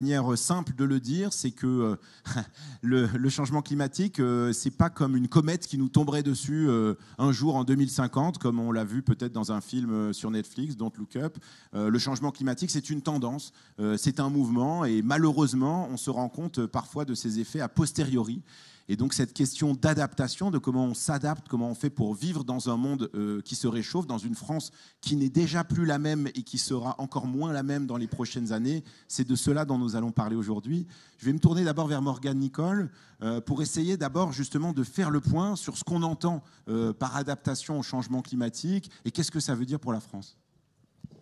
manière simple de le dire, c'est que euh, le, changement climatique, euh, c'est pas comme une comète qui nous tomberait dessus euh, un jour en 2050, comme on l'a vu peut-être dans un film sur Netflix, Don't Look Up. le changement climatique, c'est une tendance, c'est un mouvement, et malheureusement, on se rend compte parfois de ses effets a posteriori. Et donc cette question d'adaptation, de comment on s'adapte, comment on fait pour vivre dans un monde euh, qui se réchauffe, dans une France qui n'est déjà plus la même et qui sera encore moins la même dans les prochaines années, c'est de cela dont nous allons parler aujourd'hui. Je vais me tourner d'abord vers Morgane Nicole euh, pour essayer d'abord justement de faire le point sur ce qu'on entend euh, par adaptation au changement climatique et qu'est-ce que ça veut dire pour la France.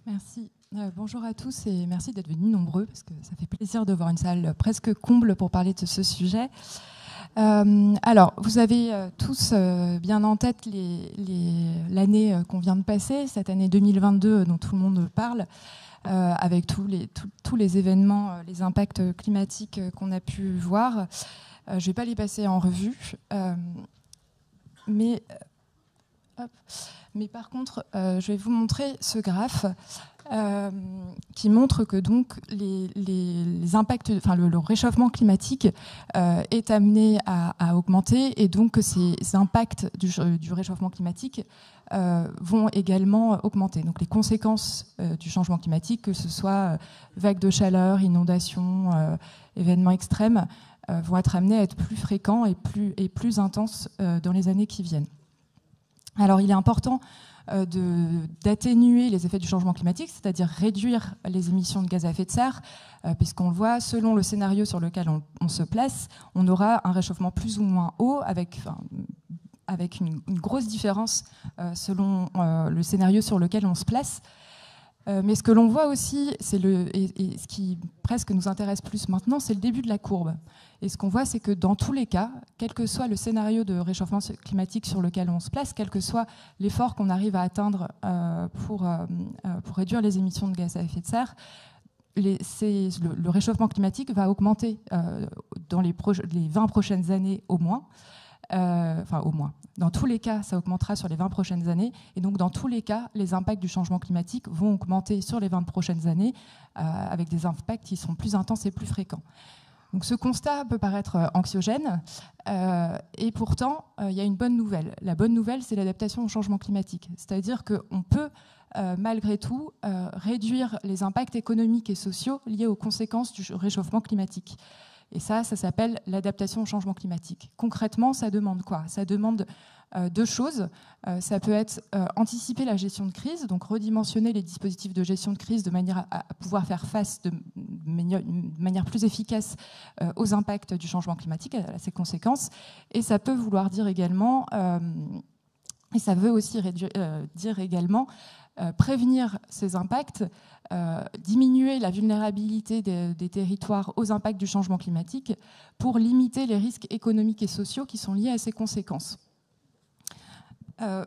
Merci. bonjour à tous et merci d'être venus nombreux parce que ça fait plaisir de voir une salle presque comble pour parler de ce sujet. Euh, alors, vous avez euh, tous euh, bien en tête l'année qu'on vient de passer, cette année 2022 dont tout le monde parle, avec tous les, événements, les impacts climatiques qu'on a pu voir. je ne vais pas les passer en revue, mais par contre, je vais vous montrer ce graphe. Euh, qui montre que donc les, impacts, enfin le, réchauffement climatique euh, est amené à, augmenter et donc que ces impacts du, réchauffement climatique euh, vont également augmenter. Donc les conséquences du changement climatique, que ce soit vagues de chaleur, inondations, événements extrêmes, vont être amenés à être plus fréquents et plus, et plus intenses dans les années qui viennent. Alors il est important d'atténuer les effets du changement climatique, c'est-à-dire réduire les émissions de gaz à effet de serre, euh, puisqu'on le voit, selon le scénario sur lequel on, se place, on aura un réchauffement plus ou moins haut, avec, avec une, grosse différence euh, selon le scénario sur lequel on se place. Mais ce que l'on voit aussi, c'est le, et, ce qui presque nous intéresse plus maintenant, c'est le début de la courbe. Et ce qu'on voit, c'est que dans tous les cas, quel que soit le scénario de réchauffement climatique sur lequel on se place, quel que soit l'effort qu'on arrive à atteindre euh, pour, euh, euh, pour réduire les émissions de gaz à effet de serre, le, réchauffement climatique va augmenter dans les, les, 20 prochaines années au moins. Enfin, au moins. Dans tous les cas, ça augmentera sur les 20 prochaines années. Et donc, dans tous les cas, les impacts du changement climatique vont augmenter sur les 20 prochaines années avec des impacts qui seront plus intenses et plus fréquents. Donc ce constat peut paraître euh, anxiogène, euh, et pourtant, euh, il y a une bonne nouvelle. La bonne nouvelle, c'est l'adaptation au changement climatique. C'est-à-dire qu'on peut, malgré tout, réduire les impacts économiques et sociaux liés aux conséquences du réchauffement climatique. Et ça, ça s'appelle l'adaptation au changement climatique. Concrètement, ça demande quoi? Ça demande euh, deux choses. Euh, ça peut être euh, anticiper la gestion de crise, donc redimensionner les dispositifs de gestion de crise de manière à, pouvoir faire face de manière plus efficace aux impacts du changement climatique, à ses conséquences. Et ça peut vouloir dire également, et ça veut aussi dire également, prévenir ces impacts, diminuer la vulnérabilité des, territoires aux impacts du changement climatique pour limiter les risques économiques et sociaux qui sont liés à ces conséquences. Euh,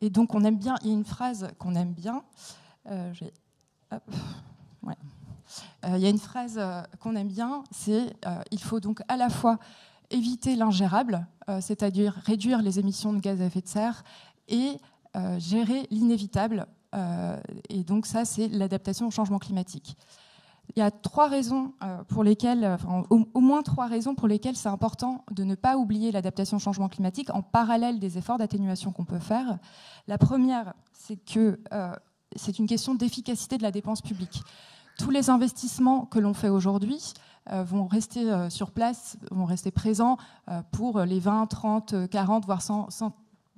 et donc on aime bien, il y a une phrase qu'on aime bien. Euh, euh, il y a une phrase qu'on aime bien, c'est il faut donc à la fois éviter l'ingérable, c'est-à-dire réduire les émissions de gaz à effet de serre, et gérer l'inévitable. et donc ça, c'est l'adaptation au changement climatique. Il y a trois raisons euh, pour lesquelles, euh, au, moins trois raisons pour lesquelles c'est important de ne pas oublier l'adaptation au changement climatique en parallèle des efforts d'atténuation qu'on peut faire. La première, c'est que euh, c'est une question d'efficacité de la dépense publique. Tous les investissements que l'on fait aujourd'hui vont rester sur place, vont rester présents pour les 20, 30, 40, voire 100, 100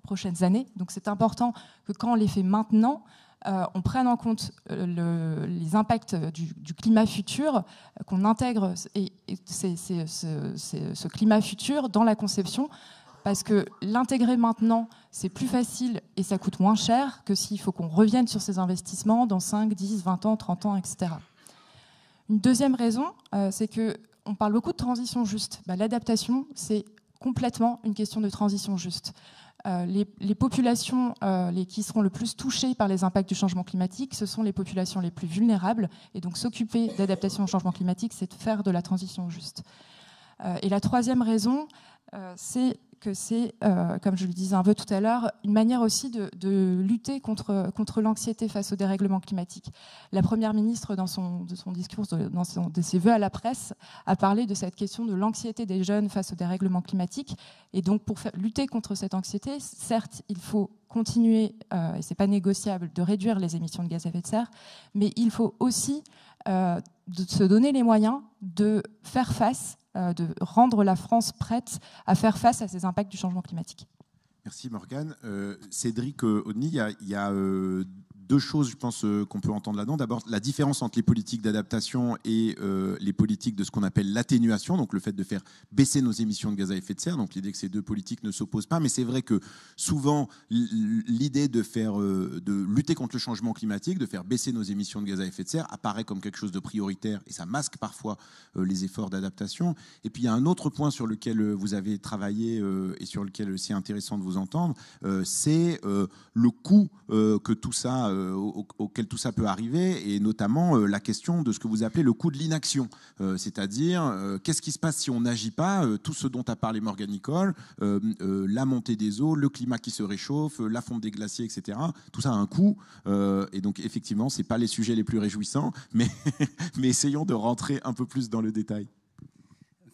prochaines années. Donc c'est important que quand on les fait maintenant, euh, on prenne en compte euh, les impacts du, climat futur, euh, qu'on intègre et, ce, climat futur dans la conception, parce que l'intégrer maintenant, c'est plus facile et ça coûte moins cher que s'il faut qu'on revienne sur ces investissements dans 5, 10, 20 ans, 30 ans, etc. Une deuxième raison, c'est que on parle beaucoup de transition juste. Bah, l'adaptation, c'est complètement une question de transition juste. Euh, les, populations euh, qui seront le plus touchées par les impacts du changement climatique, ce sont les populations les plus vulnérables. Et donc s'occuper d'adaptation au changement climatique, c'est de faire de la transition juste. Euh, et la troisième raison, c'est que c'est, euh, comme je le disais un peu tout à l'heure, une manière aussi de, lutter contre, contre l'anxiété face au dérèglement climatique. La Première ministre, dans son, discours, dans de ses vœux à la presse, a parlé de cette question de l'anxiété des jeunes face au dérèglement climatique. Et donc, pour lutter contre cette anxiété, certes, il faut continuer, euh, et ce n'est pas négociable, de réduire les émissions de gaz à effet de serre, mais il faut aussi euh, se donner les moyens de faire face de rendre la France prête à faire face à ces impacts du changement climatique. Merci Morgane. Euh, Cédric Odny, il y a, deux choses, je pense, euh, qu'on peut entendre là-dedans. D'abord, la différence entre les politiques d'adaptation et euh, les politiques de ce qu'on appelle l'atténuation, donc le fait de faire baisser nos émissions de gaz à effet de serre. Donc l'idée que ces deux politiques ne s'opposent pas, mais c'est vrai que souvent l'idée de faire, euh, de lutter contre le changement climatique, de faire baisser nos émissions de gaz à effet de serre, apparaît comme quelque chose de prioritaire et ça masque parfois les efforts d'adaptation. Et puis il y a un autre point sur lequel vous avez travaillé et sur lequel c'est intéressant de vous entendre, c'est le coût que tout ça euh, auquel tout ça peut arriver, et notamment euh, la question de ce que vous appelez le coût de l'inaction, euh, c'est-à-dire qu'est-ce qui se passe si on n'agit pas, tout ce dont a parlé Morgan Nicole, la montée des eaux, le climat qui se réchauffe, la fonte des glaciers, etc. Tout ça a un coût, et donc effectivement, c'est pas les sujets les plus réjouissants, mais, mais essayons de rentrer un peu plus dans le détail.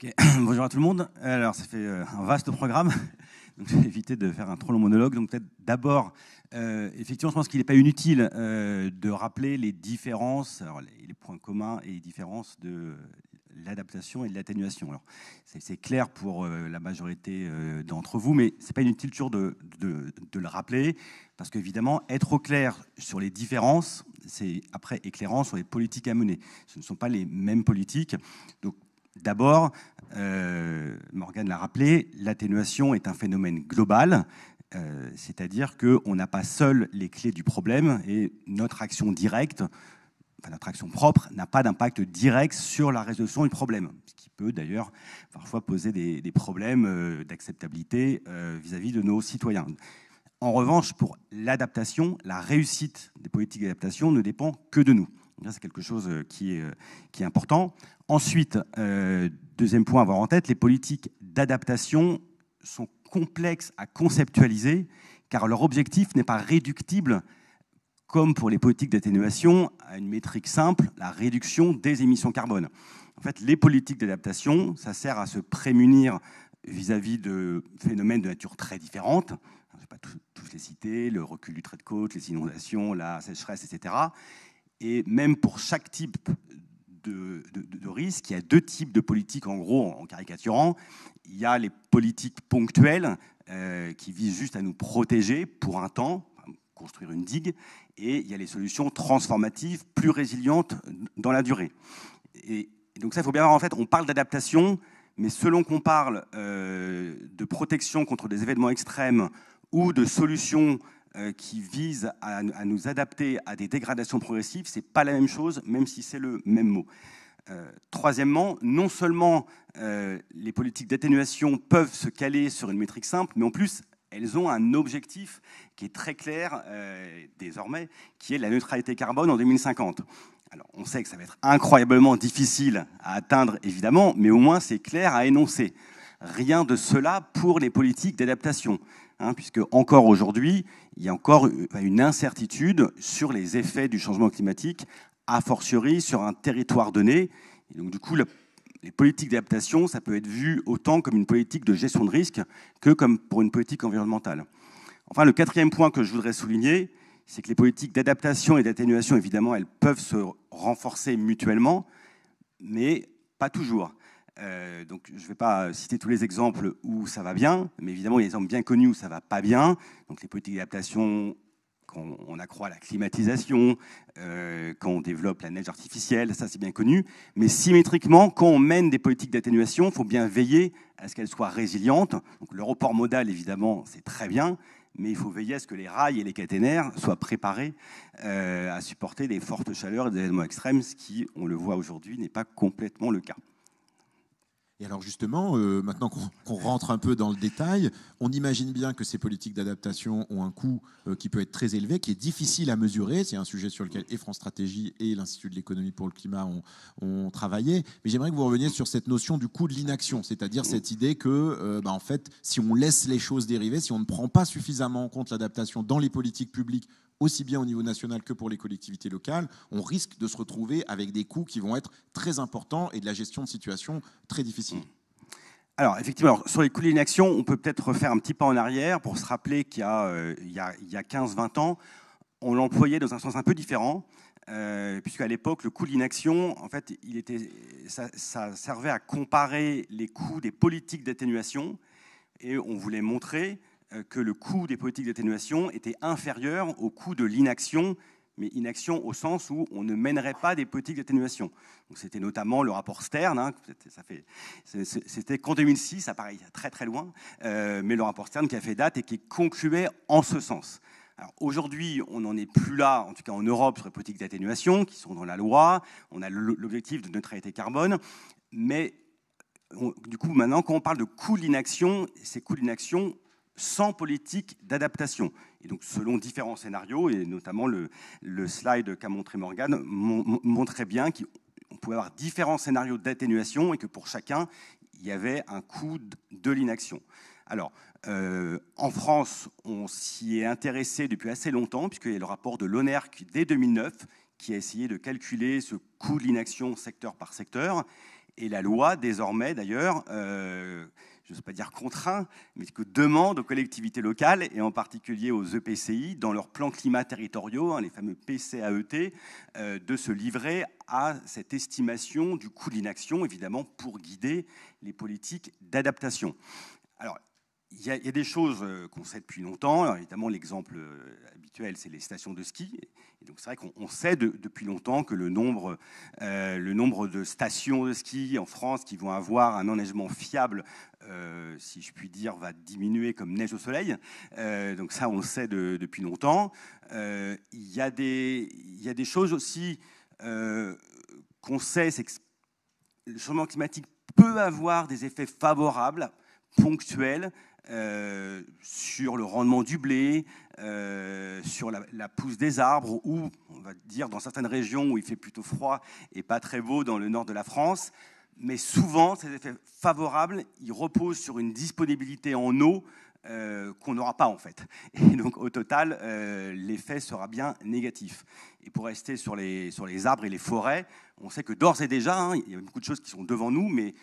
Bonjour à tout le monde. Alors, ça fait un vaste programme. Donc, je vais éviter de faire un trop long monologue. Donc, peut-être d'abord euh, effectivement, je pense qu'il n'est pas inutile euh, de rappeler les différences, les, points communs et les différences de l'adaptation et de l'atténuation. C'est clair pour euh, la majorité d'entre vous, mais c'est pas inutile toujours de, le rappeler, parce qu'évidemment, être au clair sur les différences, c'est après éclairant sur les politiques à mener. Ce ne sont pas les mêmes politiques. Donc, d'abord, Morgane l'a rappelé, l'atténuation est un phénomène global euh, c'est-à-dire qu'on n'a pas seul les clés du problème et notre action directe, notre action propre, n'a pas d'impact direct sur la résolution du problème, ce qui peut d'ailleurs parfois poser des, problèmes euh, d'acceptabilité euh, vis-à-vis de nos citoyens. En revanche, pour l'adaptation, la réussite des politiques d'adaptation ne dépend que de nous. C'est quelque chose qui est important. Ensuite, deuxième point à avoir en tête, les politiques d'adaptation sont complexes à conceptualiser, car leur objectif n'est pas réductible, comme pour les politiques d'atténuation, à une métrique simple, la réduction des émissions carbone. En fait, les politiques d'adaptation, ça sert à se prémunir vis-à-vis de phénomènes de nature très différentes. Je ne vais pas tous les citer, le recul du trait de côte, les inondations, la sécheresse, etc. Et même pour chaque type de, de, risque, il y a deux types de politiques, en gros, en caricaturant. Il y a les politiques ponctuelles euh, qui visent juste à nous protéger pour un temps, construire une digue, et il y a les solutions transformatives, plus résilientes dans la durée. Et, donc ça, il faut bien voir, en fait, on parle d'adaptation, mais selon qu'on parle euh, de protection contre des événements extrêmes ou de solutions euh, qui visent à, à, nous adapter à des dégradations progressives, c'est pas la même chose, même si c'est le même mot. Euh, troisièmement, non seulement euh, les politiques d'atténuation peuvent se caler sur une métrique simple, mais en plus, elles ont un objectif qui est très clair euh, désormais, qui est la neutralité carbone en 2050. Alors, on sait que ça va être incroyablement difficile à atteindre, évidemment, mais au moins c'est clair à énoncer. Rien de cela pour les politiques d'adaptation, hein, puisque encore aujourd'hui, il y a encore une incertitude sur les effets du changement climatique a fortiori sur un territoire donné. Donc, du coup, les politiques d'adaptation, ça peut être vu autant comme une politique de gestion de risque que comme pour une politique environnementale. Enfin, le quatrième point que je voudrais souligner, c'est que les politiques d'adaptation et d'atténuation, évidemment, elles peuvent se renforcer mutuellement, mais pas toujours. Euh, donc, je ne vais pas citer tous les exemples où ça va bien, mais évidemment, il y a des exemples bien connus où ça ne va pas bien. Donc, les politiques d'adaptation quand on accroît la climatisation, euh, quand on développe la neige artificielle, ça c'est bien connu. Mais symétriquement, quand on mène des politiques d'atténuation, il faut bien veiller à ce qu'elles soient résilientes. Donc, le report modal, évidemment, c'est très bien, mais il faut veiller à ce que les rails et les caténaires soient préparés euh, à supporter des fortes chaleurs et des événements extrêmes, ce qui, on le voit aujourd'hui, n'est pas complètement le cas. Et alors justement, euh, maintenant qu'on rentre un peu dans le détail, on imagine bien que ces politiques d'adaptation ont un coût euh, qui peut être très élevé, qui est difficile à mesurer. C'est un sujet sur lequel et France Stratégie et l'Institut de l'économie pour le climat ont, travaillé. Mais j'aimerais que vous reveniez sur cette notion du coût de l'inaction, c'est-à-dire cette idée que, euh, bah, en fait, si on laisse les choses dériver, si on ne prend pas suffisamment en compte l'adaptation dans les politiques publiques aussi bien au niveau national que pour les collectivités locales, on risque de se retrouver avec des coûts qui vont être très importants et de la gestion de situation très difficile. Alors, effectivement, sur les coûts d'inaction, on peut peut-être refaire un petit pas en arrière pour se rappeler qu'il y a, euh, il y a, 15-20 ans, on l'employait dans un sens un peu différent, euh, puisqu'à l'époque, le coût d'inaction, en fait, il était, ça, servait à comparer les coûts des politiques d'atténuation, et on voulait montrer euh, que le coût des politiques d'atténuation était inférieur au coût de l'inaction, mais inaction au sens où on ne mènerait pas des politiques d'atténuation. C'était notamment le rapport Stern, hein, c'était qu'en 2006, ça paraît très très loin, euh, mais le rapport Stern qui a fait date et qui concluait en ce sens. Aujourd'hui, on n'en est plus là, en tout cas en Europe, sur les politiques d'atténuation qui sont dans la loi. On a l'objectif de neutralité carbone, mais du coup, maintenant, quand on parle de coût d'inaction, ces coûts d'inaction sans politique d'adaptation. Et donc, selon différents scénarios, et notamment le, slide qu'a montré Morgan, montrait bien qu'on pouvait avoir différents scénarios d'atténuation et que pour chacun, il y avait un coût de l'inaction. Alors, euh, en France, on s'y est intéressé depuis assez longtemps, puisqu'il y a le rapport de l'ONERC dès 2009 qui a essayé de calculer ce coût de l'inaction secteur par secteur. Et la loi, désormais d'ailleurs, euh, je ne sais pas dire contraint, mais que demande aux collectivités locales, et en particulier aux EPCI, dans leurs plans climat territoriaux, hein, les fameux PCAET, euh, de se livrer à cette estimation du coût de l'inaction, évidemment, pour guider les politiques d'adaptation. Alors, il y, a, des choses euh, qu'on sait depuis longtemps. Évidemment, l'exemple euh, habituel, c'est les stations de ski. Donc, c'est vrai qu'on sait depuis longtemps que le nombre, euh, le nombre de stations de ski en France qui vont avoir un enneigement fiable, si je puis dire, va diminuer comme neige au soleil. donc, ça, on le sait depuis longtemps. il, y il y a des choses aussi qu'on sait, c'est que le changement climatique peut avoir des effets favorables, ponctuels, euh, sur le rendement du blé, euh, sur la, pousse des arbres, ou on va dire dans certaines régions où il fait plutôt froid et pas très beau dans le nord de la France. Mais souvent, ces effets favorables, ils reposent sur une disponibilité en eau euh, qu'on n'aura pas en fait. Et donc au total, l'effet sera bien négatif. Et pour rester sur les, sur les arbres et les forêts, on sait que d'ores et déjà, hein, il y a beaucoup de choses qui sont devant nous, mais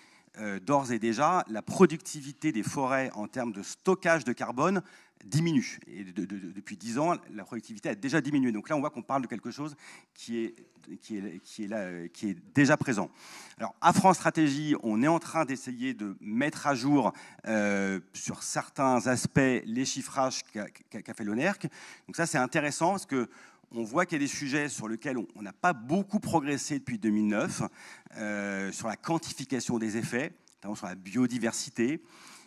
d'ores et déjà, la productivité des forêts en termes de stockage de carbone diminue. Et depuis 10 ans, la productivité a déjà diminué. Donc là, on voit qu'on parle de quelque chose qui est, qui est, qui est, là, qui est déjà présent. Alors, à France Stratégie, on est en train d'essayer de mettre à jour euh, sur certains aspects les chiffrages qu'a fait l'ONERC. Donc ça, c'est intéressant parce que on voit qu'il y a des sujets sur lesquels on n'a pas beaucoup progressé depuis 2009, euh, sur la quantification des effets, notamment sur la biodiversité.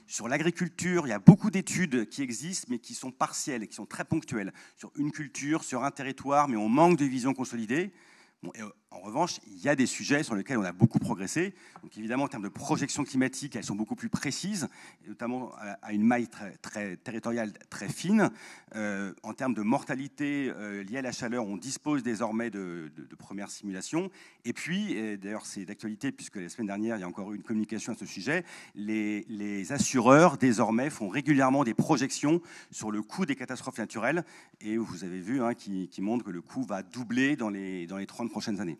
Sur l'agriculture, il y a beaucoup d'études qui existent, mais qui sont partielles qui sont très ponctuelles. Sur une culture, sur un territoire, mais on manque de vision consolidée. Euh, en revanche, il y a des sujets sur lesquels on a beaucoup progressé. Donc évidemment, en termes de projection climatique, elles sont beaucoup plus précises, notamment à une maille très, territoriale très fine. Euh, en termes de mortalité euh, liée à la chaleur, on dispose désormais de, premières simulations. Et puis, d'ailleurs c'est d'actualité puisque la semaine dernière, il y a encore eu une communication à ce sujet, les, assureurs désormais font régulièrement des projections sur le coût des catastrophes naturelles. Et vous avez vu, hein, qui, qui montrent que le coût va doubler dans les, dans les 30 prochaines années.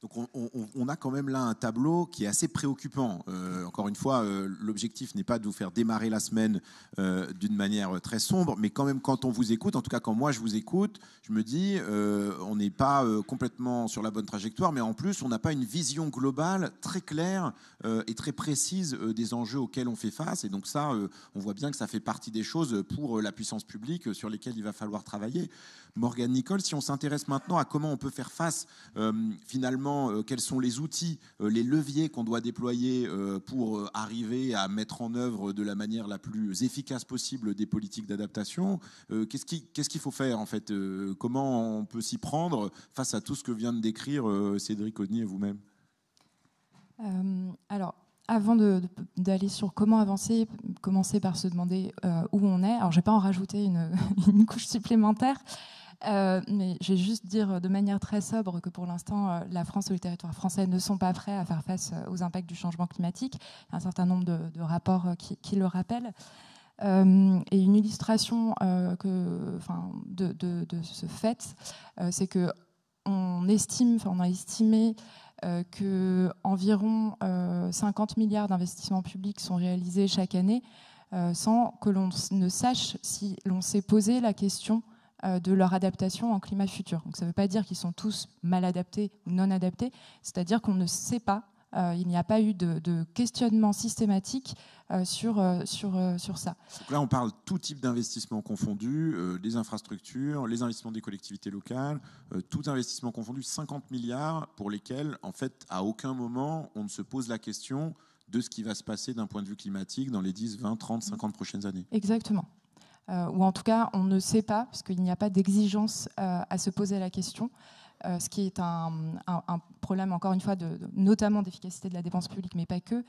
Donc on, a quand même là un tableau qui est assez préoccupant. Euh, encore une fois, euh, l'objectif n'est pas de vous faire démarrer la semaine euh, d'une manière très sombre, mais quand même quand on vous écoute, en tout cas quand moi je vous écoute, je me dis on n'est pas complètement sur la bonne trajectoire, mais en plus on n'a pas une vision globale très claire et très précise des enjeux auxquels on fait face. Et donc ça, on voit bien que ça fait partie des choses pour la puissance publique sur lesquelles il va falloir travailler. Morgan Nicole, si on s'intéresse maintenant à comment on peut faire face finalement euh, quels sont les outils, euh, les leviers qu'on doit déployer euh, pour arriver à mettre en œuvre de la manière la plus efficace possible des politiques d'adaptation. Qu'est-ce qu'il faut faire en fait Comment on peut s'y prendre face à tout ce que vient de décrire Cédric Odny et vous-même Alors, avant d'aller sur comment avancer, commencer par se demander où on est. Alors, je ne vais pas en rajouter une couche supplémentaire, euh, mais je vais juste dire de manière très sobre que pour l'instant, euh, la France et le territoire français ne sont pas prêts à faire face euh, aux impacts du changement climatique. Un certain nombre de, rapports qui, le rappellent. et une illustration enfin, de, ce fait, c'est que on estime, on a estimé que environ 50 milliards d'investissements publics sont réalisés chaque année, sans que l'on ne sache si l'on s'est posé la question euh, de leur adaptation en climat futur. Donc ça ne veut pas dire qu'ils sont tous mal adaptés ou non adaptés, c'est-à-dire qu'on ne sait pas, euh, il n'y a pas eu de, questionnement systématique euh, sur, sur, sur ça. Donc là, on parle tout type d'investissement confondu, les infrastructures, les investissements des collectivités locales, tout investissement confondu, 50 milliards pour lesquels, en fait, à aucun moment, on ne se pose la question de ce qui va se passer d'un point de vue climatique dans les 10, 20, 30, 50 prochaines années. Exactement. Euh, ou en tout cas on ne sait pas, parce qu'il n'y a pas d'exigence euh, à se poser la question. Euh, ce qui est un, problème, encore une fois, notamment d'efficacité de la dépense publique, mais pas que,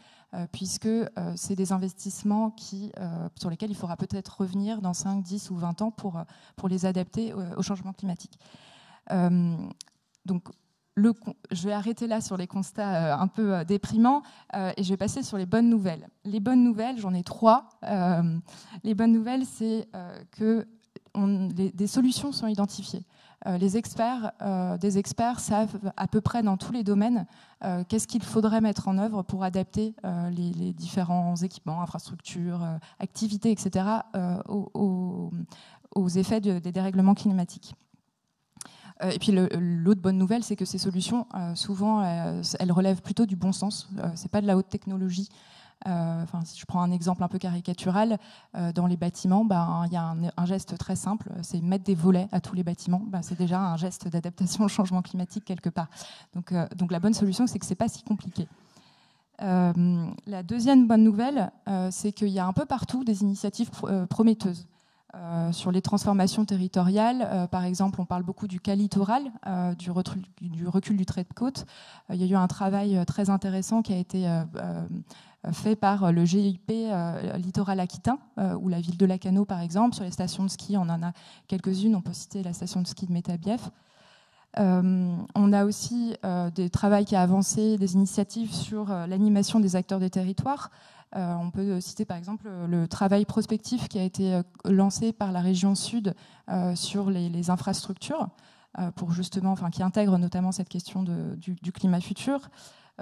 puisque c'est des investissements qui, sur lesquels il faudra peut-être revenir dans 5, 10 ou 20 ans pour, pour les adapter au, changement climatique. donc, je vais arrêter là sur les constats euh, un peu euh, déprimants euh, et je vais passer sur les bonnes nouvelles. Les bonnes nouvelles, j'en ai trois. les bonnes nouvelles, c'est que des solutions sont identifiées. les experts, des experts savent à peu près dans tous les domaines qu'est-ce qu'il faudrait mettre en œuvre pour adapter les, différents équipements, infrastructures, activités, etc. Aux, effets des dérèglements climatiques. Euh, et puis l'autre bonne nouvelle, c'est que ces solutions, euh, souvent, euh, elles relèvent plutôt du bon sens. c'est pas de la haute technologie. Enfin, si je prends un exemple un peu caricatural, dans les bâtiments, ben, il y a un, geste très simple, c'est mettre des volets à tous les bâtiments. Ben, c'est déjà un geste d'adaptation au changement climatique quelque part. Donc, donc la bonne solution, c'est que c'est pas si compliqué. la deuxième bonne nouvelle, c'est qu'il y a un peu partout des initiatives prometteuses. Euh, sur les transformations territoriales, euh, par exemple, on parle beaucoup du cas littoral, euh, du, recul du trait de côte. il y a eu un travail très intéressant qui a été fait par le GIP Littoral Aquitain, ou la ville de Lacano, par exemple. Sur les stations de ski, on en a quelques-unes. On peut citer la station de ski de Métabief. on a aussi des travaux qui ont avancé, des initiatives sur l'animation des acteurs des territoires. Euh, on peut citer par exemple le travail prospectif qui a été euh, lancé par la région sud euh, sur les, infrastructures, qui intègre notamment cette question du, climat futur,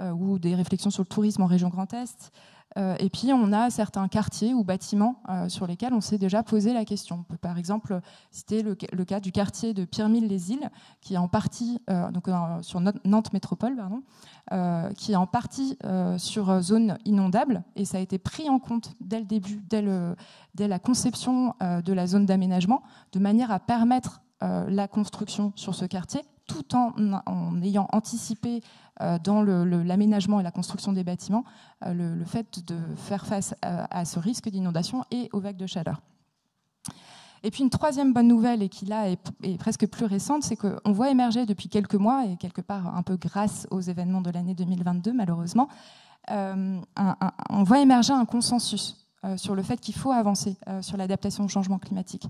ou des réflexions sur le tourisme en région Grand Est. Euh, et puis, on a certains quartiers ou bâtiments euh, sur lesquels on s'est déjà posé la question. On peut par exemple citer le, cas du quartier de Pierre-Mille-les-Îles, qui est en partie, euh, donc, sur Nantes Métropole, qui est en partie sur zone inondable, et ça a été pris en compte dès le début, dès, dès la conception de la zone d'aménagement, de manière à permettre la construction sur ce quartier tout en, en ayant anticipé dans l'aménagement et la construction des bâtiments euh, le, fait de faire face à, ce risque d'inondation et aux vagues de chaleur. Et puis une troisième bonne nouvelle, et qui là est, presque plus récente, c'est qu'on voit émerger depuis quelques mois, et quelque part un peu grâce aux événements de l'année 2022 malheureusement, euh, on voit émerger un consensus sur le fait qu'il faut avancer sur l'adaptation au changement climatique.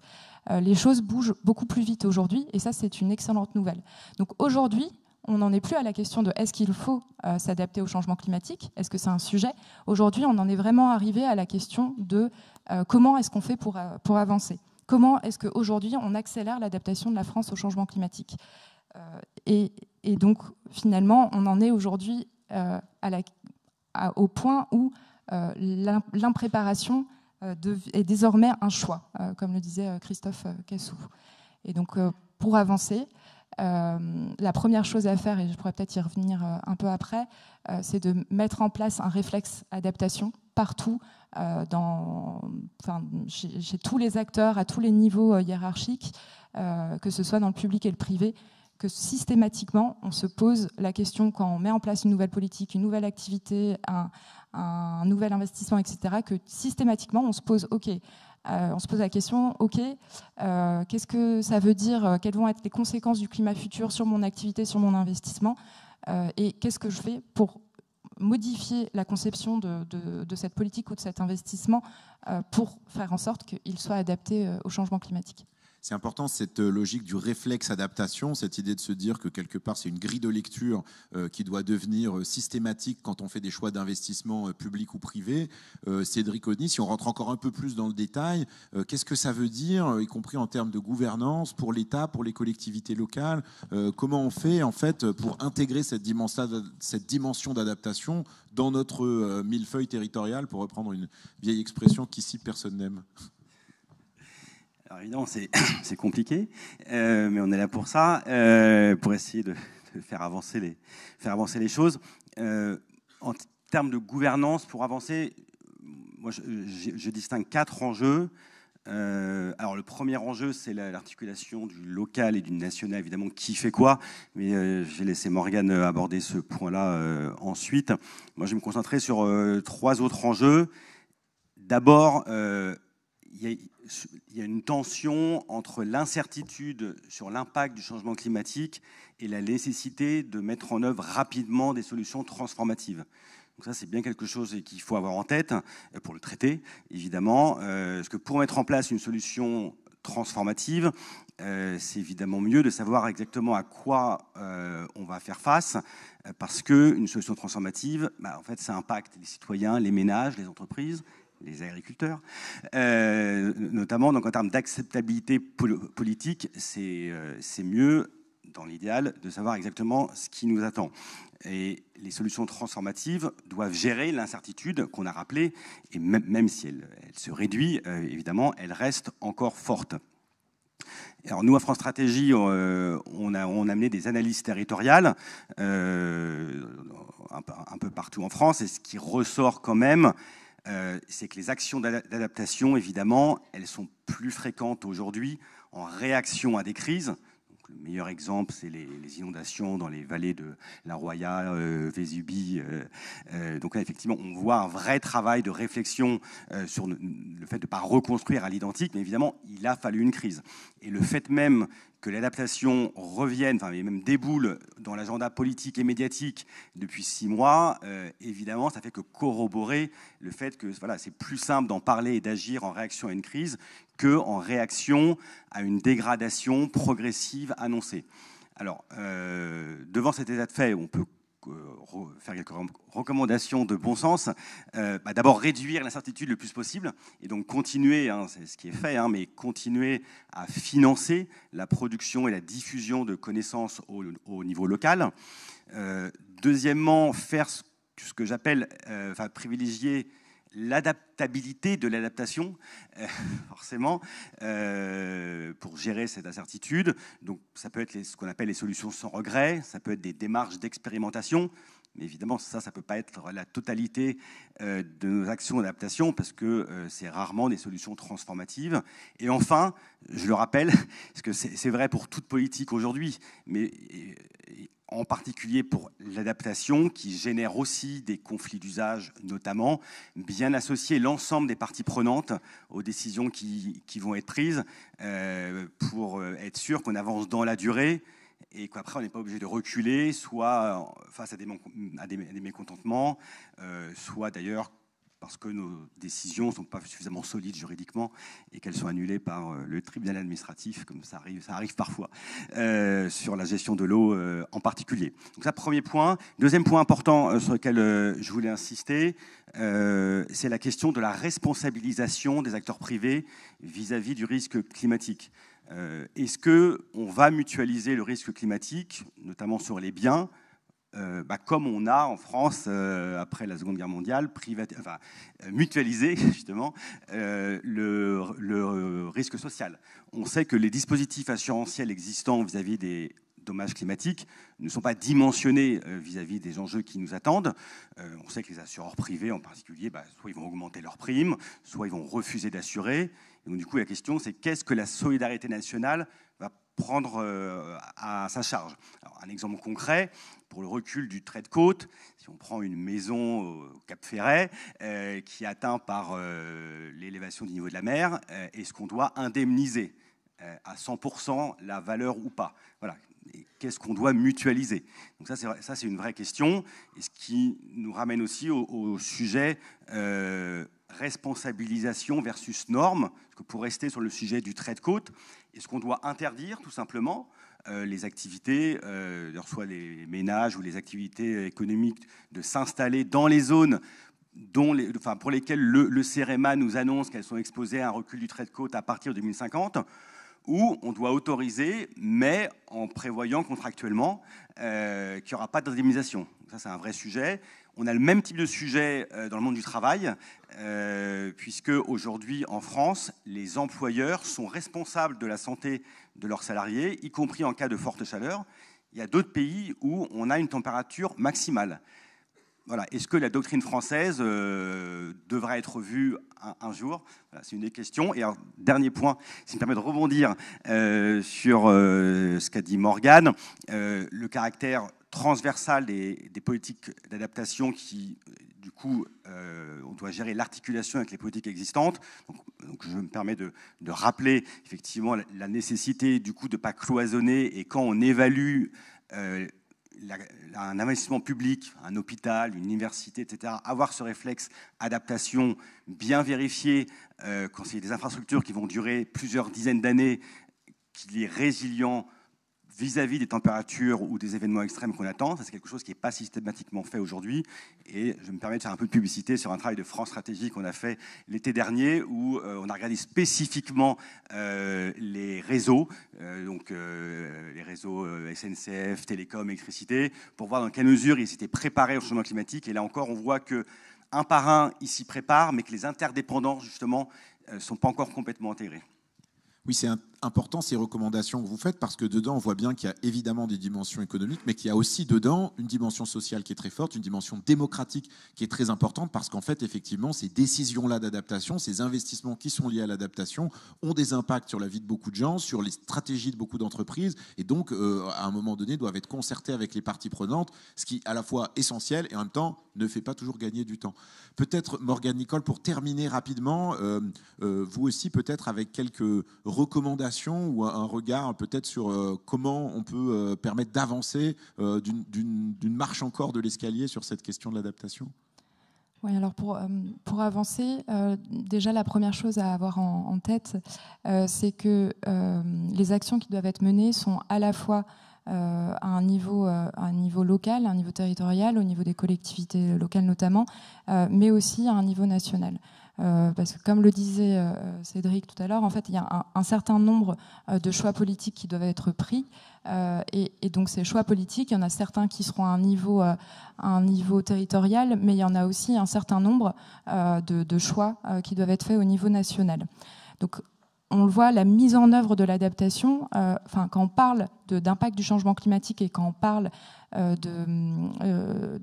les choses bougent beaucoup plus vite aujourd'hui, et ça c'est une excellente nouvelle. Donc aujourd'hui, on n'en est plus à la question de est-ce qu'il faut euh, s'adapter au changement climatique, est-ce que c'est un sujet? Aujourd'hui, on en est vraiment arrivé à la question de euh, comment est-ce qu'on fait pour, euh, pour avancer? Comment est-ce qu'aujourd'hui on accélère l'adaptation de la France au changement climatique? Et, donc finalement, on en est aujourd'hui au point où l'impréparation est désormais un choix, comme le disait Christophe Cassou. Et donc pour avancer, la première chose à faire, et je pourrais peut-être y revenir euh, un peu après, euh, c'est de mettre en place un réflexe adaptation partout, chez, tous les acteurs, à tous les niveaux hiérarchiques, que ce soit dans le public et le privé, que systématiquement, on se pose la question quand on met en place une nouvelle politique, une nouvelle activité, un nouvel investissement, etc., que systématiquement, on se pose, OK, euh, on se pose la question, OK, euh, qu'est-ce que ça veut dire euh, Quelles vont être les conséquences du climat futur sur mon activité, sur mon investissement Et qu'est-ce que je fais pour modifier la conception de, cette politique ou de cet investissement pour faire en sorte qu'il soit adapté au changement climatique? C'est important cette euh, logique du réflexe adaptation, cette idée de se dire que quelque part c'est une grille de lecture euh, qui doit devenir euh, systématique quand on fait des choix d'investissement public ou privé. Cédric Odny, si on rentre encore un peu plus dans le détail, qu'est-ce que ça veut dire, y compris en termes de gouvernance pour l'État, pour les collectivités locales Comment on fait en fait pour intégrer cette dimension d'adaptation dans notre millefeuille territorial, pour reprendre une vieille expression qu'ici personne n'aime? Alors évidemment, c'est compliqué, euh, mais on est là pour ça, euh, pour essayer de, faire, avancer les, choses. Euh, en termes de gouvernance, pour avancer, moi, je, distingue quatre enjeux. alors le premier enjeu, c'est l'articulation du local et du national, évidemment, qui fait quoi, mais j'ai laissé Morgane aborder ce point-là ensuite. Moi, je vais me concentrer sur trois autres enjeux. D'abord, il y a une tension entre l'incertitude sur l'impact du changement climatique et la nécessité de mettre en œuvre rapidement des solutions transformatives. Donc ça, c'est bien quelque chose qu'il faut avoir en tête euh, pour le traiter, évidemment. Euh, parce que pour mettre en place une solution transformative, euh, c'est évidemment mieux de savoir exactement à quoi on va faire face, parce qu'une solution transformative, bah, en fait, ça impacte les citoyens, les ménages, les entreprises, les agriculteurs, euh, notamment donc en termes d'acceptabilité politique, euh, c'est mieux, dans l'idéal, de savoir exactement ce qui nous attend. Et les solutions transformatives doivent gérer l'incertitude qu'on a rappelée, et même, si elle, se réduit, euh, évidemment, elle reste encore forte. Alors nous, à France Stratégie, on, a, on a amené des analyses territoriales un, peu partout en France, et ce qui ressort quand même, euh, c'est que les actions d'adaptation, évidemment, elles sont plus fréquentes aujourd'hui en réaction à des crises. Le meilleur exemple, c'est les, inondations dans les vallées de la Roya, euh, Vésubie. Euh, donc là, effectivement, on voit un vrai travail de réflexion sur le fait de ne pas reconstruire à l'identique, mais évidemment, il a fallu une crise. Et le fait même que l'adaptation revienne, enfin, et même déboule dans l'agenda politique et médiatique depuis six mois, euh, évidemment, ça fait que corroborer le fait que c'est plus simple d'en parler et d'agir en réaction à une crise qu'en réaction à une dégradation progressive annoncée. Alors, euh, devant cet état de fait, on peut faire quelques recommandations de bon sens. Euh, bah, d'abord, réduire l'incertitude le plus possible et donc continuer, hein, c'est ce qui est fait, hein, mais continuer à financer la production et la diffusion de connaissances au, niveau local. Euh, deuxièmement, faire ce que j'appelle, euh, enfin, privilégier l'adaptabilité de l'adaptation, euh, forcément, euh, pour gérer cette incertitude. Donc, ça peut être ce qu'on appelle les solutions sans regret, ça peut être des démarches d'expérimentation. Mais évidemment, ça, ça ne peut pas être la totalité euh, de nos actions d'adaptation parce que c'est rarement des solutions transformatives. Et enfin, je le rappelle, parce que c'est vrai pour toute politique aujourd'hui, mais en particulier pour l'adaptation, qui génère aussi des conflits d'usage, notamment, bien associer l'ensemble des parties prenantes aux décisions qui, vont être prises euh, pour euh, être sûr qu'on avance dans la durée et qu'après on n'est pas obligé de reculer, soit face à des, mécontentements, euh, soit d'ailleurs parce que nos décisions ne sont pas suffisamment solides juridiquement et qu'elles sont annulées par euh, le tribunal administratif, comme ça arrive, parfois, euh, sur la gestion de l'eau euh, en particulier. Donc ça, premier point. Deuxième point important sur lequel je voulais insister, c'est la question de la responsabilisation des acteurs privés vis-à-vis -vis du risque climatique. Est-ce qu'on va mutualiser le risque climatique, notamment sur les biens, euh, bah, comme on a en France, euh, après la Seconde Guerre mondiale, enfin, euh, mutualisé justement le, risque social? On sait que les dispositifs assurantiels existants vis-à-vis des dommages climatiques ne sont pas dimensionnés vis-à-vis des enjeux qui nous attendent. on sait que les assureurs privés en particulier, bah, soit ils vont augmenter leurs primes, soit ils vont refuser d'assurer. Donc du coup, la question, c'est qu'est-ce que la solidarité nationale va prendre euh, à sa charge? un exemple concret, pour le recul du trait de côte, si on prend une maison au Cap Ferret euh, qui est atteinte par euh, l'élévation du niveau de la mer, est-ce qu'on doit indemniser à 100% la valeur ou pas? Voilà, qu'est-ce qu'on doit mutualiser? Donc ça, c'est une vraie question, et ce qui nous ramène aussi au, sujet responsabilisation versus norme. que pour rester sur le sujet du trait de côte, est-ce qu'on doit interdire tout simplement euh, les activités, euh, soit les ménages ou les activités économiques, de s'installer dans les zones pour lesquelles le, le CEREMA nous annonce qu'elles sont exposées à un recul du trait de côte à partir de 2050 ou on doit autoriser, mais en prévoyant contractuellement euh, qu'il n'y aura pas d'indemnisation. Ça, c'est un vrai sujet. On a le même type de sujet euh, dans le monde du travail, euh, puisque aujourd'hui, en France, les employeurs sont responsables de la santé de leurs salariés, y compris en cas de forte chaleur. Il y a d'autres pays où on a une température maximale. Est-ce que la doctrine française euh, devra être vue un, jour? C'est une des questions. Et un dernier point, qui me permet de rebondir euh, sur ce qu'a dit Morgane, le caractère transversal des, politiques d'adaptation qui, du coup, on doit gérer l'articulation avec les politiques existantes. Donc, je me permets de, rappeler effectivement la, nécessité, du coup, de ne pas cloisonner et quand on évalue un investissement public, un hôpital, une université, etc., avoir ce réflexe adaptation bien vérifié, euh, quand c'est des infrastructures qui vont durer plusieurs dizaines d'années, qu'il est résilient vis-à-vis des températures ou des événements extrêmes qu'on attend. c'est quelque chose qui n'est pas systématiquement fait aujourd'hui. Et je me permets de faire un peu de publicité sur un travail de France Stratégie qu'on a fait l'été dernier, où euh, on a regardé spécifiquement euh, les réseaux, euh, donc les réseaux SNCF, télécom, électricité, pour voir dans quelle mesure ils s'étaient préparés au changement climatique. Et là encore, on voit que un par un, ils s'y préparent, mais que les interdépendances, justement, ne sont pas encore complètement intégrées. Oui, c'est important ces recommandations que vous faites parce que dedans, on voit bien qu'il y a évidemment des dimensions économiques, mais qu'il y a aussi dedans une dimension sociale qui est très forte, une dimension démocratique qui est très importante parce qu'en fait, effectivement, ces décisions-là d'adaptation, ces investissements qui sont liés à l'adaptation ont des impacts sur la vie de beaucoup de gens, sur les stratégies de beaucoup d'entreprises et donc, euh, à un moment donné, doivent être concertés avec les parties prenantes, ce qui à la fois essentiel et en même temps ne fait pas toujours gagner du temps. Peut-être, Morgane Nicole, pour terminer rapidement, euh, euh, vous aussi, peut-être avec quelques recommandations ou un regard peut-être sur euh, comment on peut euh, permettre d'avancer euh, d'une marche encore de l'escalier sur cette question de l'adaptation? Oui, alors pour, avancer, déjà la première chose à avoir en, tête, c'est que les actions qui doivent être menées sont à la fois à, un niveau, à un niveau local, à un niveau territorial, au niveau des collectivités locales notamment, mais aussi à un niveau national. Euh, parce que comme le disait euh, Cédric tout à l'heure, en fait, il y a un, certain nombre euh, de choix politiques qui doivent être pris. Et, donc ces choix politiques, il y en a certains qui seront à un niveau, territorial, mais il y en a aussi un certain nombre de, choix qui doivent être faits au niveau national. Donc on le voit, la mise en œuvre de l'adaptation, quand on parle d'impact du changement climatique et quand on parle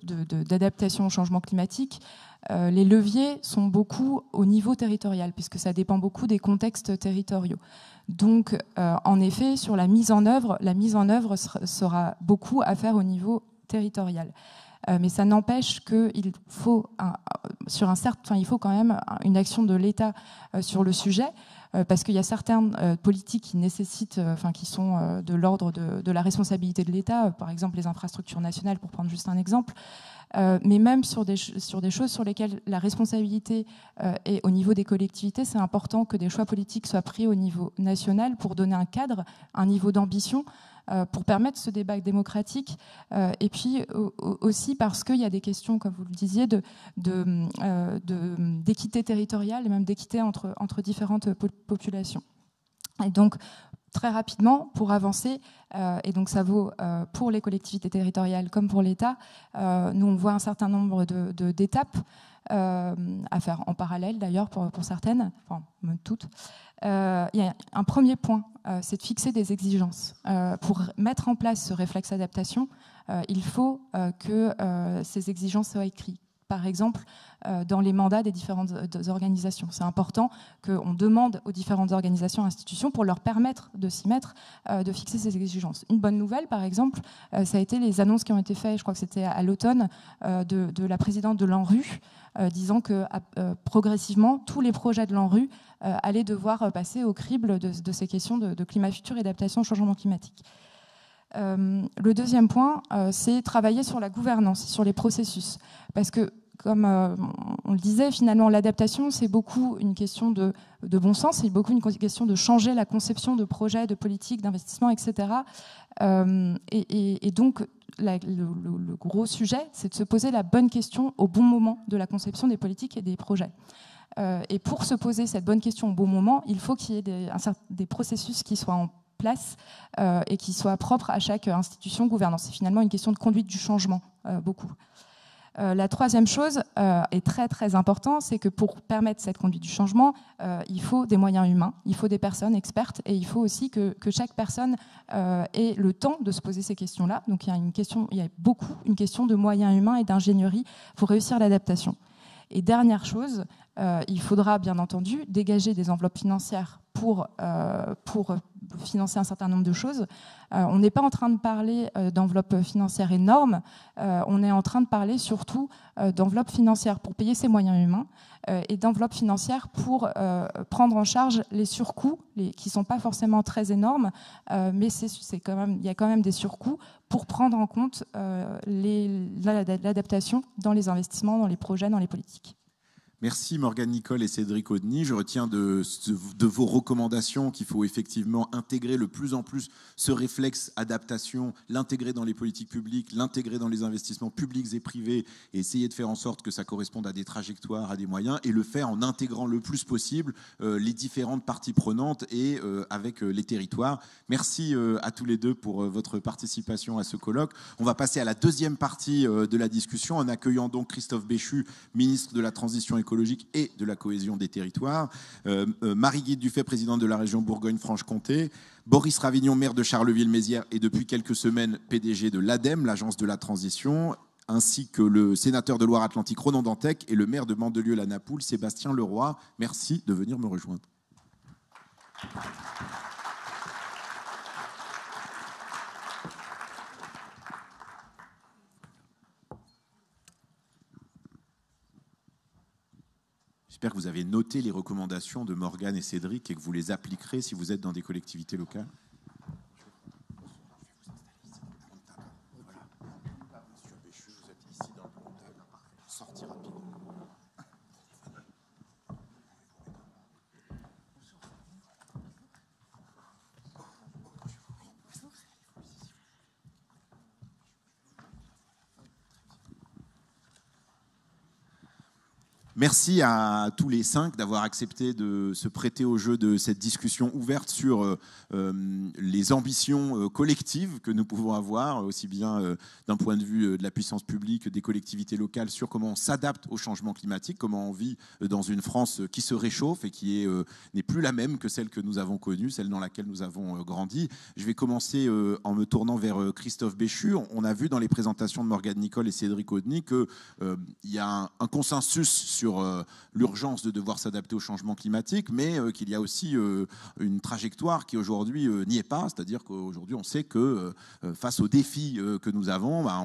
d'adaptation au changement climatique, euh, les leviers sont beaucoup au niveau territorial, puisque ça dépend beaucoup des contextes territoriaux. Donc, euh, en effet, sur la mise en œuvre, la mise en œuvre sera beaucoup à faire au niveau territorial. Euh, mais ça n'empêche qu'il faut, sur un certain, il faut quand même une action de l'État sur le sujet parce qu'il y a certaines politiques qui nécessitent, qui sont de l'ordre de, de, la responsabilité de l'État, par exemple les infrastructures nationales, pour prendre juste un exemple. Euh, mais même sur des, choses sur lesquelles la responsabilité euh, est au niveau des collectivités, c'est important que des choix politiques soient pris au niveau national pour donner un cadre, un niveau d'ambition euh, pour permettre ce débat démocratique, et puis aussi parce qu'il y a des questions, comme vous le disiez, d'équité territoriale et même d'équité entre, entre différentes populations. Et donc, très rapidement pour avancer, euh, et donc ça vaut euh, pour les collectivités territoriales comme pour l'État. Euh, nous, on voit un certain nombre d'étapes à faire en parallèle d'ailleurs pour, certaines, enfin toutes. il y a un premier point, c'est de fixer des exigences. pour mettre en place ce réflexe adaptation, il faut que ces exigences soient écrites par exemple, euh, dans les mandats des différentes euh, organisations. C'est important qu'on demande aux différentes organisations et institutions pour leur permettre de s'y mettre, euh, de fixer ces exigences. Une bonne nouvelle, par exemple, ça a été les annonces qui ont été faites, je crois que c'était à l'automne, de, la présidente de l'ANRU, disant que progressivement, tous les projets de l'ANRU allaient devoir passer au crible de, ces questions de, climat futur et d'adaptation au changement climatique. Le deuxième point, c'est travailler sur la gouvernance, sur les processus. Parce que comme on le disait, finalement, l'adaptation, c'est beaucoup une question de, bon sens, c'est beaucoup une question de changer la conception de projets, de politiques, d'investissements, etc. et, donc, le, gros sujet, c'est de se poser la bonne question au bon moment de la conception des politiques et des projets. Euh, et pour se poser cette bonne question au bon moment, il faut qu'il y ait des, processus qui soient en place euh, et qui soient propres à chaque institution gouvernante. C'est finalement une question de conduite du changement, euh, beaucoup. Euh, la troisième chose est très très important, c'est que pour permettre cette conduite du changement, il faut des moyens humains, il faut des personnes expertes et il faut aussi que, chaque personne ait le temps de se poser ces questions-là. Donc il y a une question, il y a beaucoup une question de moyens humains et d'ingénierie pour réussir l'adaptation. Et dernière chose, il faudra bien entendu dégager des enveloppes financières pour, pour financer un certain nombre de choses. Euh, on n'est pas en train de parler euh, d'enveloppes financières énormes, euh, on est en train de parler surtout d'enveloppes financières pour payer ses moyens humains et d'enveloppes financières pour prendre en charge les surcoûts, qui ne sont pas forcément très énormes, mais il y a quand même des surcoûts pour prendre en compte l'adaptation dans les investissements, dans les projets, dans les politiques. Merci Morgane Nicole et Cédric Audeny. Je retiens de, de vos recommandations qu'il faut effectivement intégrer le plus en plus ce réflexe adaptation, l'intégrer dans les politiques publiques, l'intégrer dans les investissements publics et privés et essayer de faire en sorte que ça corresponde à des trajectoires, à des moyens et le faire en intégrant le plus possible euh, les différentes parties prenantes et euh, avec euh, les territoires. Merci à tous les deux pour votre participation à ce colloque. On va passer à la deuxième partie de la discussion en accueillant donc Christophe Béchu, ministre de la Transition écologique et de la cohésion des territoires. Euh, euh, Marie-Guide Dufay, présidente de la région Bourgogne-Franche-Comté. Boris Ravignon, maire de Charleville-Mézières et depuis quelques semaines PDG de l'ADEME, l'agence de la transition, ainsi que le sénateur de Loire-Atlantique Ronan Dantec et le maire de Mandelieu-la-Napoule Sébastien Leroy. Merci de venir me rejoindre. J'espère que vous avez noté les recommandations de Morgane et Cédric et que vous les appliquerez si vous êtes dans des collectivités locales. Merci à tous les cinq d'avoir accepté de se prêter au jeu de cette discussion ouverte sur euh, euh, les ambitions euh, collectives que nous pouvons avoir, aussi bien d'un point de vue de la puissance publique, des collectivités locales, sur comment on s'adapte au changement climatique, comment on vit dans une France qui se réchauffe et qui n'est plus la même que celle que nous avons connue, celle dans laquelle nous avons grandi. Je vais commencer en me tournant vers Christophe Béchu. On a vu dans les présentations de Morgane Nicole et Cédric Audeny qu'il y a un consensus sur sur euh, l'urgence de devoir s'adapter au changement climatique, mais euh, qu'il y a aussi euh, une trajectoire qui aujourd'hui n'y est pas. C'est-à-dire qu'aujourd'hui, on sait que face aux défis que nous avons, bah,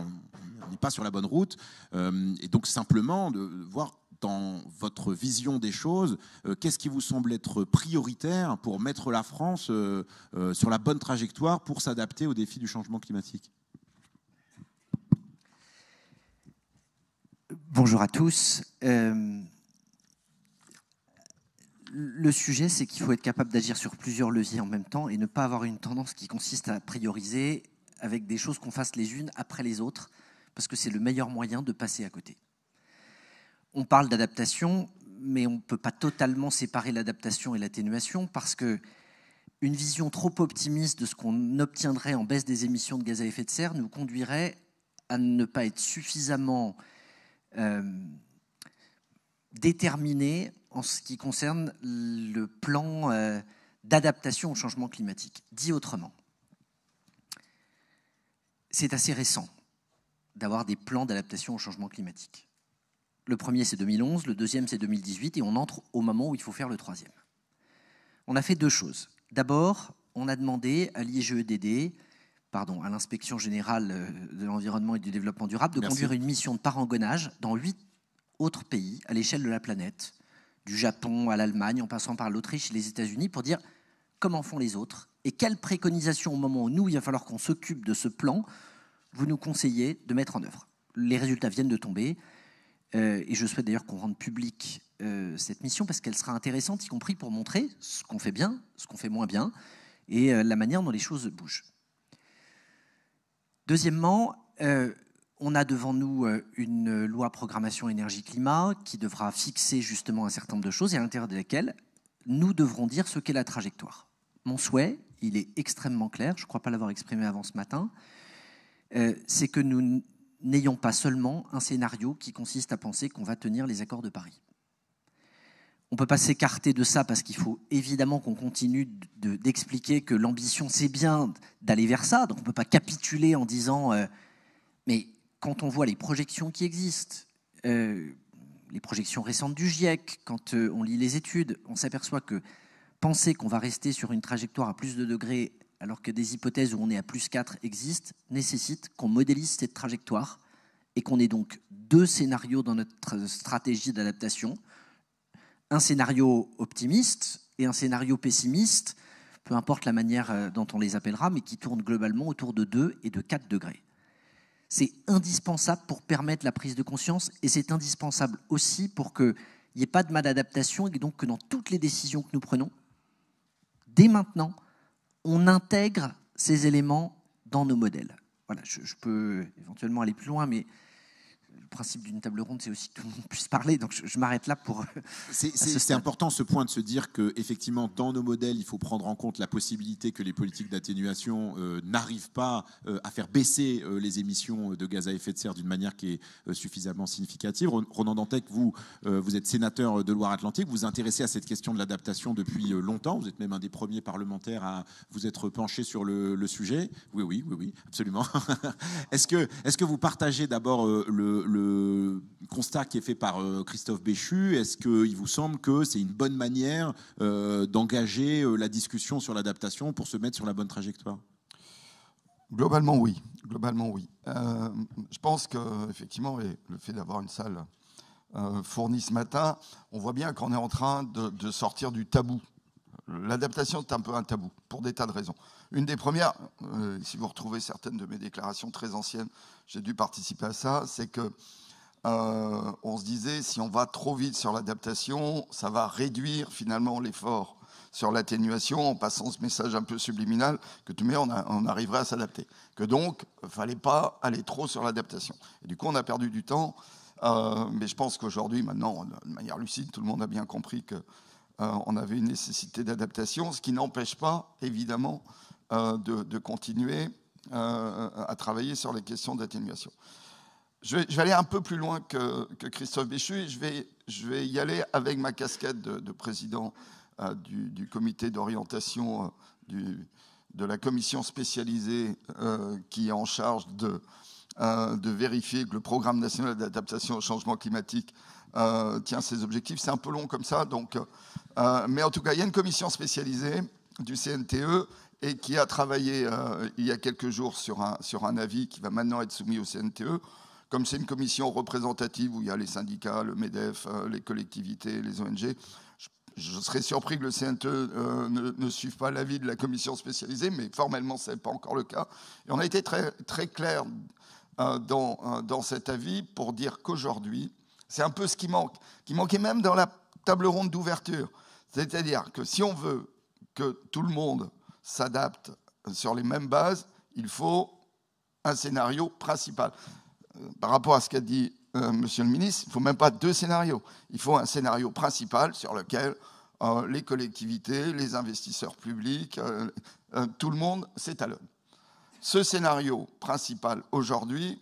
on n'est pas sur la bonne route. et donc simplement de voir dans votre vision des choses, qu'est-ce qui vous semble être prioritaire pour mettre la France sur la bonne trajectoire pour s'adapter aux défis du changement climatique? Bonjour à tous. Euh, le sujet, c'est qu'il faut être capable d'agir sur plusieurs leviers en même temps et ne pas avoir une tendance qui consiste à prioriser avec des choses qu'on fasse les unes après les autres, parce que c'est le meilleur moyen de passer à côté. On parle d'adaptation, mais on ne peut pas totalement séparer l'adaptation et l'atténuation, parce que une vision trop optimiste de ce qu'on obtiendrait en baisse des émissions de gaz à effet de serre nous conduirait à ne pas être suffisamment euh, déterminé en ce qui concerne le plan euh, d'adaptation au changement climatique. Dit autrement, c'est assez récent d'avoir des plans d'adaptation au changement climatique. Le premier, c'est 2011, le deuxième, c'est 2018, et on entre au moment où il faut faire le troisième. On a fait deux choses. D'abord, on a demandé à l'IGEDD, pardon, à l'inspection générale euh, de l'environnement et du développement durable de conduire une mission de parangonnage dans huit autres pays à l'échelle de la planète, du Japon à l'Allemagne, en passant par l'Autriche et les États-Unis, pour dire comment font les autres Et quelles préconisations au moment où nous, il va falloir qu'on s'occupe de ce plan, vous nous conseillez de mettre en œuvre Les résultats viennent de tomber. Euh, et je souhaite d'ailleurs qu'on rende public euh, cette mission parce qu'elle sera intéressante, y compris pour montrer ce qu'on fait bien, ce qu'on fait moins bien, et euh, la manière dont les choses bougent. Deuxièmement, on a devant nous une loi programmation énergie-climat qui devra fixer justement un certain nombre de choses et à l'intérieur de laquelle nous devrons dire ce qu'est la trajectoire. Mon souhait, il est extrêmement clair, je ne crois pas l'avoir exprimé avant ce matin, c'est que nous n'ayons pas seulement un scénario qui consiste à penser qu'on va tenir les accords de Paris. On ne peut pas s'écarter de ça parce qu'il faut évidemment qu'on continue d'expliquer que l'ambition, c'est bien d'aller vers ça. Donc on ne peut pas capituler en disant, euh, mais quand on voit les projections qui existent, euh, les projections récentes du GIEC, quand euh, on lit les études, on s'aperçoit que penser qu'on va rester sur une trajectoire à plus de degrés alors que des hypothèses où on est à plus 4 existent, nécessite qu'on modélise cette trajectoire et qu'on ait donc deux scénarios dans notre stratégie d'adaptation. Un scénario optimiste et un scénario pessimiste, peu importe la manière euh, dont on les appellera, mais qui tournent globalement autour de 2 et de 4 degrés. C'est indispensable pour permettre la prise de conscience et c'est indispensable aussi pour qu'il n'y ait pas de mal d'adaptation et donc que dans toutes les décisions que nous prenons, dès maintenant, on intègre ces éléments dans nos modèles. Voilà, je, peux éventuellement aller plus loin, mais principe d'une table ronde, c'est aussi que tout le monde puisse parler. Donc je, m'arrête là pour. C'est important ce point de se dire que effectivement dans nos modèles, il faut prendre en compte la possibilité que les politiques d'atténuation euh, n'arrivent pas euh, à faire baisser euh, les émissions de gaz à effet de serre d'une manière qui est suffisamment significative. Ronan Dantec, vous, vous êtes sénateur de Loire-Atlantique, vous vous intéressez à cette question de l'adaptation depuis longtemps. Vous êtes même un des premiers parlementaires à vous être penché sur le, sujet. Oui, oui, oui, oui, absolument. est-ce que, est que vous partagez d'abord le le constat qui est fait par euh, Christophe Béchu, est-ce qu'il vous semble que c'est une bonne manière euh, d'engager euh, la discussion sur l'adaptation pour se mettre sur la bonne trajectoire? Globalement, oui. Globalement, oui. je pense que effectivement, le fait d'avoir une salle fournie ce matin, on voit bien qu'on est en train de, sortir du tabou. L'adaptation, c'est un peu un tabou, pour des tas de raisons. Une des premières, si vous retrouvez certaines de mes déclarations très anciennes, j'ai dû participer à ça, c'est que euh, on se disait, si on va trop vite sur l'adaptation, ça va réduire finalement l'effort sur l'atténuation en passant ce message un peu subliminal que tu mets, on, on arriverait à s'adapter. Que donc, fallait pas aller trop sur l'adaptation. Et du coup, on a perdu du temps. Euh, mais je pense qu'aujourd'hui, maintenant, de manière lucide, tout le monde a bien compris qu'on euh, avait une nécessité d'adaptation, ce qui n'empêche pas, évidemment, de, continuer à travailler sur les questions d'atténuation. Je vais, aller un peu plus loin que, Christophe Béchu et je vais, je vais, y aller avec ma casquette de, président euh, du, comité d'orientation euh, de la commission spécialisée euh, qui est en charge de, de, vérifier que le programme national d'adaptation au changement climatique tient ses objectifs. C'est un peu long comme ça, donc, mais en tout cas, il y a une commission spécialisée du CNTE et qui a travaillé il y a quelques jours sur un, sur un avis qui va maintenant être soumis au CNTE comme c'est une commission représentative où il y a les syndicats, le MEDEF, euh, les collectivités, les ONG, je, serais surpris que le CNTE euh, ne, suive pas l'avis de la commission spécialisée, mais formellement, ce n'est pas encore le cas. Et on a été très, très clair euh, dans, dans cet avis pour dire qu'aujourd'hui, c'est un peu ce qui manque, qui manquait même dans la table ronde d'ouverture. C'est-à-dire que si on veut que tout le monde s'adapte sur les mêmes bases, il faut un scénario principal par rapport à ce qu'a dit euh, Monsieur le ministre, il ne faut même pas deux scénarios. Il faut un scénario principal sur lequel euh, les collectivités, les investisseurs publics, euh, tout le monde s'étalonne. Ce scénario principal aujourd'hui,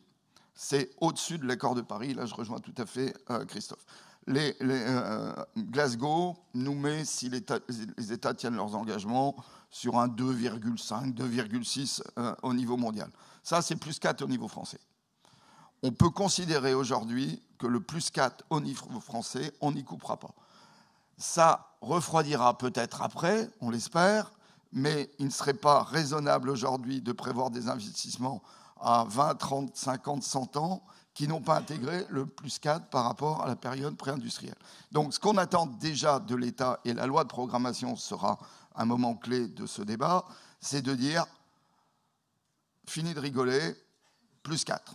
c'est au-dessus de l'accord de Paris. Là, je rejoins tout à fait Christophe. Les, Glasgow nous met, si les États tiennent leurs engagements, sur un 2,5, 2,6 au niveau mondial. Ça, c'est plus 4 au niveau français on peut considérer aujourd'hui que le plus 4 au niveau français, on n'y coupera pas. Ça refroidira peut-être après, on l'espère, mais il ne serait pas raisonnable aujourd'hui de prévoir des investissements à 20, 30, 50, 100 ans qui n'ont pas intégré le plus 4 par rapport à la période pré-industrielle. Donc ce qu'on attend déjà de l'État, et la loi de programmation sera un moment clé de ce débat, c'est de dire fini de rigoler, plus 4.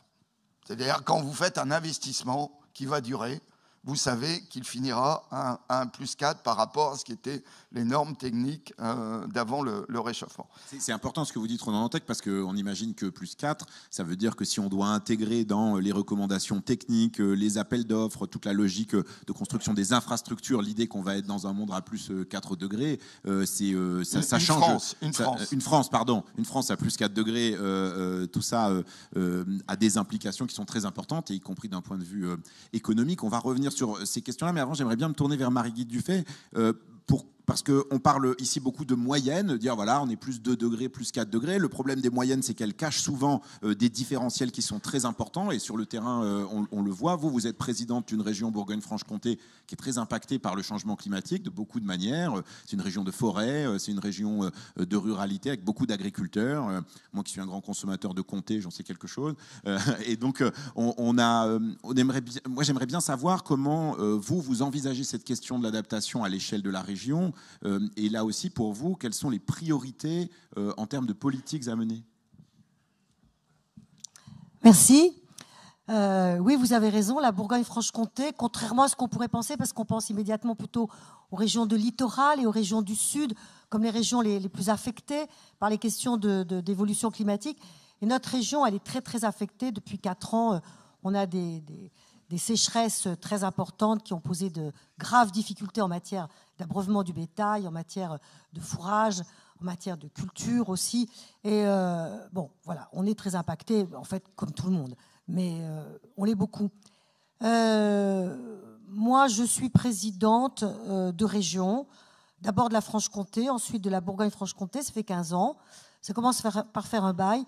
C'est-à-dire quand vous faites un investissement qui va durer, vous savez qu'il finira à un, plus 4 par rapport à ce qui était les normes techniques euh, d'avant le, réchauffement. C'est important ce que vous dites, Ronan Antec, parce qu'on imagine que plus 4, ça veut dire que si on doit intégrer dans les recommandations techniques, euh, les appels d'offres, toute la logique de construction des infrastructures, l'idée qu'on va être dans un monde à plus 4 degrés, euh, c'est ça, ça une change. France, une, France. une France, pardon. Une France à plus 4 degrés, tout ça a des implications qui sont très importantes, y compris d'un point de vue économique. On va revenir sur ces questions-là, mais avant, j'aimerais bien me tourner vers Marie-Guy Dufay euh, pour parce qu'on parle ici beaucoup de moyennes, dire voilà, on est plus 2 degrés, plus 4 degrés. Le problème des moyennes, c'est qu'elles cachent souvent euh, des différentiels qui sont très importants, et sur le terrain, euh, on, le voit. Vous, vous êtes présidente d'une région Bourgogne-Franche-Comté qui est très impactée par le changement climatique de beaucoup de manières. C'est une région de forêt, euh, c'est une région de ruralité avec beaucoup d'agriculteurs. Moi qui suis un grand consommateur de comté, j'en sais quelque chose. Et donc, on, a, moi j'aimerais bien savoir comment vous, vous envisagez cette question de l'adaptation à l'échelle de la région euh, et là aussi, pour vous, quelles sont les priorités euh, en termes de politiques à mener? Merci. Euh, oui, vous avez raison, la Bourgogne-Franche-Comté, contrairement à ce qu'on pourrait penser, parce qu'on pense immédiatement plutôt aux régions de littoral et aux régions du sud, comme les régions les, plus affectées par les questions d'évolution de, climatique. Et notre région, elle est très, très affectée. Depuis quatre ans, on a des, des sécheresses très importantes qui ont posé de graves difficultés en matière d'abreuvement du bétail, en matière de fourrage, en matière de culture aussi. Et euh, bon, voilà, on est très impacté, en fait, comme tout le monde, mais euh, on l'est beaucoup. Euh, moi, je suis présidente de région, d'abord de la Franche-Comté, ensuite de la Bourgogne-Franche-Comté, ça fait 15 ans. Ça commence par faire un bail.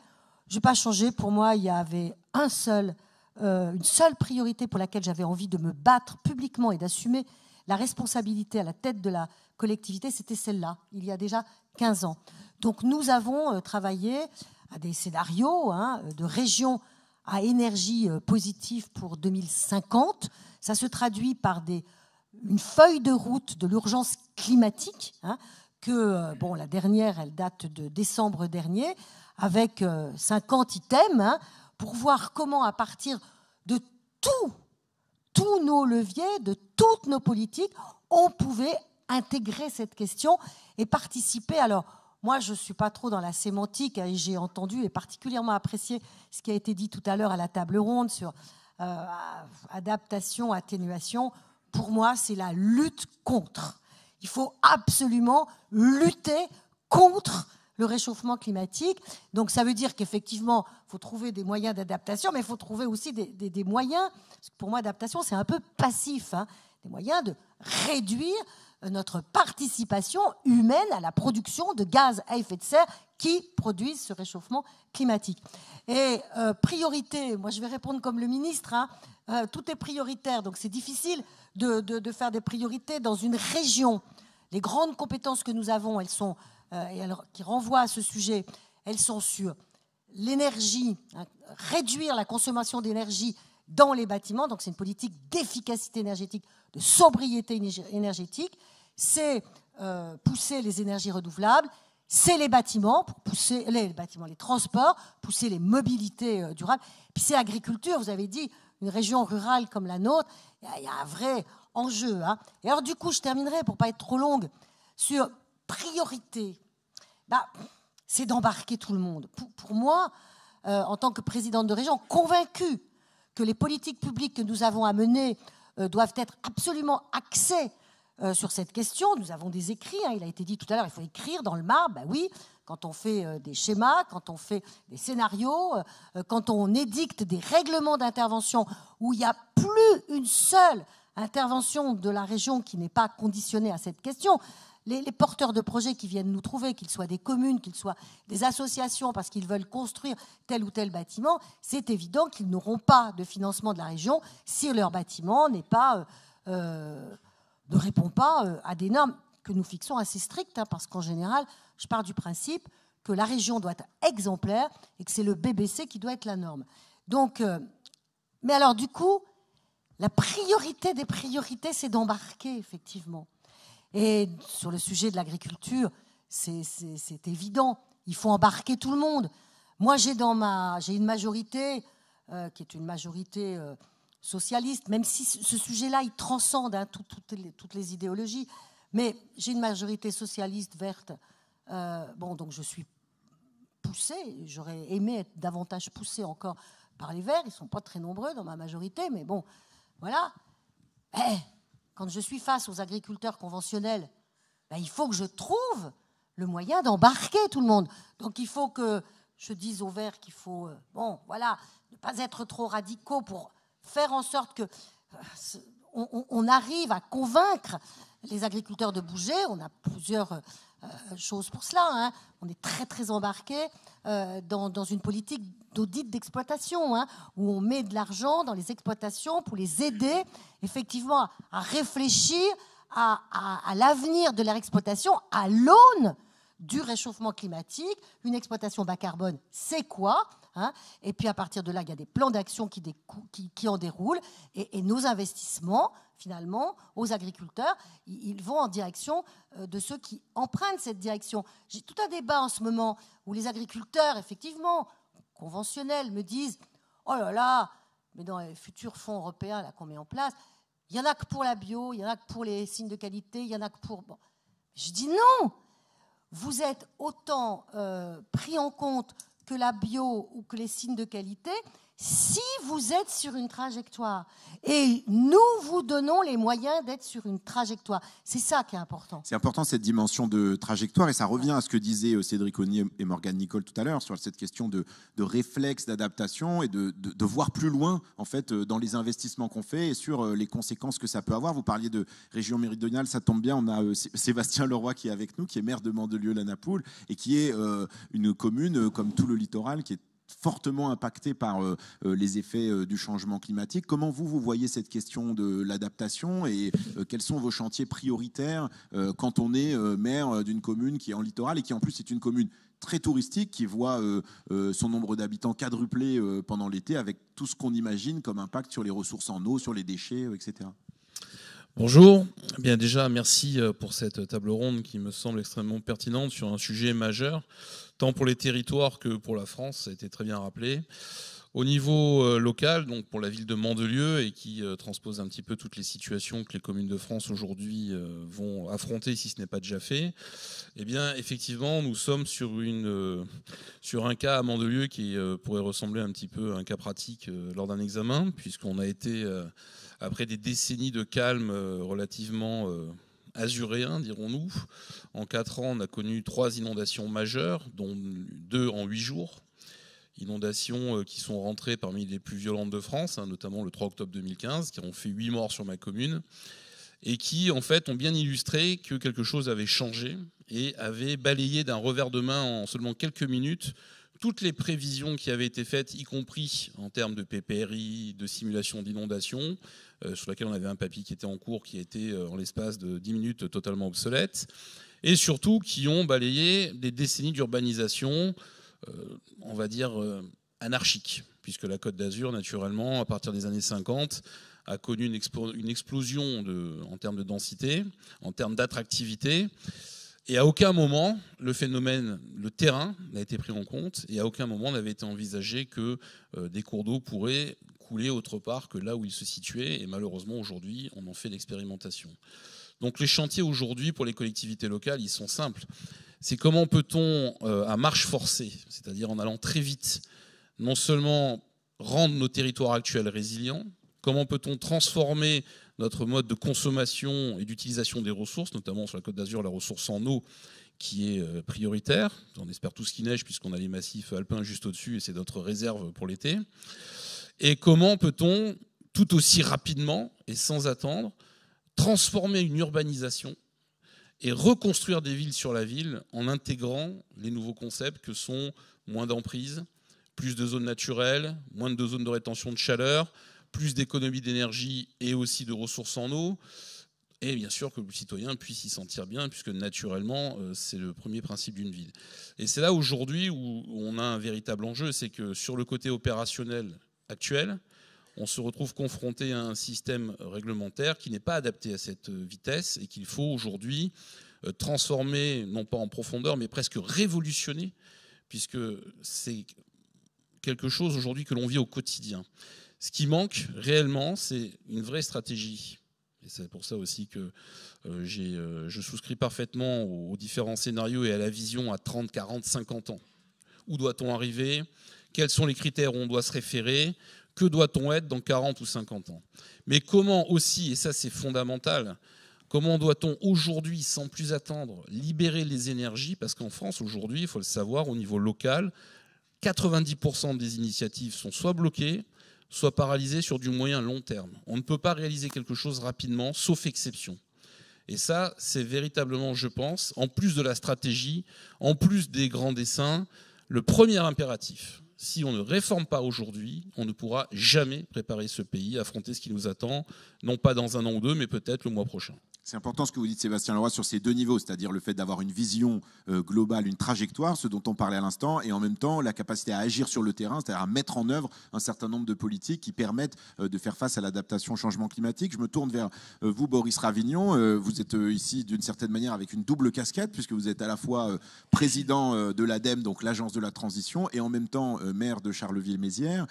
Je n'ai pas changé. Pour moi, il y avait une seule priorité pour laquelle j'avais envie de me battre publiquement et d'assumer la responsabilité à la tête de la collectivité, c'était celle-là, il y a déjà 15 ans. Donc nous avons euh, travaillé à des scénarios hein, de régions à énergie euh, positive pour 2050. Ça se traduit par une feuille de route de l'urgence climatique, hein, que, bon, la dernière, elle date de décembre dernier, avec 50 items. Hein, pour voir comment, à partir de tout, tous nos leviers, de toutes nos politiques, on pouvait intégrer cette question et participer. Alors, moi, je ne suis pas trop dans la sémantique et j'ai entendu et particulièrement apprécié ce qui a été dit tout à l'heure à la table ronde sur euh, adaptation, atténuation. Pour moi, c'est la lutte contre. Il faut absolument lutter contre le réchauffement climatique. Donc ça veut dire qu'effectivement, il faut trouver des moyens d'adaptation, mais il faut trouver aussi des, moyens, pour moi, adaptation, c'est un peu passif, hein, des moyens de réduire notre participation humaine à la production de gaz à effet de serre qui produisent ce réchauffement climatique. Et euh, priorité, moi je vais répondre comme le ministre, hein, euh, tout est prioritaire, donc c'est difficile de, faire des priorités dans une région. Les grandes compétences que nous avons, elles sont euh, qui renvoient à ce sujet, elles sont sur l'énergie, hein, réduire la consommation d'énergie dans les bâtiments, donc c'est une politique d'efficacité énergétique, de sobriété énergétique, c'est euh, pousser les énergies renouvelables, c'est les bâtiments, pour pousser les, bâtiments, les transports, pousser les mobilités euh, durables, puis c'est l'agriculture, vous avez dit, une région rurale comme la nôtre, il y, a un vrai enjeu. Hein. Et alors du coup, je terminerai, pour pas être trop longue, sur priorité, bah, c'est d'embarquer tout le monde. Pour, moi, euh, en tant que présidente de région, convaincue que les politiques publiques que nous avons à mener euh, doivent être absolument axées euh, sur cette question. Nous avons des écrits, hein, il a été dit tout à l'heure, il faut écrire dans le marbre, bah oui, quand on fait des schémas, quand on fait des scénarios, quand on édicte des règlements d'intervention où il n'y a plus une seule intervention de la région qui n'est pas conditionnée à cette question, les, porteurs de projets qui viennent nous trouver, qu'ils soient des communes, qu'ils soient des associations, parce qu'ils veulent construire tel ou tel bâtiment, c'est évident qu'ils n'auront pas de financement de la région si leur bâtiment euh, euh, ne répond pas euh, à des normes que nous fixons assez strictes, hein, parce qu'en général, je pars du principe que la région doit être exemplaire et que c'est le BBC qui doit être la norme. Donc, mais alors du coup, la priorité des priorités, c'est d'embarquer, effectivement. Et sur le sujet de l'agriculture, c'est évident. il faut embarquer tout le monde. Moi, j'ai une majorité euh, qui est une majorité euh, socialiste, même si ce sujet-là, il transcende hein, toutes, les, toutes, les, idéologies. Mais j'ai une majorité socialiste verte. Euh, bon, donc je suis poussée. J'aurais aimé être davantage poussée encore par les Verts. Ils ne sont pas très nombreux dans ma majorité, mais bon, voilà. Eh, quand je suis face aux agriculteurs conventionnels, ben, il faut que je trouve le moyen d'embarquer tout le monde. Donc il faut que je dise aux Verts qu'il faut, bon, voilà, ne pas être trop radicaux pour faire en sorte que euh, arrive à convaincre les agriculteurs de bouger. On a plusieurs euh, choses pour cela. Hein. On est très très embarqué euh, dans, une politique d'audit d'exploitation, hein, où on met de l'argent dans les exploitations pour les aider effectivement à réfléchir à l'avenir de leur exploitation à l'aune du réchauffement climatique. Une exploitation bas carbone, c'est quoi? Hein. et puis à partir de là, il y a des plans d'action qui, en déroulent. Et, nos investissements, finalement, aux agriculteurs, ils, vont en direction euh, de ceux qui empruntent cette direction. J'ai tout un débat en ce moment où les agriculteurs, effectivement, conventionnels, me disent Oh là là, mais dans les futurs fonds européens qu'on met en place, il y en a que pour la bio, il y en a que pour les signes de qualité, il y en a que pour. Je dis non Vous êtes autant euh, pris en compte que la bio ou que les signes de qualité si vous êtes sur une trajectoire. Et nous vous donnons les moyens d'être sur une trajectoire. C'est ça qui est important. C'est important cette dimension de trajectoire et ça revient à ce que disaient euh, Cédric Onnier et Morgane Nicole tout à l'heure sur cette question de, de réflexe, d'adaptation et de, de, voir plus loin en fait euh, dans les investissements qu'on fait et sur euh, les conséquences que ça peut avoir. Vous parliez de région méridionale, ça tombe bien. On a Sébastien Leroy qui est avec nous, qui est maire de Mandelieu-la-Napoule et qui est une commune comme tout le littoral qui est fortement impacté par euh, euh, les effets euh, du changement climatique. Comment vous, vous voyez cette question de l'adaptation et quels sont vos chantiers prioritaires quand on est maire d'une commune qui est en littoral et qui en plus est une commune très touristique qui voit son nombre d'habitants quadruplé pendant l'été avec tout ce qu'on imagine comme impact sur les ressources en eau, sur les déchets, etc. Bonjour. Eh bien déjà, merci pour cette table ronde qui me semble extrêmement pertinente sur un sujet majeur tant pour les territoires que pour la France, ça a été très bien rappelé. Au niveau euh, local, donc pour la ville de Mandelieu, et qui euh, transpose un petit peu toutes les situations que les communes de France aujourd'hui euh, vont affronter si ce n'est pas déjà fait, eh bien effectivement, nous sommes sur un cas à Mandelieu qui pourrait ressembler un petit peu à un cas pratique lors d'un examen, puisqu'on a été, après des décennies de calme relativement azuréen, dirons-nous. En quatre ans, on a connu trois inondations majeures, dont deux en huit jours. Inondations euh, qui sont rentrées parmi les plus violentes de France, hein, notamment le 3 octobre 2015, qui ont fait huit morts sur ma commune, et qui, en fait, ont bien illustré que quelque chose avait changé et avait balayé d'un revers de main en seulement quelques minutes toutes les prévisions qui avaient été faites, y compris en termes de PPRI, de simulation d'inondation, euh, sur laquelle on avait un papier qui était en cours, qui a été euh, en l'espace de 10 minutes totalement obsolète, et surtout qui ont balayé des décennies d'urbanisation, euh, on va dire, anarchique, puisque la Côte d'Azur, naturellement, à partir des années 50, a connu une, une explosion de, en termes de densité, en termes d'attractivité. Et à aucun moment, le phénomène, le terrain n'a été pris en compte, et à aucun moment n'avait été envisagé que des cours d'eau pourraient couler autre part que là où il se situait. Et malheureusement, aujourd'hui, on en fait l'expérimentation. Donc les chantiers aujourd'hui pour les collectivités locales, ils sont simples. C'est comment peut-on, euh, à marche forcée, c'est-à-dire en allant très vite, non seulement rendre nos territoires actuels résilients, comment peut-on transformer notre mode de consommation et d'utilisation des ressources, notamment sur la Côte d'Azur, la ressource en eau, qui est euh, prioritaire. On espère tous qu'il neige puisqu'on a les massifs alpins juste au-dessus et c'est notre réserve pour l'été. Et comment peut-on, tout aussi rapidement et sans attendre, transformer une urbanisation et reconstruire des villes sur la ville en intégrant les nouveaux concepts que sont moins d'emprise, plus de zones naturelles, moins de zones de rétention de chaleur, plus d'économie d'énergie et aussi de ressources en eau, et bien sûr que le citoyen puisse y sentir bien, puisque naturellement, euh, c'est le premier principe d'une ville. Et c'est là aujourd'hui où on a un véritable enjeu, c'est que sur le côté opérationnel, actuelle, on se retrouve confronté à un système réglementaire qui n'est pas adapté à cette vitesse et qu'il faut aujourd'hui transformer, non pas en profondeur, mais presque révolutionner, puisque c'est quelque chose aujourd'hui que l'on vit au quotidien. Ce qui manque réellement, c'est une vraie stratégie. Et c'est pour ça aussi que euh, euh, je souscris parfaitement aux, différents scénarios et à la vision à 30, 40, 50 ans. Où doit-on arriver? Quels sont les critères où on doit se référer? Que doit-on être dans 40 ou 50 ans? Mais comment aussi, et ça c'est fondamental, Comment doit-on aujourd'hui, sans plus attendre, libérer les énergies? Parce qu'en France, aujourd'hui, il faut le savoir, au niveau local, 90% des initiatives sont soit bloquées, soit paralysées sur du moyen long terme. On ne peut pas réaliser quelque chose rapidement, sauf exception. Et ça, c'est véritablement, je pense, en plus de la stratégie, en plus des grands dessins, le premier impératif. Si on ne réforme pas aujourd'hui, on ne pourra jamais préparer ce pays affronter ce qui nous attend, non pas dans un an ou deux, mais peut-être le mois prochain. C'est important ce que vous dites, Sébastien Leroy, sur ces deux niveaux, c'est-à-dire le fait d'avoir une vision euh, globale, une trajectoire, ce dont on parlait à l'instant, et en même temps la capacité à agir sur le terrain, c'est-à-dire à mettre en œuvre un certain nombre de politiques qui permettent euh, de faire face à l'adaptation au changement climatique. Je me tourne vers euh, vous, Boris Ravignon. Vous êtes ici d'une certaine manière avec une double casquette, puisque vous êtes à la fois président de l'ADEME, donc l'agence de la transition, et en même temps maire de Charleville-Mézières.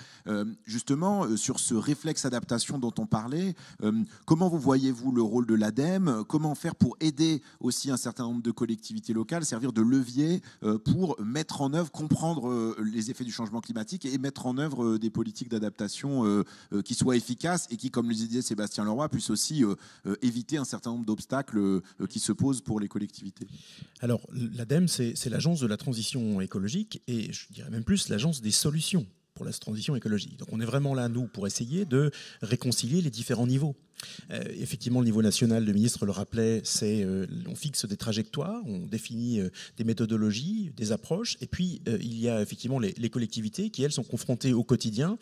Justement, sur ce réflexe adaptation dont on parlait, comment vous voyez-vous le rôle de l'ADEME comment faire pour aider aussi un certain nombre de collectivités locales, servir de levier euh, pour mettre en œuvre, comprendre euh, les effets du changement climatique et mettre en œuvre euh, des politiques d'adaptation qui soient efficaces et qui, comme le disait Sébastien Leroy, puissent aussi éviter un certain nombre d'obstacles qui se posent pour les collectivités. Alors, l'ADEME, c'est l'agence de la transition écologique et je dirais même plus l'agence des solutions pour la transition écologique. Donc on est vraiment là, nous, pour essayer de réconcilier les différents niveaux. Euh, effectivement, le niveau national, le ministre le rappelait, c'est euh, on fixe des trajectoires, on définit euh, des méthodologies, des approches, et puis il y a effectivement les, collectivités qui, elles, sont confrontées au quotidien,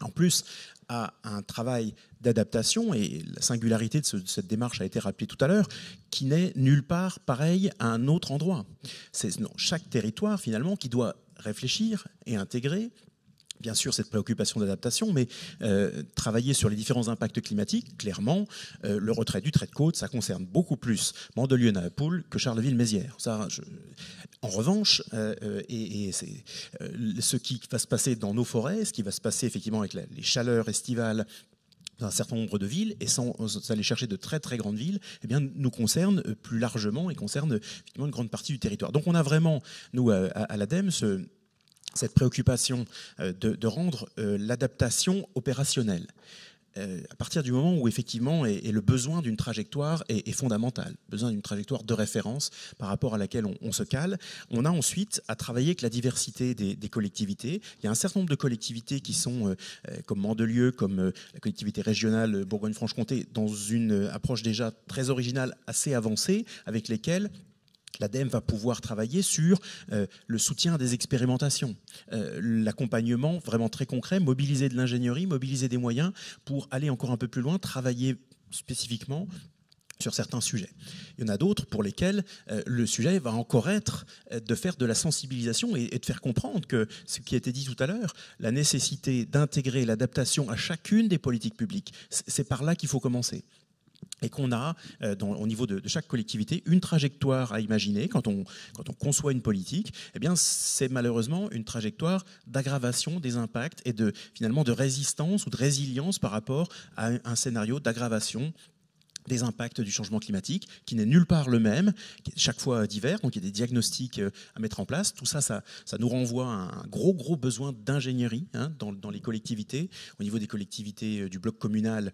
en plus à un travail d'adaptation, et la singularité de, cette démarche a été rappelée tout à l'heure, qui n'est nulle part pareil à un autre endroit. C'est chaque territoire, finalement, qui doit réfléchir et intégrer bien sûr cette préoccupation d'adaptation, mais euh, travailler sur les différents impacts climatiques, clairement, euh, le retrait du trait de côte, ça concerne beaucoup plus Mandelieu-Napoule que Charleville-Mézières. Ça, En revanche, euh, et, ce qui va se passer dans nos forêts, ce qui va se passer effectivement avec les chaleurs estivales dans un certain nombre de villes, et sans aller chercher de très très grandes villes, eh bien, nous concerne plus largement et concerne effectivement une grande partie du territoire. Donc on a vraiment, nous, à, à l'ADEME, ce cette préoccupation euh, de, rendre euh, l'adaptation opérationnelle. Euh, à partir du moment où effectivement et, le besoin d'une trajectoire est, fondamental, besoin d'une trajectoire de référence par rapport à laquelle on, se cale, on a ensuite à travailler avec la diversité des, collectivités. Il y a un certain nombre de collectivités qui sont comme Mandelieu, comme la collectivité régionale Bourgogne-Franche-Comté, dans une approche déjà très originale, assez avancée, avec lesquelles L'ADEME va pouvoir travailler sur euh, le soutien des expérimentations, euh, l'accompagnement vraiment très concret, mobiliser de l'ingénierie, mobiliser des moyens pour aller encore un peu plus loin, travailler spécifiquement sur certains sujets. Il y en a d'autres pour lesquels euh, le sujet va encore être de faire de la sensibilisation et, de faire comprendre que ce qui a été dit tout à l'heure, la nécessité d'intégrer l'adaptation à chacune des politiques publiques, c'est par là qu'il faut commencer et qu'on a euh, au niveau de, chaque collectivité une trajectoire à imaginer quand on, quand on conçoit une politique, eh bien c'est malheureusement une trajectoire d'aggravation des impacts et de finalement de résistance ou de résilience par rapport à un, scénario d'aggravation des impacts du changement climatique, qui n'est nulle part le même, qui est chaque fois divers, donc il y a des diagnostics euh, à mettre en place. Tout ça, ça, ça nous renvoie à un gros, gros besoin d'ingénierie hein, dans, dans, les collectivités, au niveau des collectivités euh, du bloc communal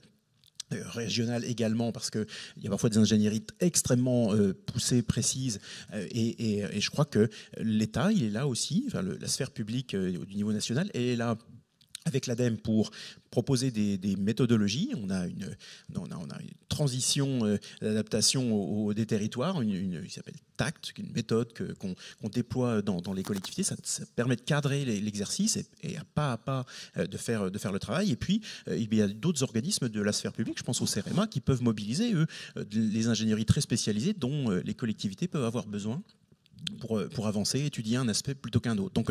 régional également, parce qu'il y a parfois des ingénieries extrêmement euh, poussées, précises, euh, et, je crois que l'État, il est là aussi, la sphère publique du niveau national, elle est là avec l'ADEME pour proposer des, méthodologies. On a une, on a, une transition euh, d'adaptation au, des territoires, une, qui s'appelle TACT, une méthode qu'on déploie dans, les collectivités. Ça, permet de cadrer l'exercice et, à pas à pas euh, de faire, de faire le travail. Et puis, euh, il y a d'autres organismes de la sphère publique, je pense au CEREMA, qui peuvent mobiliser, eux, les ingénieries très spécialisées dont les collectivités peuvent avoir besoin pour, pour, avancer, étudier un aspect plutôt qu'un autre. Donc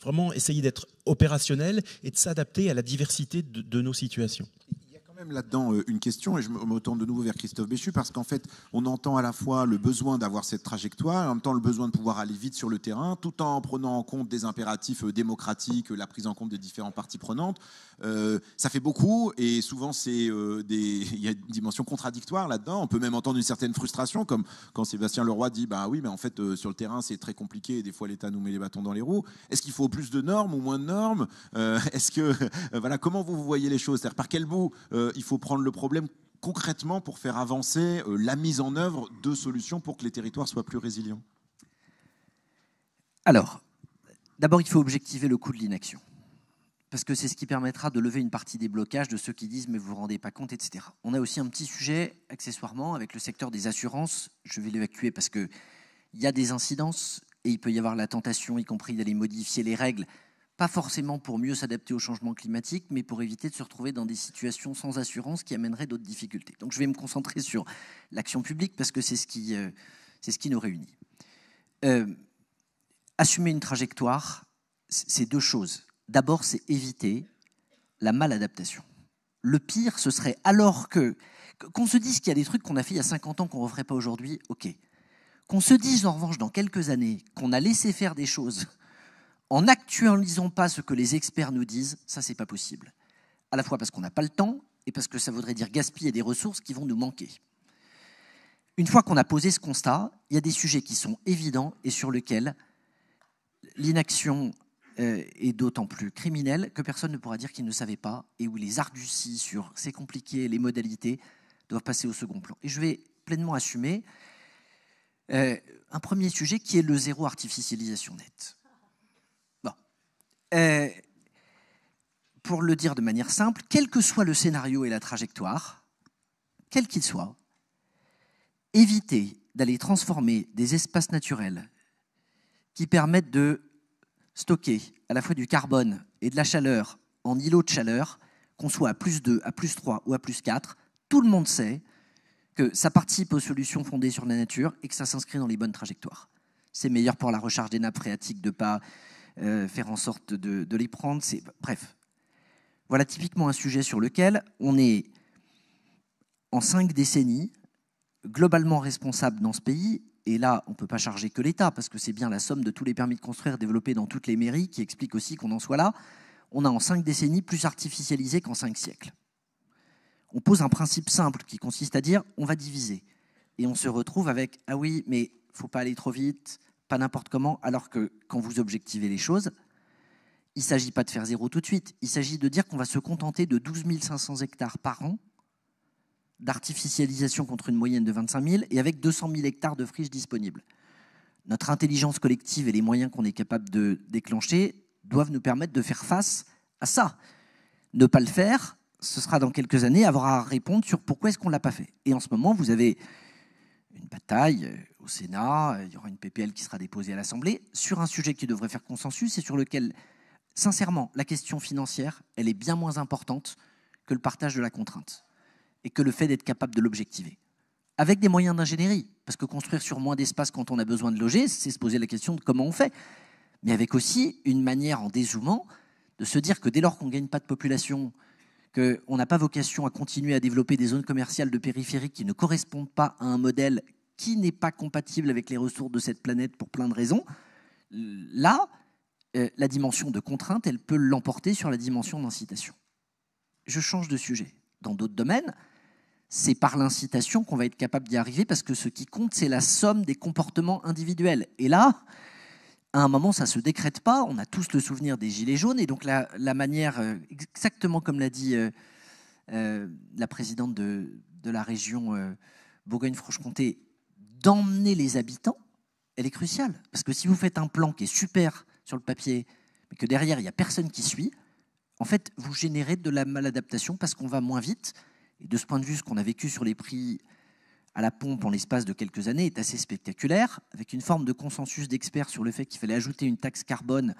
vraiment essayer d'être opérationnel et de s'adapter à la diversité de, nos situations. Il y a quand même là-dedans euh, une question, et je me tourne de nouveau vers Christophe Béchu, parce qu'en fait, on entend à la fois le besoin d'avoir cette trajectoire, en même temps le besoin de pouvoir aller vite sur le terrain, tout en prenant en compte des impératifs euh, démocratiques, la prise en compte des différentes parties prenantes. Euh, ça fait beaucoup, et souvent c'est des, il y a une dimension contradictoire là-dedans. On peut même entendre une certaine frustration, comme quand Sébastien Leroy dit, bah oui, mais en fait sur le terrain c'est très compliqué, et des fois l'État nous met les bâtons dans les roues. Est-ce qu'il faut plus de normes ou moins de normes? Est-ce que, voilà, comment vous, voyez les choses? Par quel bout euh, il faut prendre le problème concrètement pour faire avancer euh, la mise en œuvre de solutions pour que les territoires soient plus résilients? Alors, d'abord, il faut objectiver le coût de l'inaction. Parce que c'est ce qui permettra de lever une partie des blocages de ceux qui disent mais vous vous rendez pas compte, etc. On a aussi un petit sujet, accessoirement, avec le secteur des assurances. Je vais l'évacuer parce qu'il y a des incidences et il peut y avoir la tentation, y compris d'aller modifier les règles pas forcément pour mieux s'adapter au changement climatique, mais pour éviter de se retrouver dans des situations sans assurance qui amèneraient d'autres difficultés. Donc je vais me concentrer sur l'action publique parce que c'est ce, qui, euh, nous réunit. Euh, assumer une trajectoire, c'est deux choses. D'abord, c'est éviter la maladaptation. Le pire, ce serait alors que qu'on se dise qu'il y a des trucs qu'on a fait il y a 50 ans qu'on ne referait pas aujourd'hui, ok. Qu'on se dise en revanche dans quelques années qu'on a laissé faire des choses en n'actualisant pas ce que les experts nous disent, ça, c'est pas possible. À la fois parce qu'on n'a pas le temps et parce que ça voudrait dire gaspiller des ressources qui vont nous manquer. Une fois qu'on a posé ce constat, il y a des sujets qui sont évidents et sur lesquels l'inaction euh, est d'autant plus criminelle que personne ne pourra dire qu'il ne savait pas et où les arguties sur c'est compliqué, les modalités doivent passer au second plan. Et je vais pleinement assumer euh, un premier sujet qui est le zéro artificialisation nette. Euh, pour le dire de manière simple, quel que soit le scénario et la trajectoire, quel qu'il soit, éviter d'aller transformer des espaces naturels qui permettent de stocker à la fois du carbone et de la chaleur en îlots de chaleur, qu'on soit à plus 2, à plus 3 ou à plus 4, tout le monde sait que ça participe aux solutions fondées sur la nature et que ça s'inscrit dans les bonnes trajectoires. C'est meilleur pour la recharge des nappes phréatiques de pas euh, faire en sorte de, les prendre. Bref, voilà typiquement un sujet sur lequel on est en cinq décennies globalement responsable dans ce pays. Et là, on ne peut pas charger que l'État, parce que c'est bien la somme de tous les permis de construire développés dans toutes les mairies qui explique aussi qu'on en soit là. On a en cinq décennies plus artificialisé qu'en cinq siècles. On pose un principe simple qui consiste à dire on va diviser. Et on se retrouve avec ah oui, mais faut pas aller trop vite, pas n'importe comment, alors que quand vous objectivez les choses, il ne s'agit pas de faire zéro tout de suite. Il s'agit de dire qu'on va se contenter de 12 500 hectares par an d'artificialisation contre une moyenne de 25 000 et avec 200 000 hectares de friches disponibles. Notre intelligence collective et les moyens qu'on est capable de déclencher doivent nous permettre de faire face à ça. Ne pas le faire, ce sera dans quelques années avoir à répondre sur pourquoi est-ce qu'on ne l'a pas fait. Et en ce moment, vous avez une bataille euh, au Sénat, euh, il y aura une PPL qui sera déposée à l'Assemblée sur un sujet qui devrait faire consensus et sur lequel, sincèrement, la question financière, elle est bien moins importante que le partage de la contrainte et que le fait d'être capable de l'objectiver. Avec des moyens d'ingénierie, parce que construire sur moins d'espace quand on a besoin de loger, c'est se poser la question de comment on fait. Mais avec aussi une manière en dézoomant de se dire que dès lors qu'on ne gagne pas de population, qu'on n'a pas vocation à continuer à développer des zones commerciales de périphérie qui ne correspondent pas à un modèle qui n'est pas compatible avec les ressources de cette planète pour plein de raisons, là, euh, la dimension de contrainte, elle peut l'emporter sur la dimension d'incitation. Je change de sujet. Dans d'autres domaines, c'est par l'incitation qu'on va être capable d'y arriver parce que ce qui compte, c'est la somme des comportements individuels. Et là, à un moment, ça ne se décrète pas. On a tous le souvenir des Gilets jaunes. Et donc, la, manière, euh, exactement comme l'a dit euh, euh, la présidente de, la région Bourgogne-Franche-Comté, d'emmener les habitants, elle est cruciale. Parce que si vous faites un plan qui est super sur le papier, mais que derrière, il n'y a personne qui suit, en fait, vous générez de la maladaptation parce qu'on va moins vite. De ce point de vue, ce qu'on a vécu sur les prix à la pompe en l'espace de quelques années est assez spectaculaire, avec une forme de consensus d'experts sur le fait qu'il fallait ajouter une taxe carbone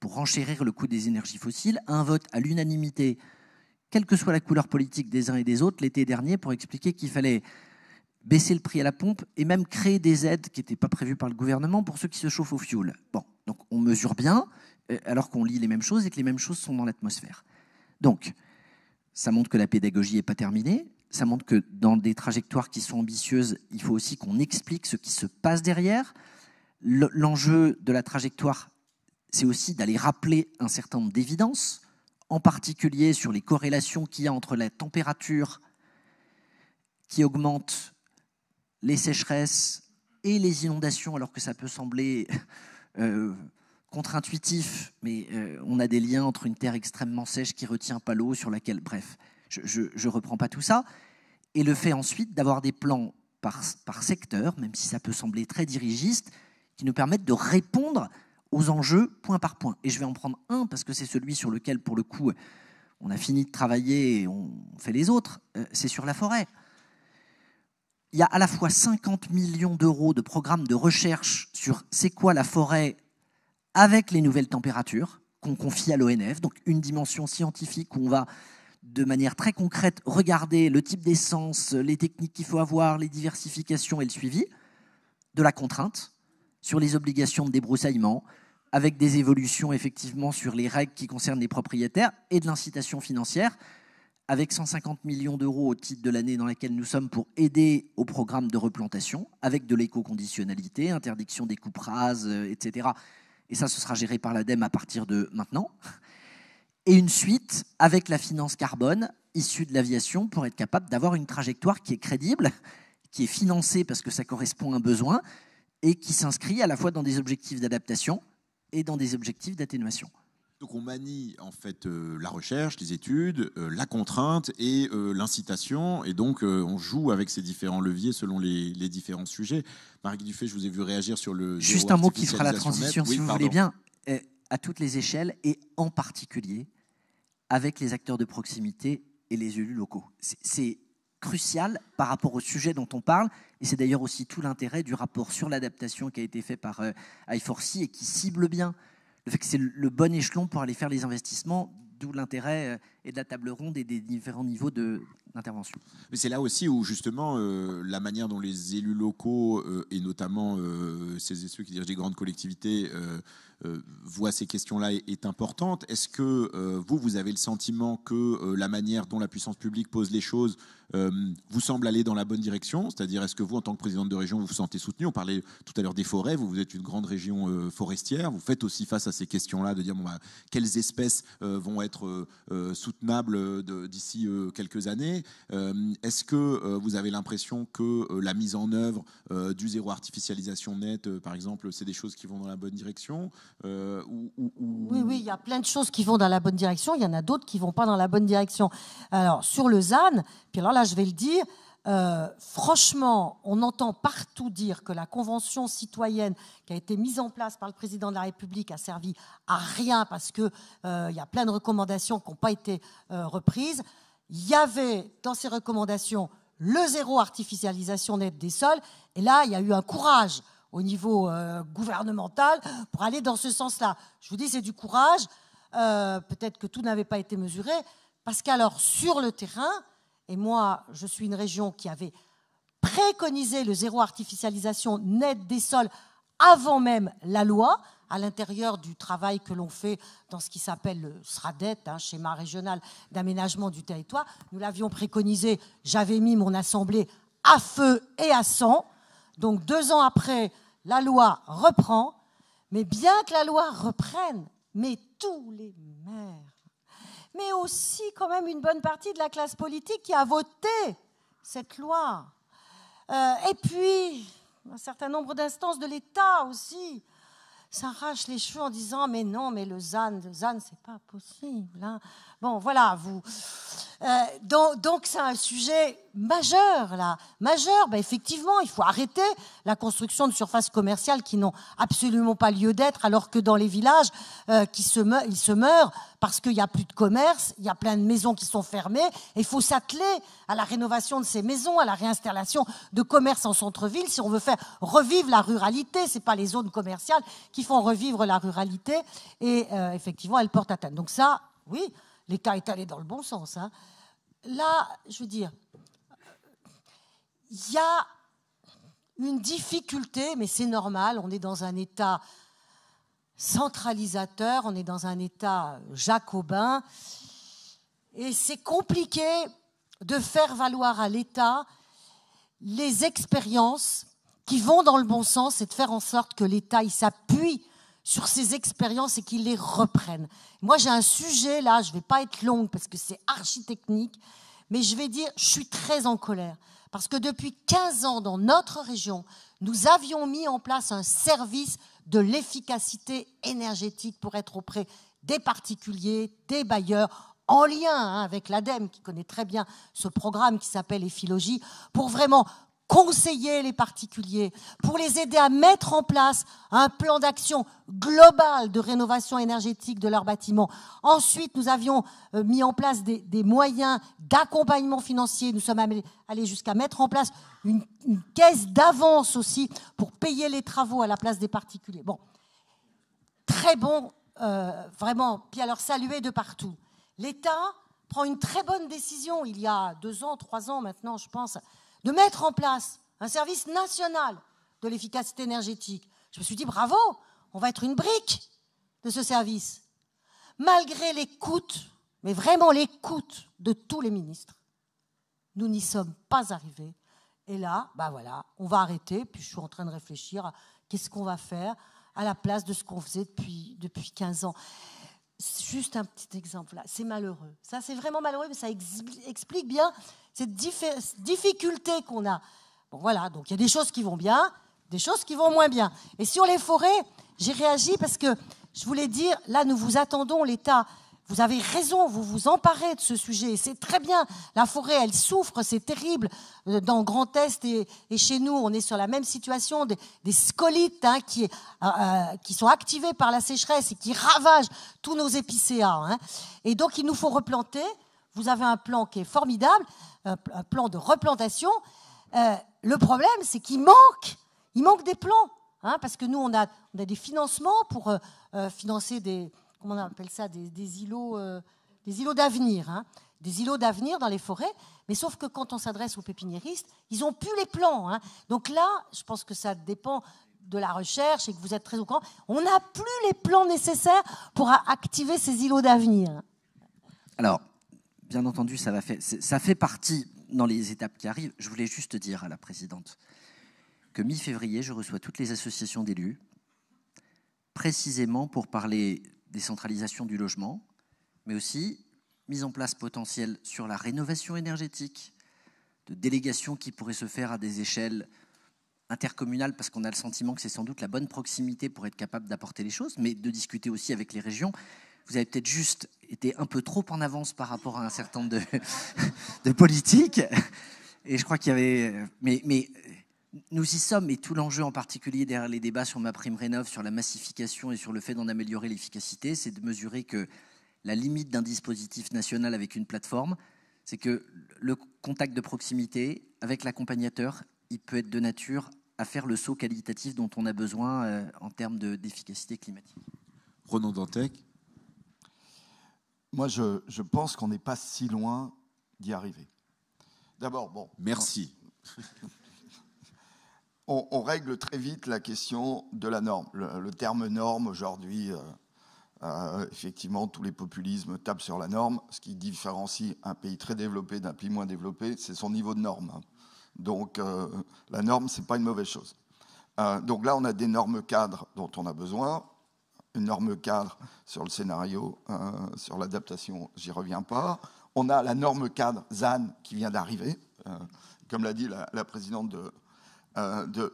pour renchérir le coût des énergies fossiles, un vote à l'unanimité, quelle que soit la couleur politique des uns et des autres, l'été dernier, pour expliquer qu'il fallait baisser le prix à la pompe et même créer des aides qui n'étaient pas prévues par le gouvernement pour ceux qui se chauffent au fioul. Bon, donc on mesure bien, euh, alors qu'on lit les mêmes choses et que les mêmes choses sont dans l'atmosphère. Donc, ça montre que la pédagogie n'est pas terminée, ça montre que dans des trajectoires qui sont ambitieuses, il faut aussi qu'on explique ce qui se passe derrière. L'enjeu de la trajectoire, c'est aussi d'aller rappeler un certain nombre d'évidences, en particulier sur les corrélations qu'il y a entre la température qui augmente, les sécheresses et les inondations, alors que ça peut sembler euh, contre-intuitif, mais euh, on a des liens entre une terre extrêmement sèche qui retient pas l'eau, sur laquelle, bref, je ne reprends pas tout ça, et le fait ensuite d'avoir des plans par, par secteur, même si ça peut sembler très dirigiste, qui nous permettent de répondre aux enjeux point par point. Et je vais en prendre un parce que c'est celui sur lequel, pour le coup, on a fini de travailler et on fait les autres, euh, c'est sur la forêt. Il y a à la fois 50 millions d'euros de programmes de recherche sur c'est quoi la forêt avec les nouvelles températures qu'on confie à l'ONF, donc une dimension scientifique où on va de manière très concrète regarder le type d'essence, les techniques qu'il faut avoir, les diversifications et le suivi, de la contrainte sur les obligations de débroussaillement, avec des évolutions effectivement sur les règles qui concernent les propriétaires et de l'incitation financière, avec 150 millions d'euros au titre de l'année dans laquelle nous sommes pour aider au programme de replantation, avec de l'éco-conditionnalité, interdiction des coupes rases, euh, etc et ça, ce sera géré par l'ADEME à partir de maintenant, et une suite avec la finance carbone issue de l'aviation pour être capable d'avoir une trajectoire qui est crédible, qui est financée parce que ça correspond à un besoin, et qui s'inscrit à la fois dans des objectifs d'adaptation et dans des objectifs d'atténuation. Donc on manie en fait euh, la recherche, les études, euh, la contrainte et euh, l'incitation, et donc on joue avec ces différents leviers selon les, différents sujets. Marie Dufay, je vous ai vu réagir sur le. Juste un mot qui fera la transition, si vous voulez bien, à toutes les échelles et en particulier avec les acteurs de proximité et les élus locaux. C'est crucial par rapport au sujet dont on parle, et c'est d'ailleurs aussi tout l'intérêt du rapport sur l'adaptation qui a été fait par i4C et qui cible bien le fait que c'est le bon échelon pour aller faire les investissements, d'où l'intérêt euh, et de la table ronde et des différents niveaux d'intervention. Mais c'est là aussi où justement euh, la manière dont les élus locaux euh, et notamment celles et ceux qui dirigent des grandes collectivités voient ces questions-là est, importante. Est-ce que vous, vous avez le sentiment que la manière dont la puissance publique pose les choses vous semble aller dans la bonne direction. C'est-à-dire, est-ce que vous, en tant que présidente de région, vous vous sentez soutenu On parlait tout à l'heure des forêts, vous, vous êtes une grande région euh, forestière, vous faites aussi face à ces questions-là, de dire bon, bah, quelles espèces euh, vont être soutenables d'ici quelques années? Est-ce que vous avez l'impression que la mise en œuvre du zéro artificialisation net, par exemple, c'est des choses qui vont dans la bonne direction? Oui, oui, il y a plein de choses qui vont dans la bonne direction, il y en a d'autres qui ne vont pas dans la bonne direction. Alors, sur le ZAN, puis alors là, je vais le dire, euh, franchement, on entend partout dire que la convention citoyenne qui a été mise en place par le président de la République a servi à rien parce qu'il euh, y a plein de recommandations qui n'ont pas été euh, reprises. Il y avait dans ces recommandations le zéro artificialisation nette des sols, et là, il y a eu un courage au niveau gouvernemental pour aller dans ce sens-là. Je vous dis, c'est du courage. Peut-être que tout n'avait pas été mesuré, parce qu'alors, sur le terrain, et moi, je suis une région qui avait préconisé le zéro artificialisation net des sols avant même la loi, à l'intérieur du travail que l'on fait dans ce qui s'appelle le SRADET, un hein, schéma régional d'aménagement du territoire. Nous l'avions préconisé, j'avais mis mon assemblée à feu et à sang. Donc deux ans après, la loi reprend. Mais bien que la loi reprenne, mais tous les maires mais aussi quand même une bonne partie de la classe politique qui a voté cette loi. Euh, et puis, un certain nombre d'instances de l'État aussi s'arrachent les cheveux en disant mais non, mais le ZAN, le ZAN, c'est pas possible. Hein. Bon, voilà, vous. Euh, donc, c'est un sujet majeur, là. Majeur, ben, effectivement, il faut arrêter la construction de surfaces commerciales qui n'ont absolument pas lieu d'être, alors que dans les villages, euh, qui se meurent, ils se meurent parce qu'il n'y a plus de commerce, il y a plein de maisons qui sont fermées, il faut s'atteler à la rénovation de ces maisons, à la réinstallation de commerce en centre-ville, si on veut faire revivre la ruralité. Ce pas les zones commerciales qui font revivre la ruralité, et euh, effectivement, elles portent atteinte. Donc ça, oui, l'État est allé dans le bon sens. Hein. Là, je veux dire, il y a une difficulté, mais c'est normal, on est dans un État centralisateur, on est dans un État jacobin. Et c'est compliqué de faire valoir à l'État les expériences qui vont dans le bon sens et de faire en sorte que l'État s'appuie sur ces expériences et qu'il les reprenne. Moi, j'ai un sujet là, je ne vais pas être longue parce que c'est architecnique, mais je vais dire, je suis très en colère. Parce que depuis 15 ans, dans notre région, nous avions mis en place un service de l'efficacité énergétique pour être auprès des particuliers, des bailleurs, en lien hein, avec l'ADEME, qui connaît très bien ce programme qui s'appelle Ephilogie, pour vraiment conseiller les particuliers, pour les aider à mettre en place un plan d'action global de rénovation énergétique de leurs bâtiments. Ensuite, nous avions euh, mis en place des, moyens d'accompagnement financier. Nous sommes allés jusqu'à mettre en place une, caisse d'avance aussi pour payer les travaux à la place des particuliers. Bon, très bon, euh, vraiment, puis alors saluer de partout. L'État prend une très bonne décision il y a deux ans, trois ans maintenant, je pense, de mettre en place un service national de l'efficacité énergétique. Je me suis dit, bravo, on va être une brique de ce service. Malgré les coûts, mais vraiment les coûts de tous les ministres, nous n'y sommes pas arrivés. Et là, bah voilà, on va arrêter. Puis je suis en train de réfléchir à qu'est-ce qu'on va faire à la place de ce qu'on faisait depuis, depuis 15 ans. Juste un petit exemple là, c'est malheureux. Ça, c'est vraiment malheureux, mais ça explique bien cette difficulté qu'on a. Bon, voilà, donc il y a des choses qui vont bien, des choses qui vont moins bien. Et sur les forêts, j'ai réagi parce que je voulais dire, là, nous vous attendons, l'État vous avez raison, vous vous emparez de ce sujet. C'est très bien. La forêt, elle souffre, c'est terrible. Euh, dans Grand Est et, chez nous, on est sur la même situation des, scolites hein, qui, euh, euh, qui, sont activés par la sécheresse et qui ravagent tous nos épicéas. Hein. Et donc, il nous faut replanter. Vous avez un plan qui est formidable, un, plan de replantation. le problème, c'est qu'il manque, il manque des plans. Hein, parce que nous, on a, des financements pour financer des comment on appelle ça, des, îlots, euh, des îlots d'avenir, hein. des îlots d'avenir dans les forêts. Mais sauf que quand on s'adresse aux pépiniéristes, ils n'ont plus les plans. Hein. Donc là, je pense que ça dépend de la recherche et que vous êtes très au courant. On n'a plus les plans nécessaires pour activer ces îlots d'avenir. Alors, bien entendu, ça, fait partie dans les étapes qui arrivent. Je voulais juste dire à la présidente que mi-février, je reçois toutes les associations d'élus, précisément pour parler décentralisation du logement, mais aussi mise en place potentielle sur la rénovation énergétique, de délégations qui pourraient se faire à des échelles intercommunales, parce qu'on a le sentiment que c'est sans doute la bonne proximité pour être capable d'apporter les choses, mais de discuter aussi avec les régions. Vous avez peut-être juste été un peu trop en avance par rapport à un certain nombre de, de politiques. Et je crois qu'il y avait. Mais, mais nous y sommes, et tout l'enjeu en particulier derrière les débats sur ma prime rénov, sur la massification et sur le fait d'en améliorer l'efficacité, c'est de mesurer que la limite d'un dispositif national avec une plateforme, c'est que le contact de proximité avec l'accompagnateur, il peut être de nature à faire le saut qualitatif dont on a besoin euh, en termes d'efficacité climatique. Renaud Dantec Moi, je, je pense qu'on n'est pas si loin d'y arriver. D'abord, bon. Merci. on, règle très vite la question de la norme. Le, terme norme, aujourd'hui, euh, euh, effectivement, tous les populismes tapent sur la norme. Ce qui différencie un pays très développé d'un pays moins développé, c'est son niveau de norme. Donc, euh, la norme, ce n'est pas une mauvaise chose. donc là, on a des normes cadres dont on a besoin. Une norme cadre sur le scénario, sur l'adaptation, j'y reviens pas. On a la norme cadre ZAN qui vient d'arriver. comme l'a dit la présidente de, euh, de,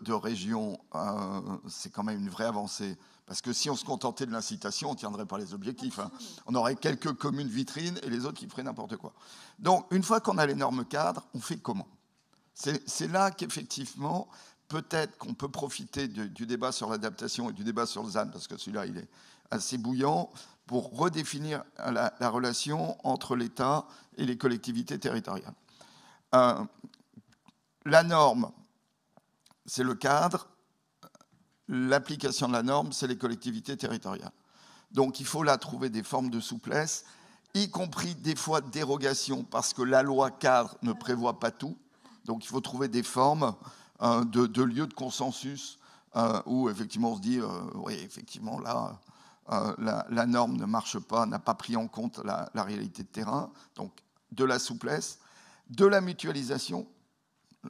euh, c'est quand même une vraie avancée. Parce que si on se contentait de l'incitation, on ne tiendrait pas les objectifs. Hein. On aurait quelques communes vitrines et les autres qui feraient n'importe quoi. Donc, une fois qu'on a les normes cadres, on fait comment? C'est là qu'effectivement, peut-être qu'on peut profiter du, débat sur l'adaptation et du débat sur le ZAN, parce que celui-là, il est assez bouillant, pour redéfinir la, relation entre l'État et les collectivités territoriales. Euh, la norme, c'est le cadre. L'application de la norme, c'est les collectivités territoriales. Donc il faut là trouver des formes de souplesse, y compris des fois dérogation, parce que la loi cadre ne prévoit pas tout. Donc il faut trouver des formes euh, de, lieux de consensus euh, où effectivement on se dit, euh, oui, effectivement là, euh, la, norme ne marche pas, n'a pas pris en compte la, réalité de terrain. Donc, de la souplesse, de la mutualisation.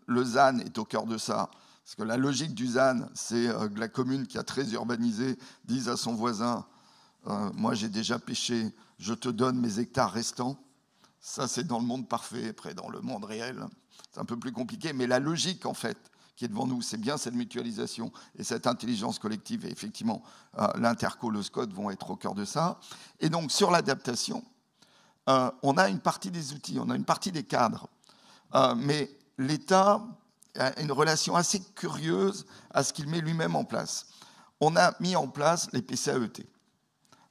Le ZAN est au cœur de ça. Parce que la logique du ZAN, c'est que la commune qui a très urbanisé dise à son voisin Moi, j'ai déjà pêché, je te donne mes hectares restants. Ça, c'est dans le monde parfait. Après, dans le monde réel, c'est un peu plus compliqué. Mais la logique, en fait, qui est devant nous, c'est bien cette mutualisation et cette intelligence collective. Et effectivement, euh, l'Interco, le SCOT vont être au cœur de ça. Et donc, sur l'adaptation, euh, on a une partie des outils, on a une partie des cadres. Euh, mais l'État a une relation assez curieuse à ce qu'il met lui-même en place. On a mis en place les PCAET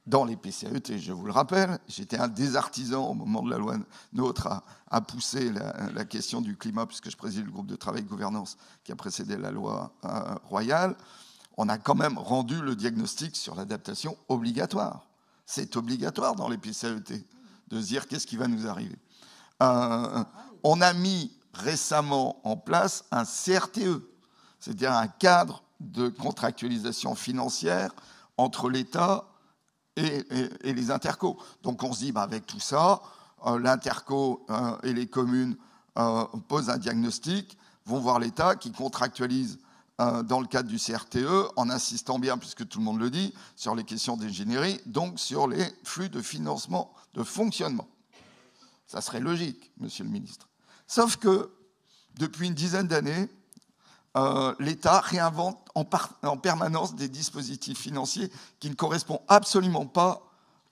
dans les PCAET, je vous le rappelle. J'étais un des artisans au moment de la loi NOTRe à, pousser la, question du climat, puisque je préside le groupe de travail de gouvernance qui a précédé la loi euh, royale. On a quand même rendu le diagnostic sur l'adaptation obligatoire. C'est obligatoire dans les PCAET de se dire qu'est-ce qui va nous arriver. Euh, on a mis récemment en place un CRTE, c'est-à-dire un cadre de contractualisation financière entre l'État et, les intercos. Donc on se dit, bah, avec tout ça, euh, l'interco euh, et les communes euh, posent un diagnostic, vont voir l'État qui contractualise dans le cadre du CRTE, en insistant bien, puisque tout le monde le dit, sur les questions d'ingénierie, donc sur les flux de financement, de fonctionnement. Ça serait logique, monsieur le ministre. Sauf que, depuis une dizaine d'années, euh, l'État réinvente en, permanence des dispositifs financiers qui ne correspondent absolument pas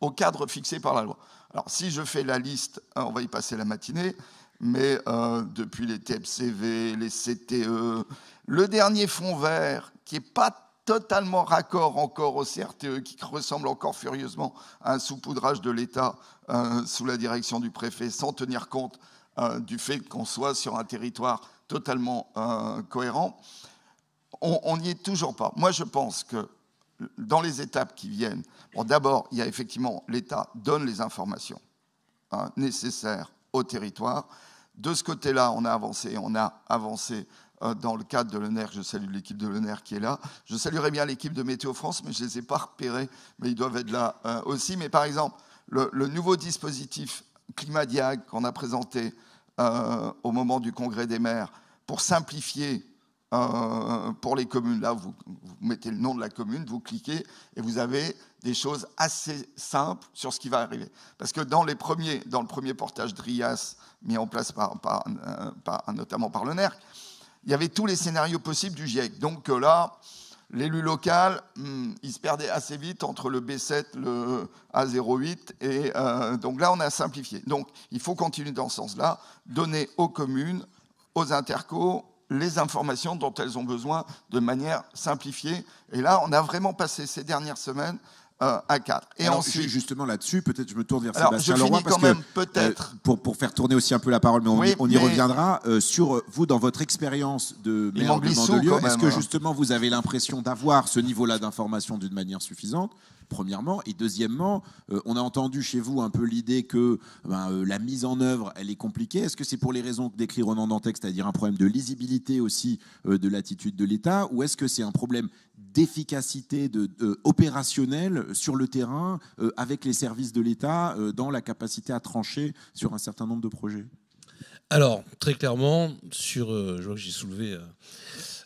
au cadre fixé par la loi. Alors, si je fais la liste, hein, on va y passer la matinée, mais euh, depuis les TFCV, les CTE, le dernier fonds vert, qui n'est pas totalement raccord encore au CRTE, qui ressemble encore furieusement à un saupoudrage de l'État euh, sous la direction du préfet, sans tenir compte du fait qu'on soit sur un territoire totalement euh, cohérent. On n'y est toujours pas. Moi, je pense que dans les étapes qui viennent, bon, d'abord, il y a effectivement l'État donne les informations hein, nécessaires au territoire. De ce côté-là, on a avancé, on a avancé euh, dans le cadre de l'ENER. Je salue l'équipe de l'ENER qui est là. Je saluerai bien l'équipe de Météo France, mais je ne les ai pas repérés, mais ils doivent être là euh, aussi. Mais par exemple, le, le nouveau dispositif Climadiag qu'on a présenté euh, au moment du congrès des maires pour simplifier euh, pour les communes. Là, vous, mettez le nom de la commune, vous cliquez et vous avez des choses assez simples sur ce qui va arriver. Parce que dans, les premiers, dans le premier portage DRIAS mis en place par, euh, notamment par le NERC, il y avait tous les scénarios possibles du GIEC. Donc là, l'élu local, hmm, il se perdait assez vite entre le B7, le A08, et euh, donc là, on a simplifié. Donc, il faut continuer dans ce sens-là, donner aux communes, aux intercos, les informations dont elles ont besoin de manière simplifiée. Et là, on a vraiment passé ces dernières semaines euh, un cadre. Et ensuite, justement là-dessus, peut-être je me tourne vers Sébastien Leroy parce que peut-être euh, pour, pour faire tourner aussi un peu la parole, mais on, y, reviendra sur vous dans votre expérience de maire de Lyon. Est-ce que hein. justement vous avez l'impression d'avoir ce niveau-là d'information d'une manière suffisante premièrement. Et deuxièmement, euh, on a entendu chez vous un peu l'idée que ben, euh, la mise en œuvre, elle est compliquée. Est-ce que c'est pour les raisons que décrit Ronan Dantec, c'est-à-dire un problème de lisibilité aussi euh, de l'attitude de l'État, ou est-ce que c'est un problème d'efficacité de, opérationnelle sur le terrain avec les services de l'État dans la capacité à trancher sur un certain nombre de projets? Alors, très clairement, sur, je vois que j'ai soulevé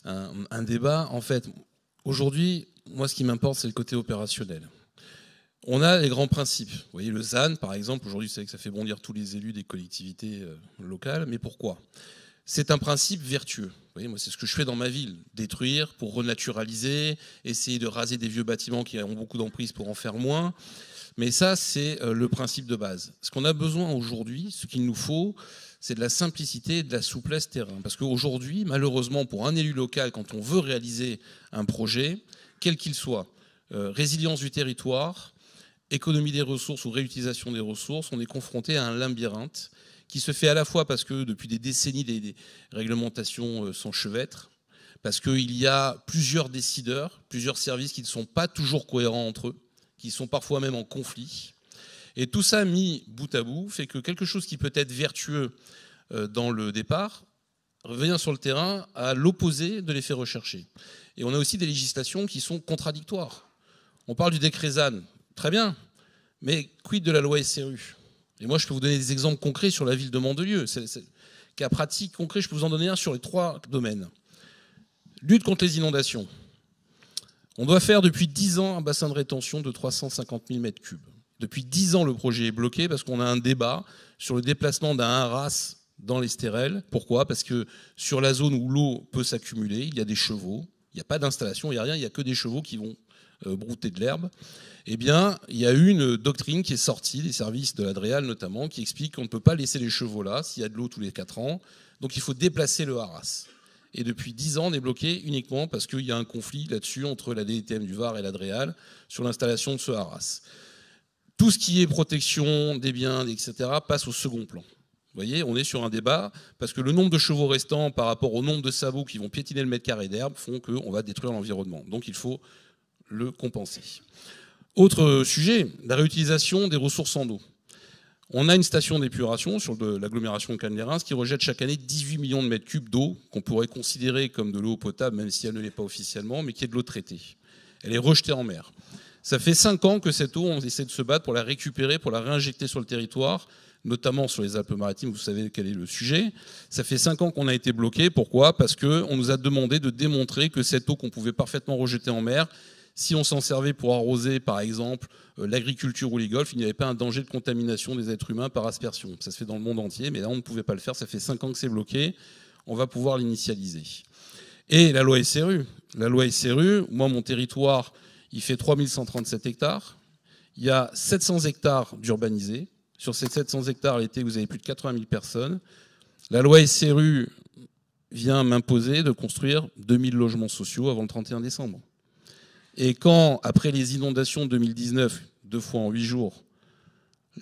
un, un, débat. En fait, aujourd'hui, moi, ce qui m'importe, c'est le côté opérationnel. On a les grands principes. Vous voyez, le ZAN, par exemple, aujourd'hui, c'est que ça fait bondir tous les élus des collectivités euh, locales. Mais pourquoi? C'est un principe vertueux. Moi, c'est ce que je fais dans ma ville. Détruire pour renaturaliser, essayer de raser des vieux bâtiments qui ont beaucoup d'emprise pour en faire moins. Mais ça, c'est euh, le principe de base. Ce qu'on a besoin aujourd'hui, ce qu'il nous faut, c'est de la simplicité et de la souplesse terrain. Parce qu'aujourd'hui, malheureusement, pour un élu local, quand on veut réaliser un projet, quel qu'il soit, euh, résilience du territoire, économie des ressources ou réutilisation des ressources, on est confronté à un labyrinthe qui se fait à la fois parce que depuis des décennies, des, réglementations euh, s'enchevêtrent, parce qu'il y a plusieurs décideurs, plusieurs services qui ne sont pas toujours cohérents entre eux, qui sont parfois même en conflit. Et tout ça mis bout à bout fait que quelque chose qui peut être vertueux euh, dans le départ revient sur le terrain à l'opposé de l'effet recherché. Et on a aussi des législations qui sont contradictoires. On parle du décret ZAN. Très bien. Mais quid de la loi SRU Et moi, je peux vous donner des exemples concrets sur la ville de Mandelieu. C'est, cas pratique, concret, je peux vous en donner un sur les trois domaines. Lutte contre les inondations. On doit faire depuis 10 ans un bassin de rétention de 350 000 m3. Depuis 10 ans, le projet est bloqué parce qu'on a un débat sur le déplacement d'un haras dans les stérelles. Pourquoi? Parce que sur la zone où l'eau peut s'accumuler, il y a des chevaux. Il n'y a pas d'installation, il n'y a rien, il n'y a que des chevaux qui vont euh, brouter de l'herbe. Eh bien, il y a eu une doctrine qui est sortie des services de l'Adréal notamment, qui explique qu'on ne peut pas laisser les chevaux là s'il y a de l'eau tous les 4 ans. Donc il faut déplacer le haras. Et depuis 10 ans, on est bloqué uniquement parce qu'il y a un conflit là-dessus entre la DTM du Var et l'Adréal sur l'installation de ce haras. Tout ce qui est protection des biens, etc., passe au second plan. Vous voyez, on est sur un débat parce que le nombre de chevaux restants par rapport au nombre de sabots qui vont piétiner le mètre carré d'herbe font qu'on va détruire l'environnement. Donc il faut le compenser. Autre sujet, la réutilisation des ressources en eau. On a une station d'épuration sur l'agglomération de Cannes-les-Reims qui rejette chaque année 18 millions de mètres cubes d'eau qu'on pourrait considérer comme de l'eau potable, même si elle ne l'est pas officiellement, mais qui est de l'eau traitée. Elle est rejetée en mer. Ça fait cinq ans que cette eau, on essaie de se battre pour la récupérer, pour la réinjecter sur le territoire, notamment sur les Alpes-Maritimes, vous savez quel est le sujet. Ça fait cinq ans qu'on a été bloqué. Pourquoi? Parce qu'on nous a demandé de démontrer que cette eau qu'on pouvait parfaitement rejeter en mer si on s'en servait pour arroser, par exemple, euh, l'agriculture ou les golfs, il n'y avait pas un danger de contamination des êtres humains par aspersion. Ça se fait dans le monde entier, mais là, on ne pouvait pas le faire. Ça fait cinq ans que c'est bloqué. On va pouvoir l'initialiser. Et la loi SRU. La loi SRU, moi, mon territoire, il fait 3137 hectares. Il y a 700 hectares d'urbanisés. Sur ces 700 hectares, l'été, vous avez plus de 80 000 personnes. La loi SRU vient m'imposer de construire 2000 logements sociaux avant le 31 décembre. Et quand, après les inondations de 2019, deux fois en huit jours,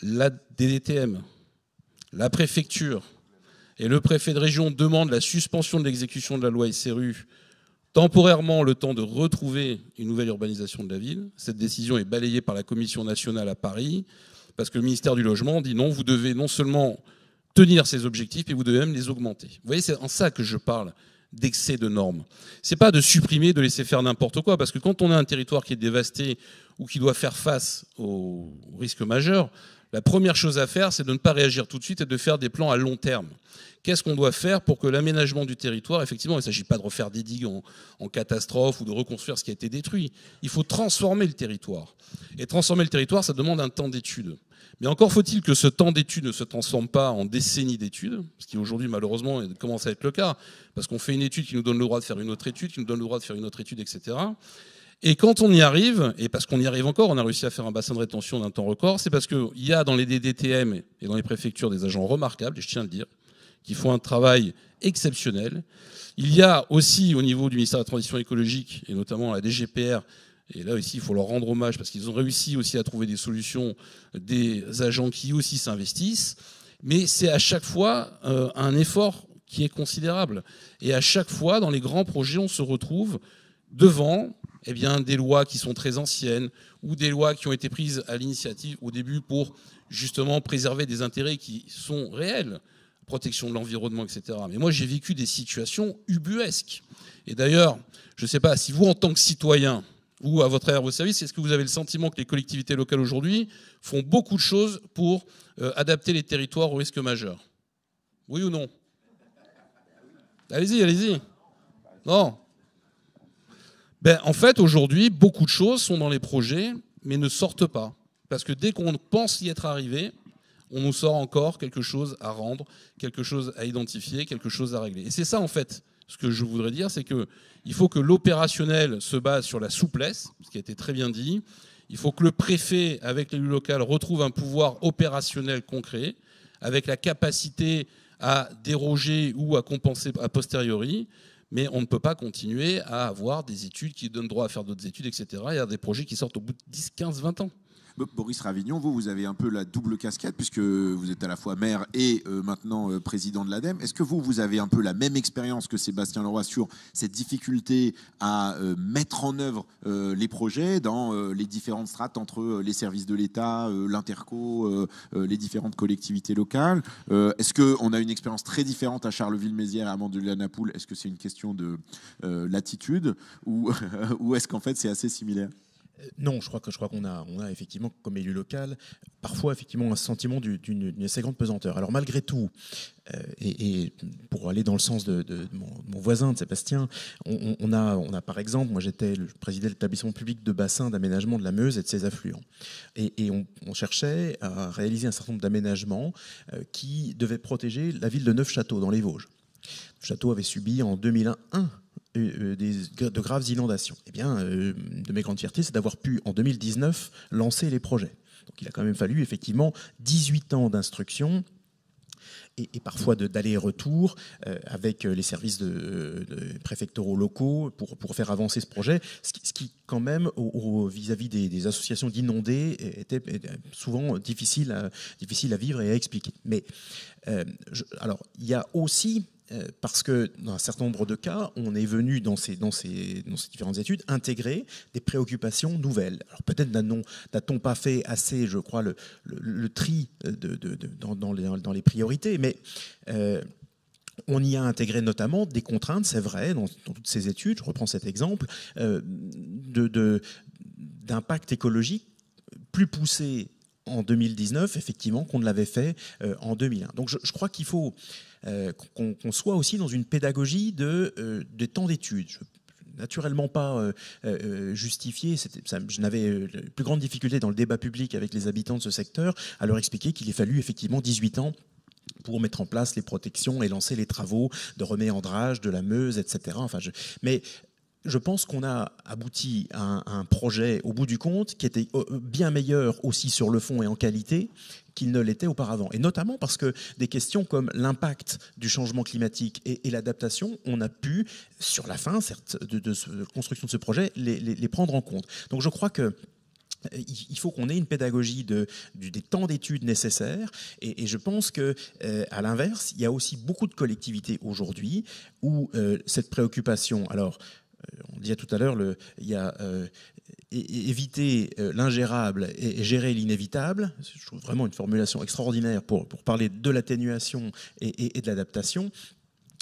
la DDTM, la préfecture et le préfet de région demandent la suspension de l'exécution de la loi SRU temporairement le temps de retrouver une nouvelle urbanisation de la ville. Cette décision est balayée par la Commission nationale à Paris, parce que le ministère du Logement dit non, vous devez non seulement tenir ces objectifs, mais vous devez même les augmenter. Vous voyez, c'est en ça que je parle d'excès de normes. C'est pas de supprimer, de laisser faire n'importe quoi, parce que quand on a un territoire qui est dévasté ou qui doit faire face aux risques majeurs, la première chose à faire, c'est de ne pas réagir tout de suite et de faire des plans à long terme. Qu'est-ce qu'on doit faire pour que l'aménagement du territoire, effectivement, il ne s'agit pas de refaire des digues en, catastrophe ou de reconstruire ce qui a été détruit. Il faut transformer le territoire. Et transformer le territoire, ça demande un temps d'étude. Mais encore faut-il que ce temps d'étude ne se transforme pas en décennies d'études, ce qui aujourd'hui malheureusement commence à être le cas, parce qu'on fait une étude qui nous donne le droit de faire une autre étude, qui nous donne le droit de faire une autre étude, etc. Et quand on y arrive, et parce qu'on y arrive encore, on a réussi à faire un bassin de rétention d'un temps record, c'est parce qu'il y a dans les DDTM et dans les préfectures des agents remarquables, et je tiens à le dire, qui font un travail exceptionnel. Il y a aussi au niveau du ministère de la Transition écologique, et notamment la DGPR, et là aussi, il faut leur rendre hommage parce qu'ils ont réussi aussi à trouver des solutions, des agents qui aussi s'investissent. Mais c'est à chaque fois euh, un effort qui est considérable. Et à chaque fois, dans les grands projets, on se retrouve devant eh bien, des lois qui sont très anciennes ou des lois qui ont été prises à l'initiative au début pour justement préserver des intérêts qui sont réels, protection de l'environnement, etc. Mais moi, j'ai vécu des situations ubuesques. Et d'ailleurs, je ne sais pas si vous, en tant que citoyen, ou à votre air, vos services, est-ce que vous avez le sentiment que les collectivités locales aujourd'hui font beaucoup de choses pour euh, adapter les territoires aux risques majeurs Oui ou non? Allez-y, allez-y. Non? Ben, en fait, aujourd'hui, beaucoup de choses sont dans les projets, mais ne sortent pas. Parce que dès qu'on pense y être arrivé, on nous sort encore quelque chose à rendre, quelque chose à identifier, quelque chose à régler. Et c'est ça, en fait, ce que je voudrais dire, c'est qu'il faut que l'opérationnel se base sur la souplesse, ce qui a été très bien dit. Il faut que le préfet, avec l'élu local, retrouve un pouvoir opérationnel concret, avec la capacité à déroger ou à compenser a posteriori. Mais on ne peut pas continuer à avoir des études qui donnent droit à faire d'autres études, etc. Y a des projets qui sortent au bout de 10, 15, 20 ans. Boris Ravignon, vous, vous avez un peu la double casquette, puisque vous êtes à la fois maire et euh, maintenant euh, président de l'ADEME. Est-ce que vous, vous avez un peu la même expérience que Sébastien Leroy sur cette difficulté à euh, mettre en œuvre les projets dans les différentes strates entre les services de l'État, l'Interco, les différentes collectivités locales? Est-ce qu'on a une expérience très différente à Charleville-Mézières et à Mandelieu-la-Napoule? Est-ce que c'est une question de latitude? Ou, ou est-ce qu'en fait c'est assez similaire? Non, je crois que je crois qu'on a, on a effectivement, comme élu local, parfois effectivement un sentiment d'une assez grande pesanteur. Alors malgré tout, euh, et, pour aller dans le sens de, mon, voisin, de Sébastien, on, a, on a par exemple, moi j'étais le président de l'établissement public de bassin d'aménagement de la Meuse et de ses affluents, et, on, cherchait à réaliser un certain nombre d'aménagements euh, qui devaient protéger la ville de Neufchâteau dans les Vosges. Neufchâteau avait subi en 2001 euh, de graves inondations. Eh bien, de mes grandes fiertés, c'est d'avoir pu, en 2019, lancer les projets. Donc il a quand même fallu effectivement 18 ans d'instruction et, parfois d'aller-retour euh, avec les services de, préfectoraux locaux pour, pour, faire avancer ce projet, ce qui, quand même, vis-à-vis des, associations d'inondés, était, souvent difficile à, difficile à vivre et à expliquer. Mais euh, alors, il y a aussi euh, parce que dans un certain nombre de cas, on est venu dans ces, différentes études intégrer des préoccupations nouvelles. Alors peut-être n'a-t-on pas fait assez, je crois, le, tri dans, les, priorités, mais euh, on y a intégré notamment des contraintes, c'est vrai, dans, toutes ces études, je reprends cet exemple, euh, d'impact écologique plus poussé en 2019, effectivement, qu'on ne l'avait fait en 2001. Donc je crois qu'il faut euh, qu'on soit aussi dans une pédagogie de, euh, temps d'études naturellement pas euh, justifié. je n'avais plus grande difficulté dans le débat public avec les habitants de ce secteur à leur expliquer qu'il ait fallu effectivement 18 ans pour mettre en place les protections et lancer les travaux de reméandrage de la Meuse, etc. Enfin, mais je pense qu'on a abouti à un, projet, au bout du compte, qui était euh, bien meilleur aussi sur le fond et en qualité qu'il ne l'était auparavant. Et notamment parce que des questions comme l'impact du changement climatique et, l'adaptation, on a pu, sur la fin, certes, de, construction de ce projet, les, prendre en compte. Donc je crois que euh, il faut qu'on ait une pédagogie de, des temps d'études nécessaires. Et, je pense que, euh, à l'inverse, il y a aussi beaucoup de collectivités aujourd'hui où cette préoccupation, alors on disait tout à l'heure, il y a euh, éviter euh, l'ingérable et, gérer l'inévitable. Je trouve vraiment une formulation extraordinaire pour, parler de l'atténuation et, de l'adaptation.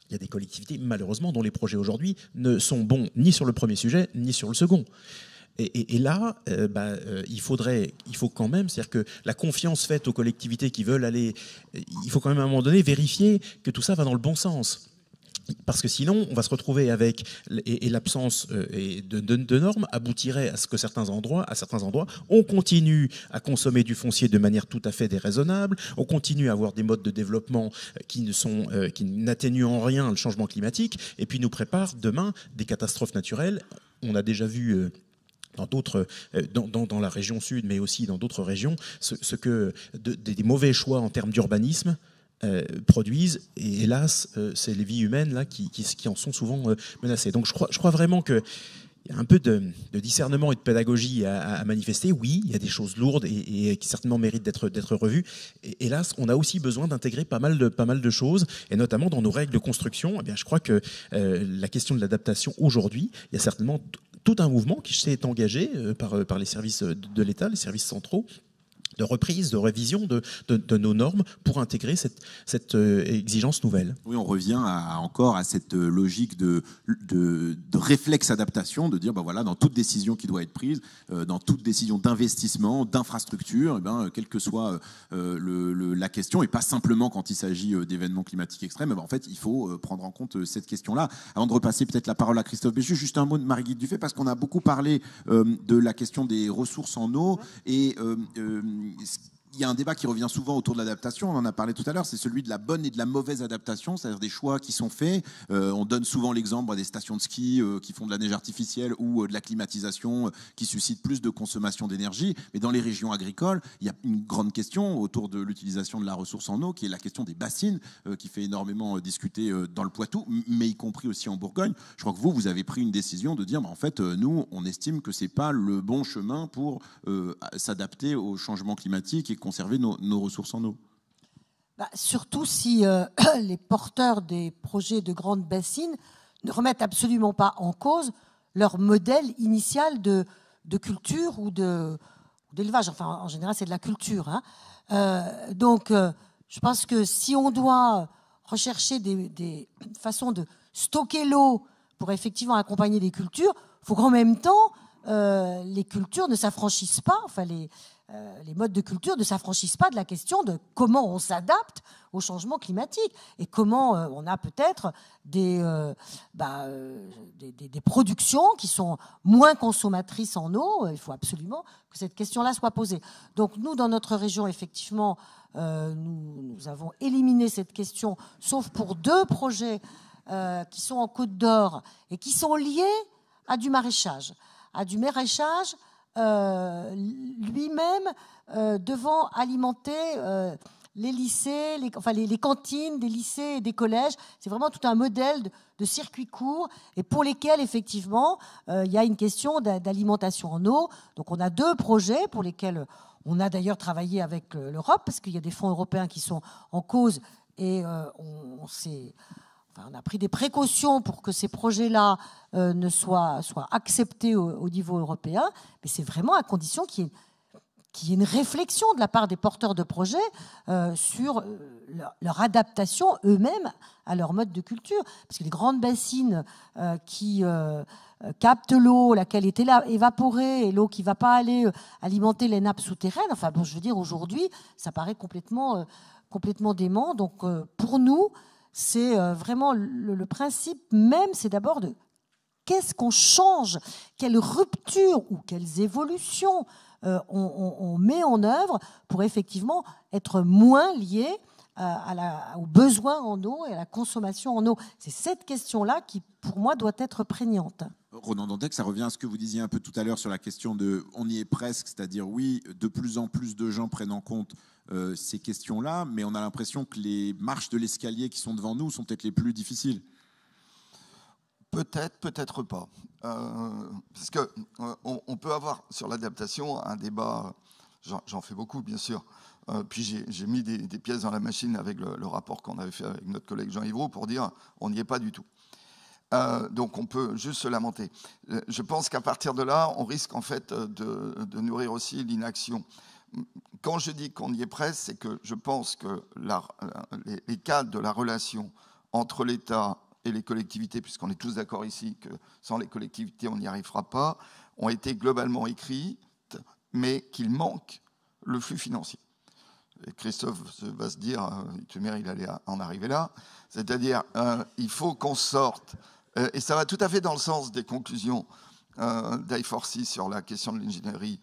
Il y a des collectivités, malheureusement, dont les projets aujourd'hui ne sont bons ni sur le premier sujet, ni sur le second. Et, là, euh, bah, il faudrait, il faut quand même, c'est-à-dire que la confiance faite aux collectivités qui veulent aller, il faut quand même à un moment donné vérifier que tout ça va dans le bon sens. Parce que sinon, on va se retrouver avec et, l'absence euh, de, de, normes aboutirait à ce que certains endroits, à certains endroits, on continue à consommer du foncier de manière tout à fait déraisonnable, on continue à avoir des modes de développement euh, qui ne sont, euh, qui n'atténuent en rien le changement climatique, et puis nous prépare demain des catastrophes naturelles. On a déjà vu dans d'autres, dans, dans, la région sud, mais aussi dans d'autres régions, ce, que des mauvais choix en termes d'urbanisme euh, produisent. Et hélas, euh, c'est les vies humaines là, qui, qui, en sont souvent euh, menacées. Donc je crois, je crois vraiment qu'il y a un peu de, discernement et de pédagogie à, manifester. Oui, il y a des choses lourdes et, qui certainement méritent d'être, d'être revues. Et, hélas, on a aussi besoin d'intégrer pas mal de, pas mal de choses, et notamment dans nos règles de construction. Eh bien, je crois que la question de l'adaptation aujourd'hui, il y a certainement tout un mouvement qui s'est engagé par, par les services de l'État, les services centraux, de reprise, de révision de, nos normes pour intégrer cette, euh, exigence nouvelle. Oui, on revient encore à cette euh, logique de, réflexe adaptation, de dire, ben voilà, dans toute décision qui doit être prise, euh, dans toute décision d'investissement, d'infrastructure, eh ben, quelle que soit la question, et pas simplement quand il s'agit d'événements climatiques extrêmes, eh ben, en fait, il faut prendre en compte cette question-là. Avant de repasser peut-être la parole à Christophe Béchu, juste un mot de Marie-Guide Dufay, parce qu'on a beaucoup parlé de la question des ressources en eau, et is il y a un débat qui revient souvent autour de l'adaptation, on en a parlé tout à l'heure, c'est celui de la bonne et de la mauvaise adaptation, c'est-à-dire des choix qui sont faits. Euh, on donne souvent l'exemple des stations de ski euh, qui font de la neige artificielle ou euh, de la climatisation qui suscite plus de consommation d'énergie. Mais dans les régions agricoles, il y a une grande question autour de l'utilisation de la ressource en eau, qui est la question des bassines, qui fait énormément discuter dans le Poitou, mais y compris aussi en Bourgogne. Je crois que vous, vous avez pris une décision de dire, bah, en fait, nous, on estime que c'est pas le bon chemin pour s'adapter au changement climatique et conserver nos, ressources en eau bah, Surtout si euh, les porteurs des projets de grandes bassines ne remettent absolument pas en cause leur modèle initial de, culture ou d'élevage. Enfin, en général, c'est de la culture. Hein. Euh, donc, euh, je pense que si on doit rechercher des, façons de stocker l'eau pour effectivement accompagner des cultures, il faut qu'en même temps, les cultures ne s'affranchissent pas, enfin les, euh, les modes de culture ne s'affranchissent pas de la question de comment on s'adapte au changement climatique et comment euh, on a peut-être des, bah, des, des, productions qui sont moins consommatrices en eau. Il faut absolument que cette question-là soit posée. Donc nous, dans notre région, effectivement, nous, nous, avons éliminé cette question, sauf pour deux projets qui sont en Côte d'Or et qui sont liés à du maraîchage à du maraîchage euh, lui-même euh, devant alimenter euh, les lycées, les, enfin les, cantines des lycées et des collèges. C'est vraiment tout un modèle de, circuit court et pour lesquels, effectivement, il y a une question d'alimentation en eau. Donc on a deux projets pour lesquels on a d'ailleurs travaillé avec l'Europe parce qu'il y a des fonds européens qui sont en cause et on s'est on a pris des précautions pour que ces projets-là euh, ne soient, acceptés au, niveau européen, mais c'est vraiment à condition qu'il y, ait une réflexion de la part des porteurs de projets euh, sur euh, leur, adaptation eux-mêmes à leur mode de culture. Parce que les grandes bassines qui captent l'eau, laquelle est évaporée, et l'eau qui ne va pas aller alimenter les nappes souterraines, enfin bon, je veux dire, aujourd'hui, ça paraît complètement, complètement dément. Donc pour nous, c'est euh, vraiment le, principe même, c'est d'abord de qu'est-ce qu'on change, quelle rupture ou quelles évolutions euh, on, met en œuvre pour effectivement être moins lié la, aux besoins en eau et à la consommation en eau. C'est cette question-là qui, pour moi, doit être prégnante. Ronan Dantec, ça revient à ce que vous disiez un peu tout à l'heure sur la question de on y est presque, c'est-à-dire oui, de plus en plus de gens prennent en compte euh, ces questions-là, mais on a l'impression que les marches de l'escalier qui sont devant nous sont peut-être les plus difficiles. Peut-être, peut-être pas. Euh, parce que euh, on, peut avoir sur l'adaptation un débat, j'en fais beaucoup bien sûr, puis j'ai mis des, pièces dans la machine avec le, rapport qu'on avait fait avec notre collègue Jean Yvreau pour dire on n'y est pas du tout. Donc on peut juste se lamenter. Je pense qu'à partir de là, on risque en fait de, de nourrir aussi l'inaction quand je dis qu'on y est presque, c'est que je pense que les, cadres de la relation entre l'État et les collectivités, puisqu'on est tous d'accord ici que sans les collectivités, on n'y arrivera pas, ont été globalement écrits, mais qu'il manque le flux financier. Et Christophe va se dire, euh, il allait en arriver là, c'est-à-dire euh, il faut qu'on sorte, euh, et ça va tout à fait dans le sens des conclusions euh, d'I4C sur la question de l'ingénierie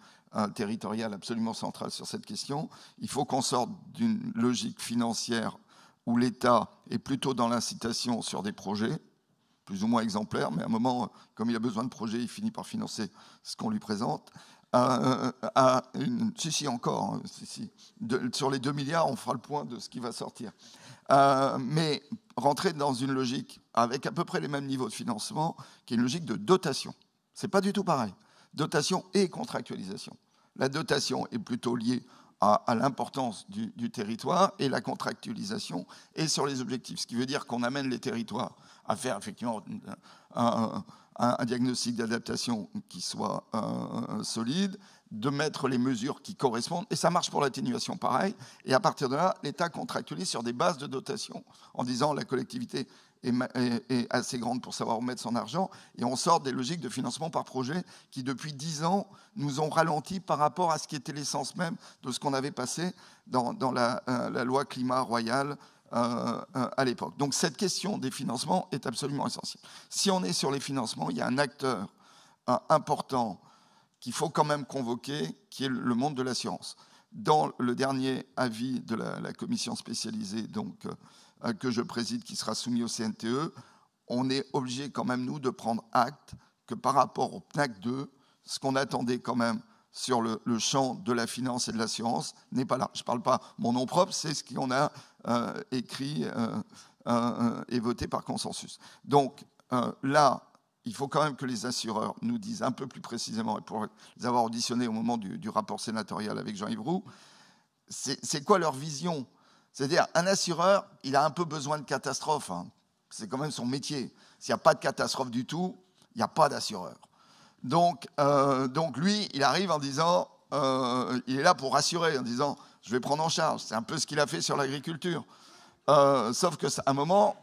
territoriale absolument centrale sur cette question. Il faut qu'on sorte d'une logique financière où l'État est plutôt dans l'incitation sur des projets, plus ou moins exemplaires, mais à un moment, comme il a besoin de projets, il finit par financer ce qu'on lui présente. Euh, à une, si, si, encore, hein, sur les 2 milliards, on fera le point de ce qui va sortir. Euh, mais rentrer dans une logique avec à peu près les mêmes niveaux de financement, qui est une logique de dotation. C'est pas du tout pareil dotation et contractualisation. La dotation est plutôt liée à, l'importance du, territoire et la contractualisation est sur les objectifs, ce qui veut dire qu'on amène les territoires à faire effectivement un, diagnostic d'adaptation qui soit euh, solide, de mettre les mesures qui correspondent, et ça marche pour l'atténuation pareil, et à partir de là, l'État contractualise sur des bases de dotation en disant la collectivité est, assez grande pour savoir où mettre son argent. Et on sort des logiques de financement par projet qui, depuis dix ans, nous ont ralenti par rapport à ce qui était l'essence même de ce qu'on avait passé dans, euh, la, loi climat royale euh, euh, à l'époque. Donc cette question des financements est absolument essentielle. Si on est sur les financements, il y a un acteur important qu'il faut quand même convoquer, qui est le monde de l'assurance. Dans le dernier avis de la, commission spécialisée, donc euh, que je préside, qui sera soumis au CNTE, on est obligé quand même, nous, de prendre acte que par rapport au PNAC 2, ce qu'on attendait quand même sur le, champ de la finance et de l'assurance n'est pas là. Je ne parle pas mon nom propre, c'est ce qu'on a euh, écrit euh, et voté par consensus. Donc là, il faut quand même que les assureurs nous disent un peu plus précisément, et pour les avoir auditionnés au moment du, rapport sénatorial avec Jean-Yves Roux, c'est quoi leur vision? C'est-à-dire, un assureur, il a un peu besoin de catastrophe. Hein. C'est quand même son métier. S'il n'y a pas de catastrophe du tout, il n'y a pas d'assureur. Donc, euh, donc, lui, il arrive en disant, euh, il est là pour rassurer, en disant, je vais prendre en charge. C'est un peu ce qu'il a fait sur l'agriculture. Euh, sauf qu'à un moment,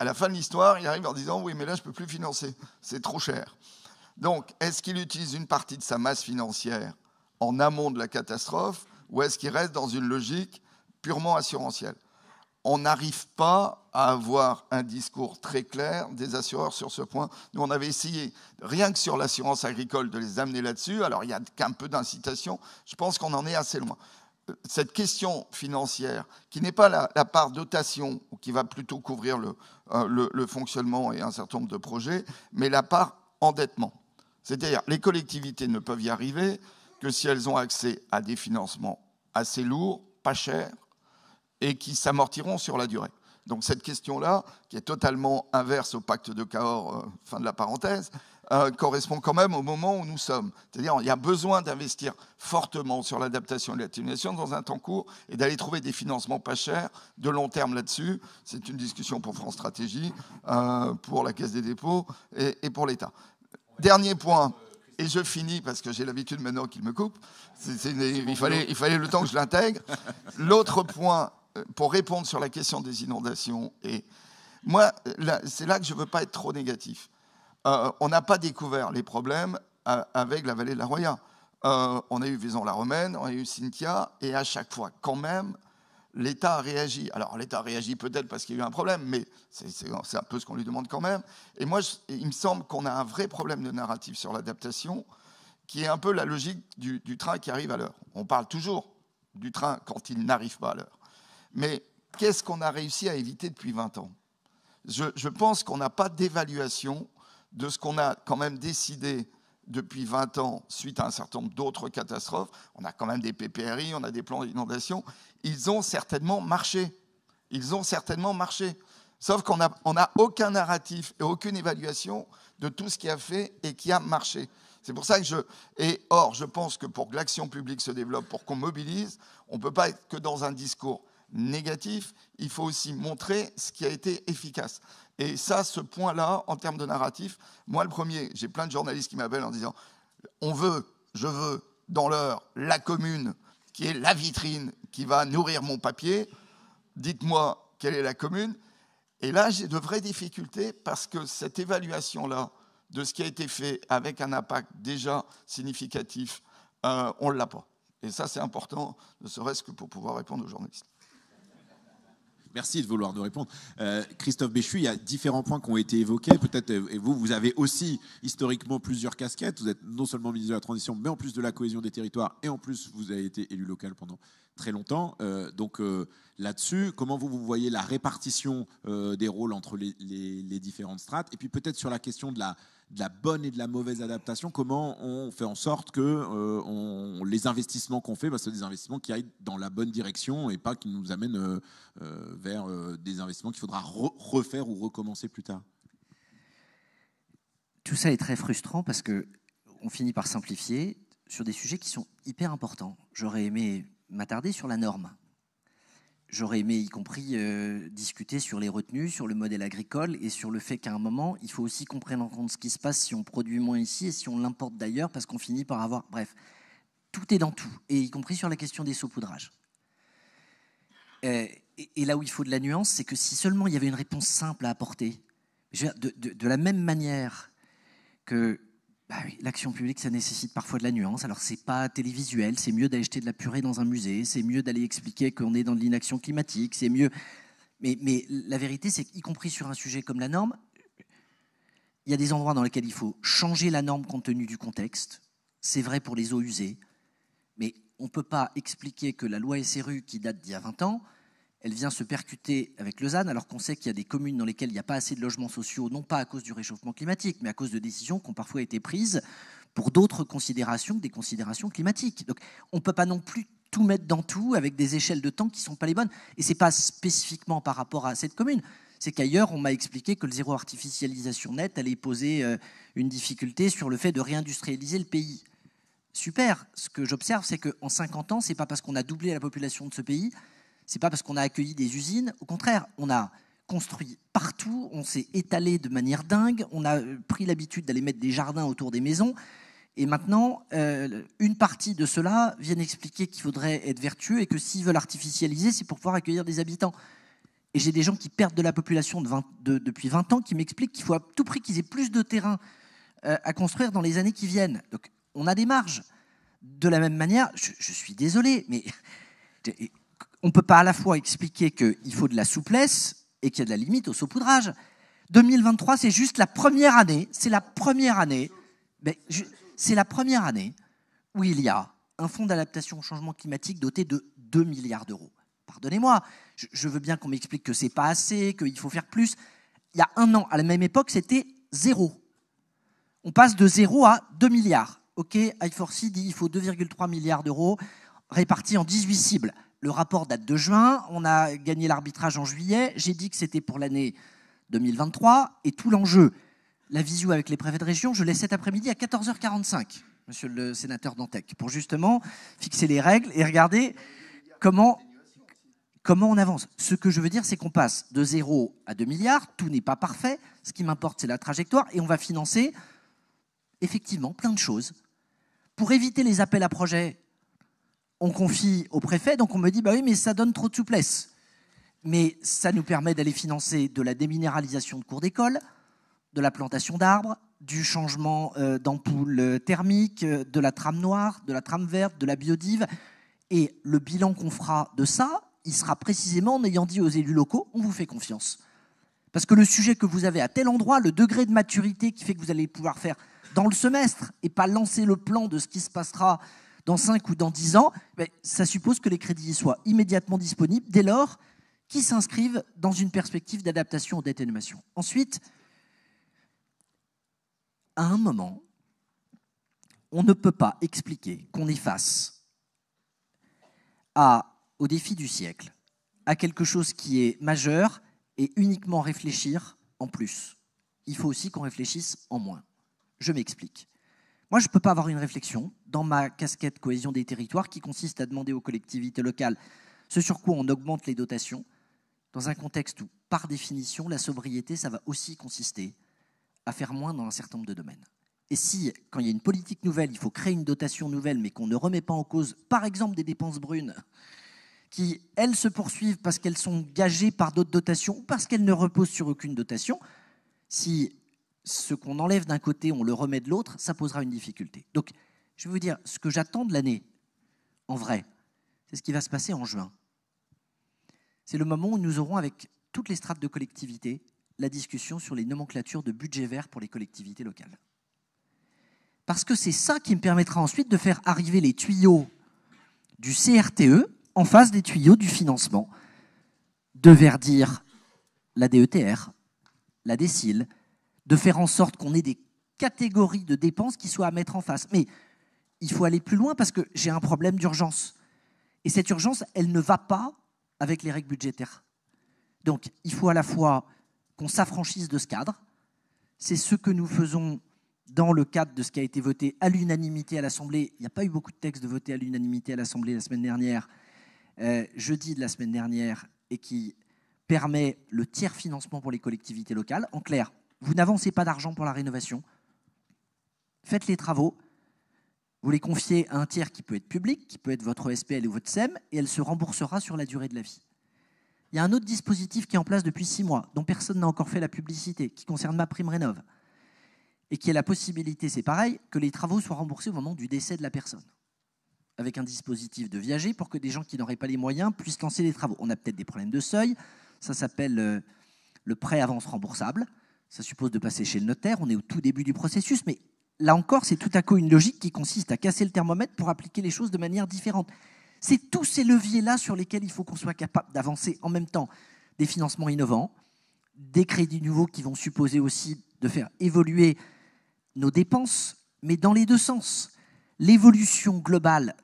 à la fin de l'histoire, il arrive en disant, oui, mais là, je ne peux plus financer. C'est trop cher. Donc, est-ce qu'il utilise une partie de sa masse financière en amont de la catastrophe ou est-ce qu'il reste dans une logique purement assurantielle? On n'arrive pas à avoir un discours très clair des assureurs sur ce point. Nous, on avait essayé, rien que sur l'assurance agricole, de les amener là-dessus. Alors, il y a qu'un peu d'incitation. Je pense qu'on en est assez loin. Cette question financière, qui n'est pas la, part dotation, qui va plutôt couvrir le, euh, le fonctionnement et un certain nombre de projets, mais la part endettement. C'est-à-dire, les collectivités ne peuvent y arriver que si elles ont accès à des financements assez lourds, pas chers, et qui s'amortiront sur la durée. Donc cette question-là, qui est totalement inverse au pacte de Cahors, euh, fin de la parenthèse, euh, correspond quand même au moment où nous sommes. C'est-à-dire il y a besoin d'investir fortement sur l'adaptation et l'atténuation dans un temps court et d'aller trouver des financements pas chers, de long terme là-dessus. C'est une discussion pour France Stratégie, euh, pour la Caisse des dépôts et pour l'État. Dernier point, et je finis parce que j'ai l'habitude maintenant qu'il me coupe. il, fallait, il fallait le temps que je l'intègre. L'autre point, euh, pour répondre sur la question des inondations, et moi, c'est là que je ne veux pas être trop négatif. Euh, on n'a pas découvert les problèmes euh, avec la vallée de la Roya. on a eu Vaison-la-Romaine, on a eu Cynthia, et à chaque fois, quand même, l'État a réagi. Alors l'État a réagi peut-être parce qu'il y a eu un problème, mais c'est un peu ce qu'on lui demande quand même. Et moi, il me semble qu'on a un vrai problème de narratif sur l'adaptation, qui est un peu la logique du, train qui arrive à l'heure. On parle toujours du train quand il n'arrive pas à l'heure. Mais qu'est-ce qu'on a réussi à éviter depuis 20 ans? Je pense qu'on n'a pas d'évaluation de ce qu'on a quand même décidé depuis 20 ans suite à un certain nombre d'autres catastrophes. On a quand même des PPRI, on a des plans d'inondation ils ont certainement marché. Ils ont certainement marché. Sauf qu'on n'a on a aucun narratif et aucune évaluation de tout ce qui a fait et qui a marché. C'est pour ça que je. Et or, je pense que pour que l'action publique se développe, pour qu'on mobilise, on ne peut pas être que dans un discours négatif, il faut aussi montrer ce qui a été efficace. Et ça, ce point-là, en termes de narratif, moi le premier, j'ai plein de journalistes qui m'appellent en disant on veut, je veux, dans l'heure, la commune qui est la vitrine qui va nourrir mon papier. Dites-moi quelle est la commune. Et là, j'ai de vraies difficultés parce que cette évaluation-là de ce qui a été fait avec un impact déjà significatif, euh, on ne l'a pas. Et ça, c'est important, ne serait-ce que pour pouvoir répondre aux journalistes. Merci de vouloir nous répondre. Euh, Christophe Béchu, il y a différents points qui ont été évoqués. Peut-être, euh, vous, vous avez aussi historiquement plusieurs casquettes. Vous êtes non seulement ministre de la Transition, mais en plus de la cohésion des territoires, et en plus, vous avez été élu local pendant très longtemps. Euh, donc là-dessus, comment vous, vous voyez la répartition des rôles entre les, différentes strates? Et puis peut-être sur la question de la bonne et de la mauvaise adaptation, comment on fait en sorte que euh, les investissements qu'on fait, bah, c'est des investissements qui aillent dans la bonne direction et pas qui nous amènent euh, euh, vers des investissements qu'il faudra refaire ou recommencer plus tard. Tout ça est très frustrant parce que on finit par simplifier sur des sujets qui sont hyper importants. J'aurais aimé m'attarder sur la norme. J'aurais aimé, y compris, euh, discuter sur les retenues, sur le modèle agricole et sur le fait qu'à un moment, il faut aussi qu'on prenne en compte ce qui se passe si on produit moins ici et si on l'importe d'ailleurs, parce qu'on finit par avoir. Bref, tout est dans tout, et y compris sur la question des saupoudrages. Euh, et, là où il faut de la nuance, c'est que si seulement il y avait une réponse simple à apporter, de, de la même manière que bah l'action publique, ça nécessite parfois de la nuance. Alors, c'est pas télévisuel, c'est mieux d'acheter de la purée dans un musée, c'est mieux d'aller expliquer qu'on est dans de l'inaction climatique, c'est mieux. Mais, mais la vérité, c'est qu'y compris sur un sujet comme la norme, il y a des endroits dans lesquels il faut changer la norme compte tenu du contexte. C'est vrai pour les eaux usées, mais on ne peut pas expliquer que la loi SRU, qui date d'il y a 20 ans, elle vient se percuter avec Lausanne, alors qu'on sait qu'il y a des communes dans lesquelles il n'y a pas assez de logements sociaux, non pas à cause du réchauffement climatique, mais à cause de décisions qui ont parfois été prises pour d'autres considérations que des considérations climatiques. Donc on ne peut pas non plus tout mettre dans tout avec des échelles de temps qui ne sont pas les bonnes. Et ce n'est pas spécifiquement par rapport à cette commune. C'est qu'ailleurs, on m'a expliqué que le zéro artificialisation net allait poser euh, une difficulté sur le fait de réindustrialiser le pays. Super. Ce que j'observe, c'est qu'en 50 ans, ce n'est pas parce qu'on a doublé la population de ce pays c'est pas parce qu'on a accueilli des usines. Au contraire, on a construit partout, on s'est étalé de manière dingue, on a euh, pris l'habitude d'aller mettre des jardins autour des maisons. Et maintenant, euh, une partie de cela vient expliquer qu'il faudrait être vertueux et que s'ils veulent artificialiser, c'est pour pouvoir accueillir des habitants. Et j'ai des gens qui perdent de la population depuis 20 ans qui m'expliquent qu'il faut à tout prix qu'ils aient plus de terrain euh, à construire dans les années qui viennent. Donc on a des marges. De la même manière, je suis désolé, mais on ne peut pas à la fois expliquer qu'il faut de la souplesse et qu'il y a de la limite au saupoudrage. 2023, c'est juste la première année, c'est la première année, c'est la première année où il y a un fonds d'adaptation au changement climatique doté de 2 milliards d'euros. Pardonnez-moi, je, veux bien qu'on m'explique que c'est pas assez, qu'il faut faire plus. Il y a un an, à la même époque, c'était zéro. On passe de zéro à 2 milliards. OK, I4C dit qu'il faut 2,3 milliards d'euros répartis en 18 cibles. Le rapport date de juin, on a gagné l'arbitrage en juillet, j'ai dit que c'était pour l'année 2023, et tout l'enjeu, la visio avec les préfets de région, je laisse cet après-midi à 14h45, monsieur le sénateur Dantec, pour justement fixer les règles et regarder comment, comment on avance. Ce que je veux dire, c'est qu'on passe de 0 à 2 milliards, tout n'est pas parfait, ce qui m'importe, c'est la trajectoire, et on va financer effectivement plein de choses. Pour éviter les appels à projets on confie au préfet, donc on me dit, bah oui, mais ça donne trop de souplesse. Mais ça nous permet d'aller financer de la déminéralisation de cours d'école, de la plantation d'arbres, du changement euh, d'ampoules thermiques, euh, de la trame noire, de la trame verte, de la biodive. Et le bilan qu'on fera de ça, il sera précisément en ayant dit aux élus locaux, on vous fait confiance. Parce que le sujet que vous avez à tel endroit, le degré de maturité qui fait que vous allez pouvoir faire dans le semestre et pas lancer le plan de ce qui se passera dans 5 ou dans 10 ans, ça suppose que les crédits soient immédiatement disponibles dès lors qu'ils s'inscrivent dans une perspective d'adaptation aux d'atténuation. Ensuite, à un moment, on ne peut pas expliquer qu'on est face à, au défi du siècle, à quelque chose qui est majeur et uniquement réfléchir en plus. Il faut aussi qu'on réfléchisse en moins. Je m'explique. Moi, je ne peux pas avoir une réflexion dans ma casquette cohésion des territoires qui consiste à demander aux collectivités locales ce sur quoi on augmente les dotations, dans un contexte où, par définition, la sobriété, ça va aussi consister à faire moins dans un certain nombre de domaines. Et si, quand il y a une politique nouvelle, il faut créer une dotation nouvelle, mais qu'on ne remet pas en cause, par exemple, des dépenses brunes, qui, elles, se poursuivent parce qu'elles sont gagées par d'autres dotations ou parce qu'elles ne reposent sur aucune dotation, si ce qu'on enlève d'un côté, on le remet de l'autre, ça posera une difficulté. Donc, je vais vous dire, ce que j'attends de l'année, en vrai, c'est ce qui va se passer en juin. C'est le moment où nous aurons, avec toutes les strates de collectivités, la discussion sur les nomenclatures de budget vert pour les collectivités locales. Parce que c'est ça qui me permettra ensuite de faire arriver les tuyaux du CRTE en face des tuyaux du financement, de verdir la DETR, la DECIL, de faire en sorte qu'on ait des catégories de dépenses qui soient à mettre en face. Il faut aller plus loin parce que j'ai un problème d'urgence. Et cette urgence, elle ne va pas avec les règles budgétaires. Donc il faut à la fois qu'on s'affranchisse de ce cadre. C'est ce que nous faisons dans le cadre de ce qui a été voté à l'unanimité à l'Assemblée. Il n'y a pas eu beaucoup de textes de votés à l'unanimité à l'Assemblée la semaine dernière, euh, jeudi de la semaine dernière, et qui permet le tiers financement pour les collectivités locales. En clair, vous n'avancez pas d'argent pour la rénovation, faites les travaux, vous les confiez à un tiers qui peut être public, qui peut être votre SPL ou votre SEM, et elle se remboursera sur la durée de la vie. Il y a un autre dispositif qui est en place depuis six mois, dont personne n'a encore fait la publicité, qui concerne ma prime rénov, et qui est la possibilité, c'est pareil, que les travaux soient remboursés au moment du décès de la personne, avec un dispositif de viager pour que des gens qui n'auraient pas les moyens puissent lancer les travaux. On a peut-être des problèmes de seuil, ça s'appelle euh, le prêt avance remboursable. Ça suppose de passer chez le notaire, on est au tout début du processus, mais là encore, c'est tout à coup une logique qui consiste à casser le thermomètre pour appliquer les choses de manière différente. C'est tous ces leviers-là sur lesquels il faut qu'on soit capable d'avancer en même temps des financements innovants, des crédits nouveaux qui vont supposer aussi de faire évoluer nos dépenses, mais dans les deux sens. L'évolution globale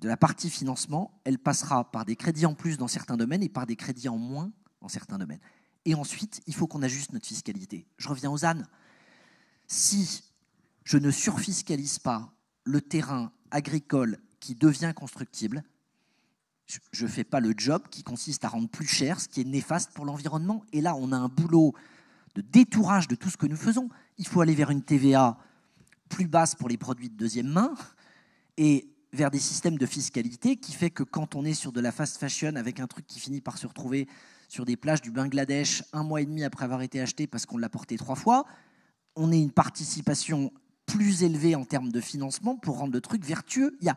de la partie financement, elle passera par des crédits en plus dans certains domaines et par des crédits en moins dans certains domaines. Et ensuite, il faut qu'on ajuste notre fiscalité. Je reviens aux ânes. Si je ne surfiscalise pas le terrain agricole qui devient constructible, je ne fais pas le job qui consiste à rendre plus cher ce qui est néfaste pour l'environnement. Et là, on a un boulot de détourage de tout ce que nous faisons. Il faut aller vers une TVA plus basse pour les produits de deuxième main et vers des systèmes de fiscalité qui fait que quand on est sur de la fast fashion avec un truc qui finit par se retrouver sur des plages du Bangladesh un mois et demi après avoir été acheté parce qu'on l'a porté trois fois, on ait une participation plus élevée en termes de financement pour rendre le truc vertueux. Il y a,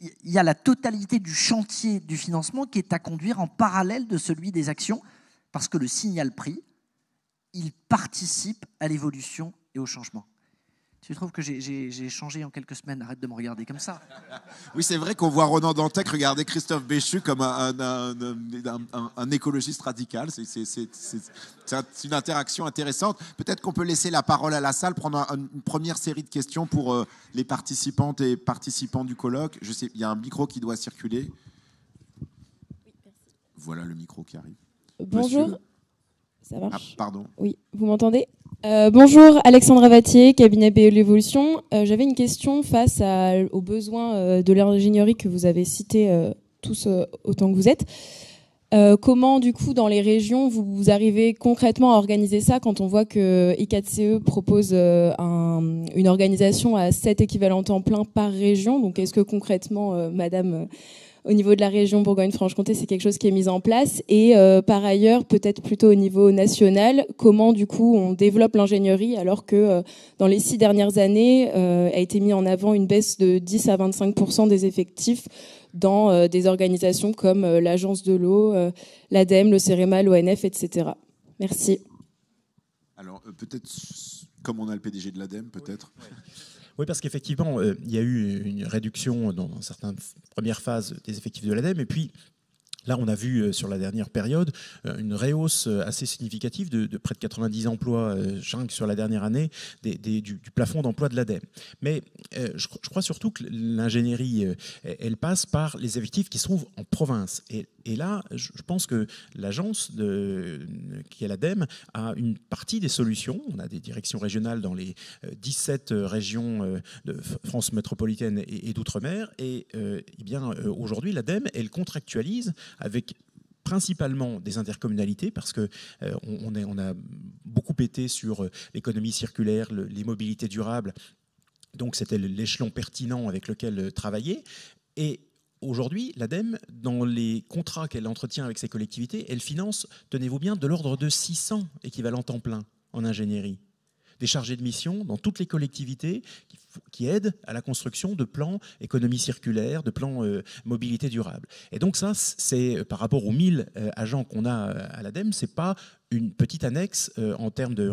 il y a la totalité du chantier du financement qui est à conduire en parallèle de celui des actions, parce que le signal prix, il participe à l'évolution et au changement. Tu trouves que j'ai changé en quelques semaines? Arrête de me regarder comme ça. Oui, c'est vrai qu'on voit Ronan Dantec regarder Christophe Béchu comme un, un, écologiste radical. C'est une interaction intéressante. Peut-être qu'on peut laisser la parole à la salle, prendre une première série de questions pour euh, les participantes et participants du colloque. Je sais, il y a un micro qui doit circuler. Voilà le micro qui arrive. Bonjour. Ça marche ah, Pardon. Oui, vous m'entendez? Euh, bonjour, Alexandra Vatier, cabinet BE L'Évolution. Euh, j'avais une question face aux besoins euh, de l'ingénierie que vous avez cités tous autant que vous êtes. comment, du coup, dans les régions, vous, arrivez concrètement à organiser ça quand on voit que I4CE propose une organisation à 7 équivalents temps plein par région? Donc, est-ce que concrètement, Madame au niveau de la région Bourgogne-Franche-Comté, c'est quelque chose qui est mis en place. Et euh, par ailleurs, peut-être plutôt au niveau national, comment du coup on développe l'ingénierie alors que euh, dans les six dernières années euh, a été mis en avant une baisse de 10 à 25% des effectifs dans des organisations comme l'Agence de l'eau, l'ADEME, le CEREMA, l'ONF, etc. Merci. Alors peut-être comme on a le PDG de l'ADEME, peut-être. Oui, parce qu'effectivement, euh, il y a eu une réduction dans certaines premières phases des effectifs de l'ADEME, et puis Là, on a vu euh, sur la dernière période euh, une réhausse assez significative de, près de 90 emplois, sur la dernière année, du, plafond d'emploi de l'ADEME. Mais je, crois surtout que l'ingénierie, elle passe par les effectifs qui se trouvent en province. Et et là, je pense que l'agence qui est l'ADEME a une partie des solutions. On a des directions régionales dans les 17 euh, régions euh, de France métropolitaine et, d'outre-mer. Et, euh, eh bien, aujourd'hui, l'ADEME, elle contractualise avec principalement des intercommunalités parce que on, on, a beaucoup été sur l'économie circulaire, les mobilités durables. Donc c'était l'échelon pertinent avec lequel travailler. Et Aujourd'hui, l'ADEME, dans les contrats qu'elle entretient avec ses collectivités, elle finance, tenez-vous bien, de l'ordre de 600 équivalents temps plein en ingénierie. Des chargés de mission dans toutes les collectivités qui, aident à la construction de plans économie circulaire, de plans euh, mobilité durable. Et donc ça, c'est par rapport aux 1000 euh, agents qu'on a euh, à l'ADEME, c'est pas une petite annexe en termes de,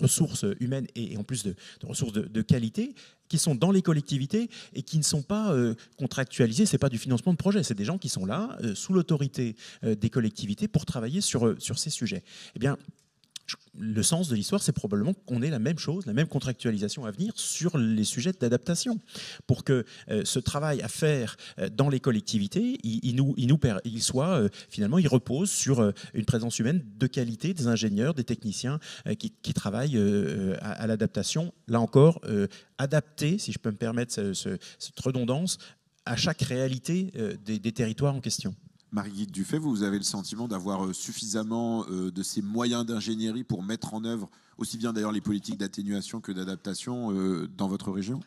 ressources humaines et, en plus de, ressources de, qualité qui sont dans les collectivités et qui ne sont pas contractualisés. C'est pas du financement de projet, c'est des gens qui sont là sous l'autorité des collectivités pour travailler sur, sur ces sujets. Eh bien, le sens de l'histoire, c'est probablement qu'on ait la même chose, la même contractualisation à venir sur les sujets d'adaptation, pour que euh, ce travail à faire euh, dans les collectivités, il, soit euh, finalement, il repose sur une présence humaine de qualité, des ingénieurs, des techniciens qui, travaillent à, l'adaptation. Là encore, adapter, si je peux me permettre cette redondance, à chaque réalité des territoires en question. Marie-Guide Dufay, vous avez le sentiment d'avoir euh, suffisamment euh, de ces moyens d'ingénierie pour mettre en œuvre aussi bien d'ailleurs les politiques d'atténuation que d'adaptation euh, dans votre région?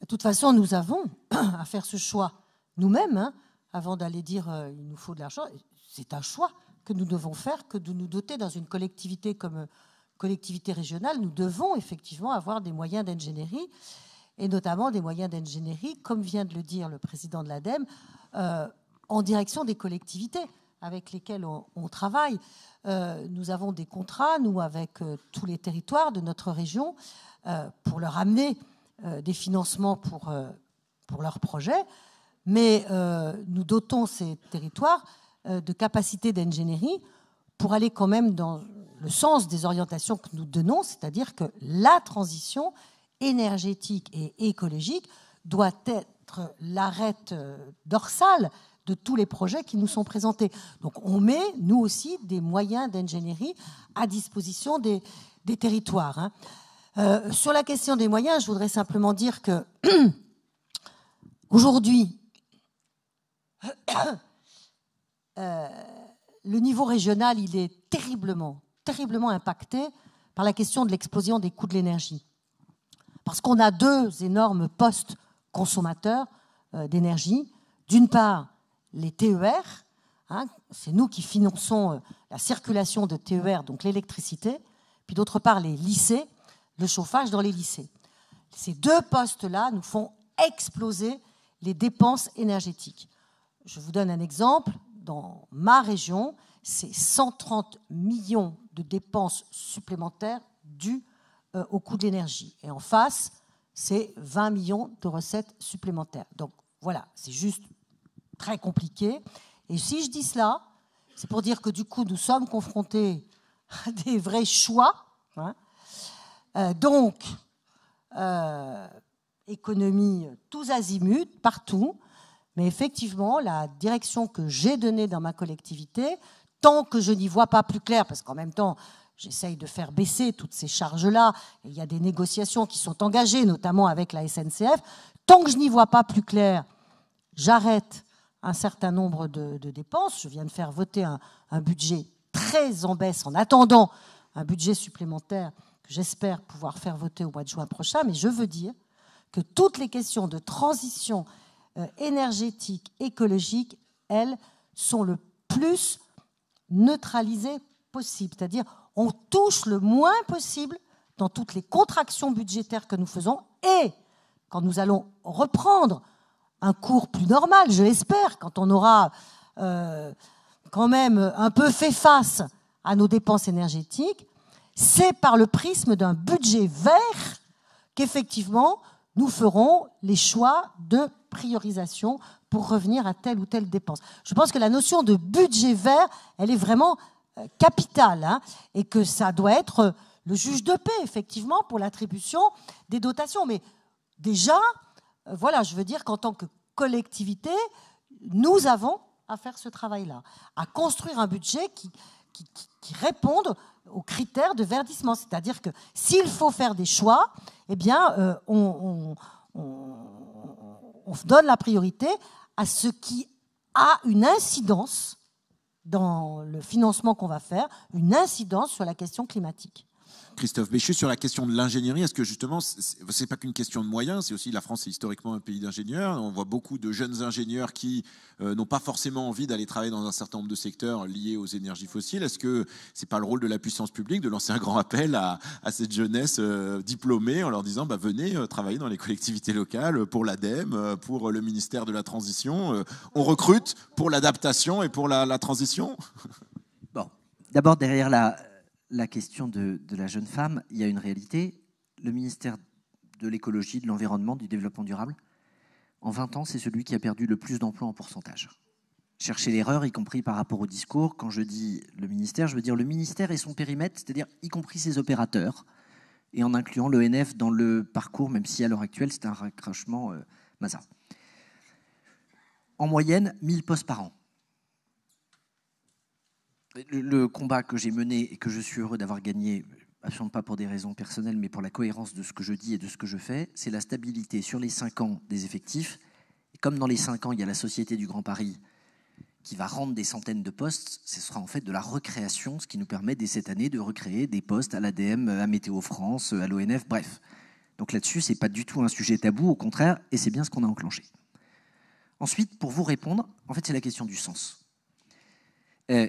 De toute façon, nous avons à faire ce choix nous-mêmes, hein, avant d'aller dire il nous faut de l'argent. C'est un choix que nous devons faire, que de nous doter dans une collectivité comme collectivité régionale. Nous devons effectivement avoir des moyens d'ingénierie, et notamment des moyens d'ingénierie, comme vient de le dire le président de l'ADEME en direction des collectivités avec lesquelles on, travaille. Euh, nous avons des contrats, nous, avec euh, tous les territoires de notre région, euh, pour leur amener des financements pour, pour leurs projets, mais nous dotons ces territoires de capacités d'ingénierie pour aller quand même dans le sens des orientations que nous donnons, c'est-à-dire que la transition énergétique et écologique doit être l'arête dorsale de tous les projets qui nous sont présentés. Donc on met, nous aussi, des moyens d'ingénierie à disposition des, territoires. Hein. Euh, sur la question des moyens, je voudrais simplement dire que aujourd'hui, euh, le niveau régional, il est terriblement, terriblement impacté par la question de l'explosion des coûts de l'énergie. Parce qu'on a deux énormes postes consommateurs euh, d'énergie. D'une part, les TER. Hein, c'est nous qui finançons euh, la circulation de TER, donc l'électricité. Puis d'autre part, les lycées, le chauffage dans les lycées. Ces deux postes-là nous font exploser les dépenses énergétiques. Je vous donne un exemple. Dans ma région, c'est 130 millions de dépenses supplémentaires dues euh, au coût de l'énergie. Et en face, c'est 20 millions de recettes supplémentaires. Donc voilà, c'est juste très compliqué. Et si je dis cela, c'est pour dire que du coup, nous sommes confrontés à des vrais choix. Hein. Euh, donc, euh, économie tous azimuts, partout. Mais effectivement, la direction que j'ai donnée dans ma collectivité, tant que je n'y vois pas plus clair, parce qu'en même temps, j'essaye de faire baisser toutes ces charges-là, il y a des négociations qui sont engagées, notamment avec la SNCF, tant que je n'y vois pas plus clair, j'arrête un certain nombre de, dépenses. Je viens de faire voter un, budget très en baisse en attendant un budget supplémentaire que j'espère pouvoir faire voter au mois de juin prochain, mais je veux dire que toutes les questions de transition euh, énergétique, écologique, elles, sont le plus neutralisées possible. C'est-à-dire, on touche le moins possible dans toutes les contractions budgétaires que nous faisons et quand nous allons reprendre un cours plus normal, je l'espère, quand on aura euh, quand même un peu fait face à nos dépenses énergétiques, c'est par le prisme d'un budget vert qu'effectivement nous ferons les choix de priorisation pour revenir à telle ou telle dépense. Je pense que la notion de budget vert, elle est vraiment euh, capitale hein, et que ça doit être le juge de paix, effectivement, pour l'attribution des dotations. Mais déjà, voilà, je veux dire qu'en tant que collectivité, nous avons à faire ce travail-là, à construire un budget qui, réponde aux critères de verdissement. C'est-à-dire que s'il faut faire des choix, eh bien, euh, on, donne la priorité à ce qui a une incidence dans le financement qu'on va faire, une incidence sur la question climatique. Christophe Béchu, sur la question de l'ingénierie, est-ce que justement, ce n'est pas qu'une question de moyens, c'est aussi la France est historiquement un pays d'ingénieurs. On voit beaucoup de jeunes ingénieurs qui euh, n'ont pas forcément envie d'aller travailler dans un certain nombre de secteurs liés aux énergies fossiles. Est-ce que c'est pas le rôle de la puissance publique de lancer un grand appel à, cette jeunesse euh, diplômée en leur disant bah, venez euh, travailler dans les collectivités locales pour l'ADEME, pour le ministère de la Transition On recrute pour l'adaptation et pour la, la transition? Bon, d'abord derrière la la question de, la jeune femme, il y a une réalité. Le ministère de l'écologie, de l'environnement, du développement durable, en 20 ans, c'est celui qui a perdu le plus d'emplois en pourcentage. Chercher l'erreur, y compris par rapport au discours. Quand je dis le ministère, je veux dire le ministère et son périmètre, c'est-à-dire y compris ses opérateurs, et en incluant l'ENF dans le parcours, même si à l'heure actuelle, c'est un raccrochement euh, En moyenne, 1000 postes par an le combat que j'ai mené et que je suis heureux d'avoir gagné, absolument pas pour des raisons personnelles, mais pour la cohérence de ce que je dis et de ce que je fais, c'est la stabilité sur les cinq ans des effectifs. Et comme dans les cinq ans, il y a la Société du Grand Paris qui va rendre des centaines de postes, ce sera en fait de la recréation, ce qui nous permet dès cette année de recréer des postes à l'ADM, à Météo France, à l'ONF, bref. Donc là-dessus, c'est pas du tout un sujet tabou, au contraire, et c'est bien ce qu'on a enclenché. Ensuite, pour vous répondre, en fait, c'est la question du sens. Euh,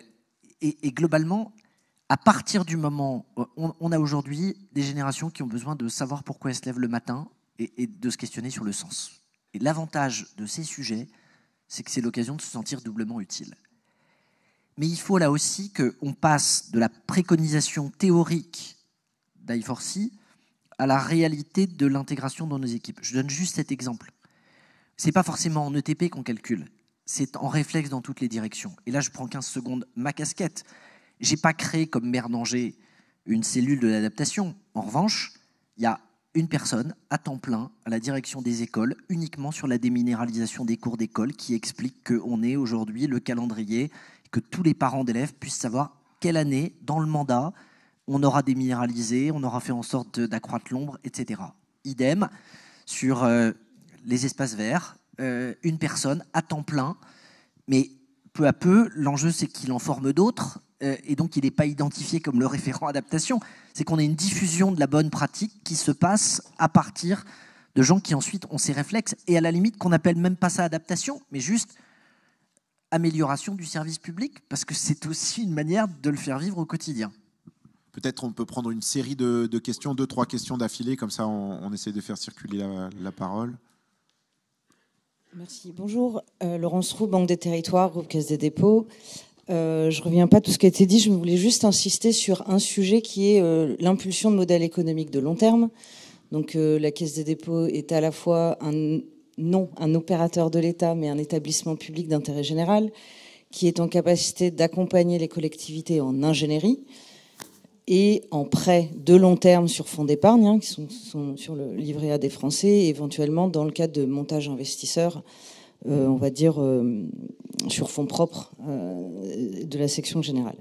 et, globalement, à partir du moment, on, on a aujourd'hui des générations qui ont besoin de savoir pourquoi elles se lèvent le matin et, de se questionner sur le sens. Et l'avantage de ces sujets, c'est que c'est l'occasion de se sentir doublement utile. Mais il faut là aussi qu'on passe de la préconisation théorique d'I4C à la réalité de l'intégration dans nos équipes. Je donne juste cet exemple. Ce n'est pas forcément en ETP qu'on calcule c'est en réflexe dans toutes les directions. Et là, je prends 15 secondes ma casquette. J'ai pas créé comme maire d'Angers une cellule de l'adaptation. En revanche, il y a une personne à temps plein à la direction des écoles, uniquement sur la déminéralisation des cours d'école, qui explique qu'on est aujourd'hui le calendrier, que tous les parents d'élèves puissent savoir quelle année, dans le mandat, on aura déminéralisé, on aura fait en sorte d'accroître l'ombre, etc. Idem sur euh, les espaces verts, euh, une personne à temps plein, mais peu à peu, l'enjeu c'est qu'il en forme d'autres, euh, et donc il n'est pas identifié comme le référent adaptation. C'est qu'on a une diffusion de la bonne pratique qui se passe à partir de gens qui ensuite ont ces réflexes, et à la limite qu'on appelle même pas ça adaptation, mais juste amélioration du service public, parce que c'est aussi une manière de le faire vivre au quotidien. Peut-être on peut prendre une série de, questions, deux, trois questions d'affilée, comme ça on, essaie de faire circuler la, parole. Merci. Bonjour, euh, Laurence Roux, Banque des Territoires, Groupe Caisse des Dépôts. Euh, je reviens pas à tout ce qui a été dit, je voulais juste insister sur un sujet qui est euh, l'impulsion de modèles économiques de long terme. Donc la Caisse des Dépôts est à la fois un, non un opérateur de l'État, mais un établissement public d'intérêt général qui est en capacité d'accompagner les collectivités en ingénierie et en prêts de long terme sur fonds d'épargne, hein, qui sont, sur le livret A des Français, et éventuellement dans le cadre de montage investisseur, euh, on va dire euh, sur fonds propres euh, de la section générale.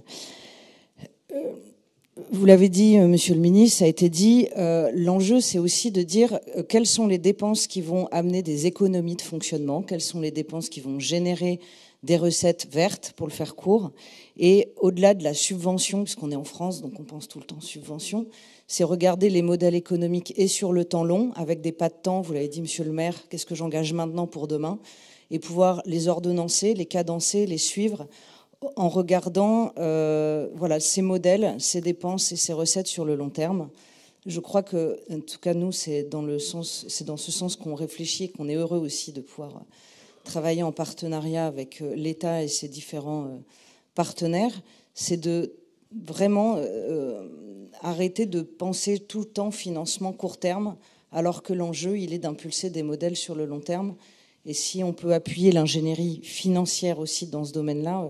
Vous l'avez dit, Monsieur le Ministre, ça a été dit. L'enjeu, c'est aussi de dire quelles sont les dépenses qui vont amener des économies de fonctionnement, quelles sont les dépenses qui vont générer des recettes vertes, pour le faire court. Et au-delà de la subvention, puisqu'on est en France, donc on pense tout le temps subvention, c'est regarder les modèles économiques et sur le temps long, avec des pas de temps, vous l'avez dit, monsieur le maire, qu'est-ce que j'engage maintenant pour demain, et pouvoir les ordonnancer, les cadencer, les suivre en regardant euh, voilà, ces modèles, ces dépenses et ces recettes sur le long terme. Je crois que, en tout cas, nous, c'est dans, c'est dans ce sens qu'on réfléchit et qu'on est heureux aussi de pouvoir travailler en partenariat avec euh, l'État et ses différents euh, partenaires, c'est de vraiment euh, arrêter de penser tout le temps financement court terme, alors que l'enjeu, il est d'impulser des modèles sur le long terme. Et si on peut appuyer l'ingénierie financière aussi dans ce domaine-là,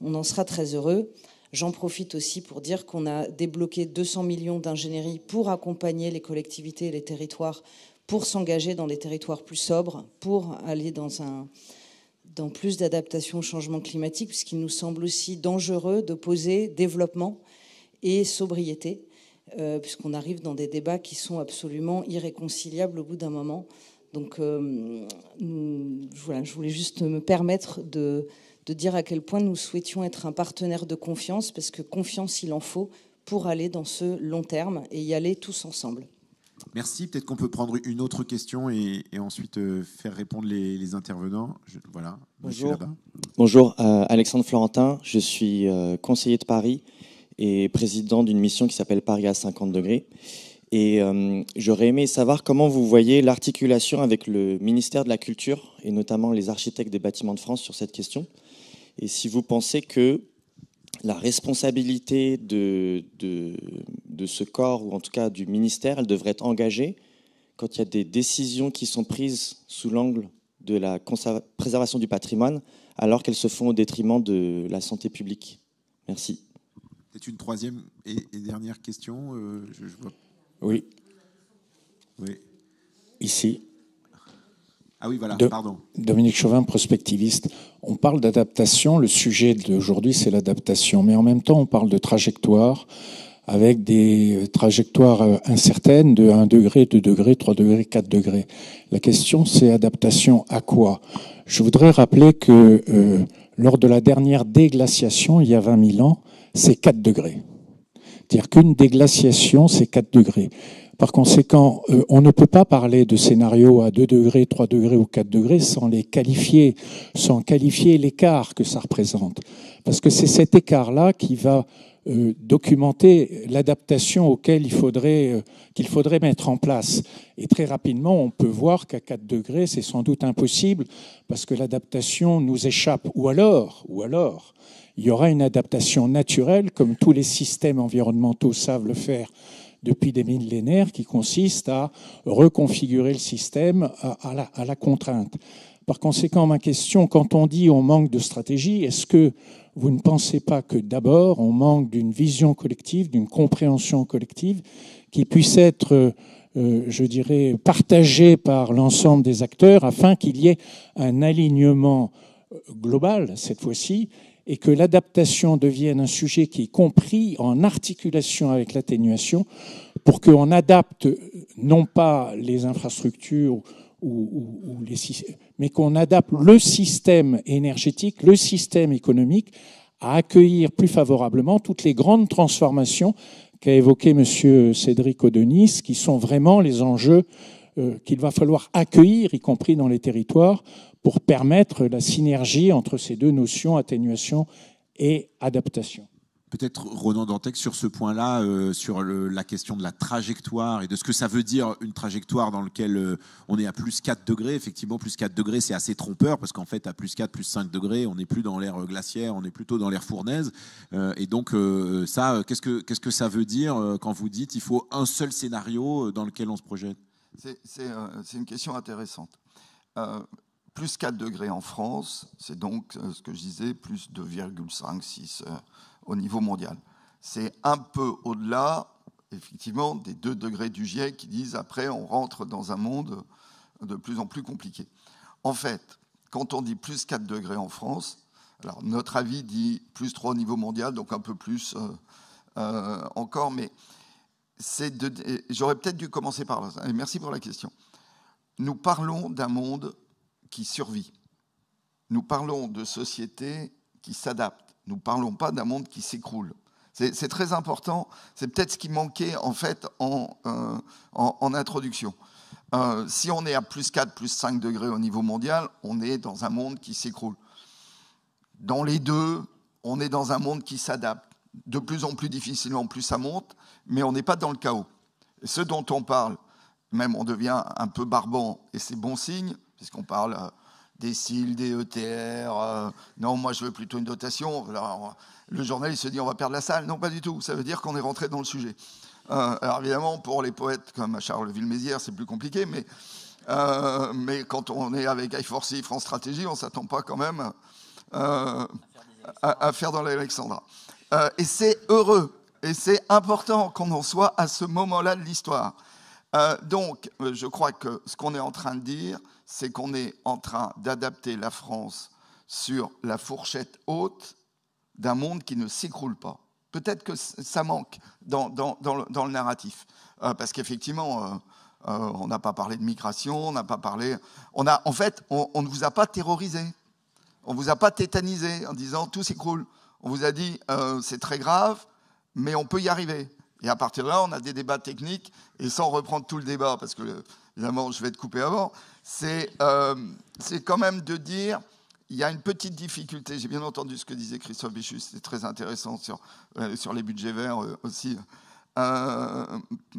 on en sera très heureux. J'en profite aussi pour dire qu'on a débloqué 200 millions d'ingénierie pour accompagner les collectivités et les territoires pour s'engager dans des territoires plus sobres, pour aller dans, un, dans plus d'adaptation au changement climatique, puisqu'il nous semble aussi dangereux d'opposer développement et sobriété, euh, puisqu'on arrive dans des débats qui sont absolument irréconciliables au bout d'un moment. Donc euh, voilà, je voulais juste me permettre de, de dire à quel point nous souhaitions être un partenaire de confiance, parce que confiance, il en faut pour aller dans ce long terme et y aller tous ensemble. Merci. Peut-être qu'on peut prendre une autre question et, ensuite euh, faire répondre les, intervenants. voilà. Bonjour. Bonjour, euh, Alexandre Florentin. Je suis euh, conseiller de Paris et président d'une mission qui s'appelle Paris à 50 degrés. Et j'aurais aimé savoir comment vous voyez l'articulation avec le ministère de la Culture et notamment les architectes des bâtiments de France sur cette question. Et si vous pensez que la responsabilité de, de, ce corps, ou en tout cas du ministère, elle devrait être engagée quand il y a des décisions qui sont prises sous l'angle de la préservation du patrimoine, alors qu'elles se font au détriment de la santé publique. Merci. C'est une troisième et, dernière question. Euh, Oui. Oui. Ici. Ah oui, voilà, pardon. Dominique Chauvin, prospectiviste. On parle d'adaptation, le sujet d'aujourd'hui c'est l'adaptation, mais en même temps on parle de trajectoire avec des trajectoires euh, incertaines de 1 degré, 2 degrés, 3 degrés, 4 degrés. La question c'est adaptation à quoi? Je voudrais rappeler que euh, lors de la dernière déglaciation, il y a 20 000 ans, c'est 4 degrés. C'est-à-dire qu'une déglaciation, c'est 4 degrés. Par conséquent, euh, on ne peut pas parler de scénarios à 2 degrés, 3 degrés ou 4 degrés sans les qualifier, sans qualifier l'écart que ça représente. Parce que c'est cet écart-là qui va euh, documenter l'adaptation auquel il faudrait, euh, qu'il faudrait mettre en place. Et très rapidement, on peut voir qu'à 4 degrés, c'est sans doute impossible parce que l'adaptation nous échappe. Ou alors, ou alors, il y aura une adaptation naturelle, comme tous les systèmes environnementaux savent le faire depuis des millénaires qui consiste à reconfigurer le système à, la, contrainte. Par conséquent, ma question, quand on dit on manque de stratégie, est-ce que vous ne pensez pas que d'abord on manque d'une vision collective, d'une compréhension collective qui puisse être, euh, je dirais, partagée par l'ensemble des acteurs afin qu'il y ait un alignement global cette fois-ci et que l'adaptation devienne un sujet qui est compris en articulation avec l'atténuation pour qu'on adapte non pas les infrastructures ou, les, mais qu'on adapte le système énergétique, le système économique à accueillir plus favorablement toutes les grandes transformations qu'a évoqué M. Cédric Odenis, qui sont vraiment les enjeux euh, qu'il va falloir accueillir, y compris dans les territoires, pour permettre la synergie entre ces deux notions, atténuation et adaptation. Peut-être Ronan Dantec sur ce point-là, euh, sur la question de la trajectoire et de ce que ça veut dire une trajectoire dans laquelle euh, on est à plus 4 degrés. Effectivement, plus 4 degrés, c'est assez trompeur parce qu'en fait, à plus 4, plus 5 degrés, on n'est plus dans l'ère glaciaire, on est plutôt dans l'ère fournaise. Euh, et donc, ça, qu'est-ce que, qu'est-ce que ça veut dire quand vous dites il faut un seul scénario dans lequel on se projette? C'est, une question intéressante. Plus 4 degrés en France, c'est donc ce que je disais, plus 2,5, 6 au niveau mondial. C'est un peu au-delà, effectivement, des 2 degrés du GIEC qui disent après on rentre dans un monde de plus en plus compliqué. En fait, quand on dit plus 4 degrés en France, alors notre avis dit plus 3 au niveau mondial, donc un peu plus euh, euh, encore, mais j'aurais peut-être dû commencer par là. Merci pour la question. Nous parlons d'un monde qui survit. Nous parlons de sociétés qui s'adaptent. Nous ne parlons pas d'un monde qui s'écroule. C'est très important. C'est peut-être ce qui manquait en fait en, euh, introduction. Euh, si on est à plus 4, plus 5 degrés au niveau mondial, on est dans un monde qui s'écroule. Dans les deux, on est dans un monde qui s'adapte. De plus en plus difficilement, plus ça monte, mais on n'est pas dans le chaos. Ce dont on parle, même on devient un peu barbant, et c'est bon signe, puisqu'on parle euh, des CIL, des ETR. Euh, non, moi je veux plutôt une dotation. le journaliste se dit on va perdre la salle. Non, pas du tout. Ça veut dire qu'on est rentré dans le sujet. Euh, alors évidemment, pour les poètes comme Charles Villemézières, c'est plus compliqué, mais, mais quand on est avec I4C, France Stratégie, on ne s'attend pas quand même à, faire dans l'Alexandra. et c'est heureux, et c'est important qu'on en soit à ce moment-là de l'histoire. donc, je crois que ce qu'on est en train de dire, c'est qu'on est en train d'adapter la France sur la fourchette haute d'un monde qui ne s'écroule pas. Peut-être que ça manque dans, le, narratif, euh, parce qu'effectivement, euh, euh, on n'a pas parlé de migration, on n'a pas parlé... On a, en fait, on, on, ne vous a pas terrorisé, on ne vous a pas tétanisé en disant tout s'écroule. On vous a dit c'est très grave, mais on peut y arriver. Et à partir de là, on a des débats techniques, et sans reprendre tout le débat, parce que évidemment, je vais être coupé avant, euh, c'est quand même de dire il y a une petite difficulté. J'ai bien entendu ce que disait Christophe Bichus, c'était très intéressant sur, euh, sur les budgets verts euh, aussi.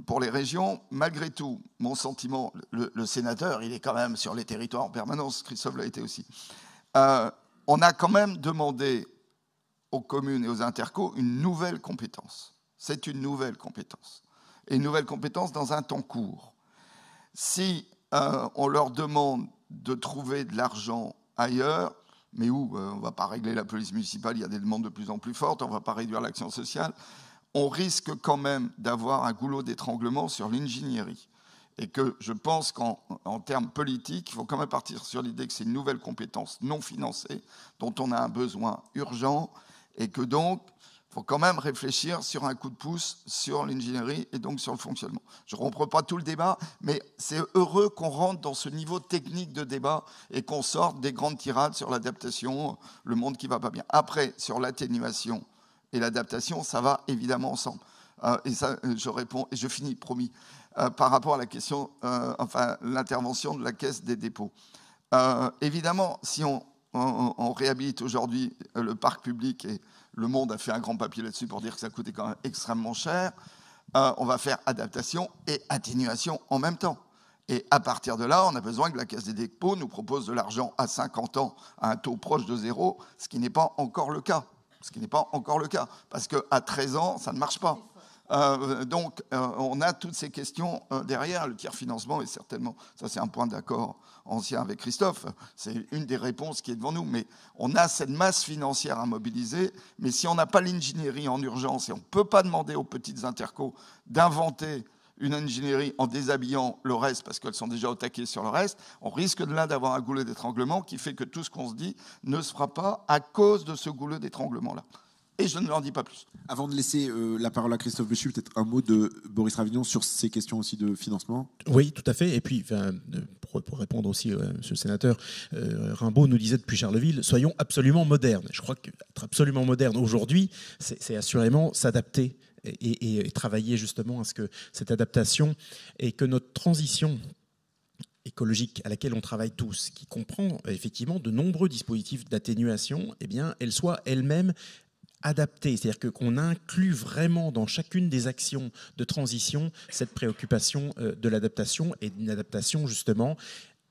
pour les régions, malgré tout, mon sentiment, le, sénateur, il est quand même sur les territoires en permanence, Christophe l'a été aussi. on a quand même demandé aux communes et aux intercos une nouvelle compétence. C'est une nouvelle compétence. Et une nouvelle compétence dans un temps court. Si euh, on leur demande de trouver de l'argent ailleurs, mais où euh, On ne va pas régler la police municipale, il y a des demandes de plus en plus fortes, on ne va pas réduire l'action sociale. On risque quand même d'avoir un goulot d'étranglement sur l'ingénierie. Et que je pense qu'en termes politiques, il faut quand même partir sur l'idée que c'est une nouvelle compétence non financée, dont on a un besoin urgent, et que donc il faut quand même réfléchir sur un coup de pouce sur l'ingénierie et donc sur le fonctionnement. Je ne reprends pas tout le débat, mais c'est heureux qu'on rentre dans ce niveau technique de débat et qu'on sorte des grandes tirades sur l'adaptation, le monde qui va pas bien. Après, sur l'atténuation et l'adaptation, ça va évidemment ensemble. Euh, et ça, je réponds, et je finis, promis, euh, par rapport à la question, euh, enfin, l'intervention de la Caisse des dépôts. évidemment, si on, on réhabilite aujourd'hui le parc public et le Monde a fait un grand papier là-dessus pour dire que ça coûtait quand même extrêmement cher. Euh, on va faire adaptation et atténuation en même temps. Et à partir de là, on a besoin que la Caisse des dépôts nous propose de l'argent à 50 ans à un taux proche de zéro, ce qui n'est pas encore le cas. Ce qui n'est pas encore le cas. Parce qu'à 13 ans, ça ne marche pas. Euh, donc, euh, on a toutes ces questions euh, derrière. Le tiers financement est certainement, ça c'est un point d'accord ancien avec Christophe, c'est une des réponses qui est devant nous. Mais on a cette masse financière à mobiliser. Mais si on n'a pas l'ingénierie en urgence et on ne peut pas demander aux petites intercos d'inventer une ingénierie en déshabillant le reste, parce qu'elles sont déjà au taquet sur le reste, on risque de là d'avoir un goulot d'étranglement qui fait que tout ce qu'on se dit ne se fera pas à cause de ce goulot d'étranglement-là. Et je ne leur dis pas plus. Avant de laisser euh, la parole à Christophe Béchu, peut-être un mot de Boris Ravignon sur ces questions aussi de financement Oui, tout à fait. Et puis, pour, répondre aussi, euh, monsieur le sénateur, euh, Rimbaud nous disait depuis Charleville, soyons absolument modernes. Je crois qu'être absolument moderne aujourd'hui, c'est assurément s'adapter et, et, travailler justement à ce que cette adaptation et que notre transition écologique à laquelle on travaille tous, qui comprend effectivement de nombreux dispositifs d'atténuation, eh bien, elle soit elle-même adapté, c'est-à-dire qu'on inclut vraiment dans chacune des actions de transition cette préoccupation euh, de l'adaptation et d'une adaptation justement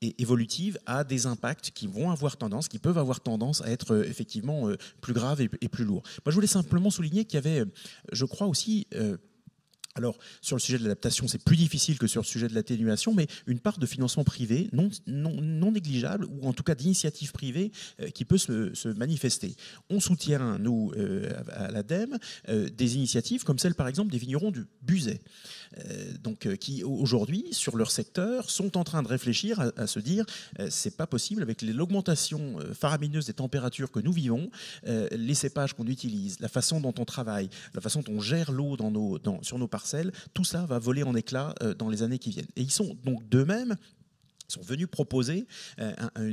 évolutive à des impacts qui vont avoir tendance, qui peuvent avoir tendance à être euh, effectivement euh, plus graves et, plus lourds. Moi, je voulais simplement souligner qu'il y avait, je crois aussi, alors, sur le sujet de l'adaptation, c'est plus difficile que sur le sujet de l'atténuation, mais une part de financement privé non, négligeable, ou en tout cas d'initiative privée, euh, qui peut se, manifester. On soutient, nous, euh, à l'ADEME, euh, des initiatives comme celle, par exemple, des vignerons du Buzet, donc, qui, aujourd'hui, sur leur secteur, sont en train de réfléchir à, se dire c'est pas possible, avec l'augmentation faramineuse des températures que nous vivons, les cépages qu'on utilise, la façon dont on travaille, la façon dont on gère l'eau dans nos, dans, sur nos parcelles, tout ça va voler en éclats euh, dans les années qui viennent. Et ils sont donc d'eux-mêmes sont venus proposer euh, un,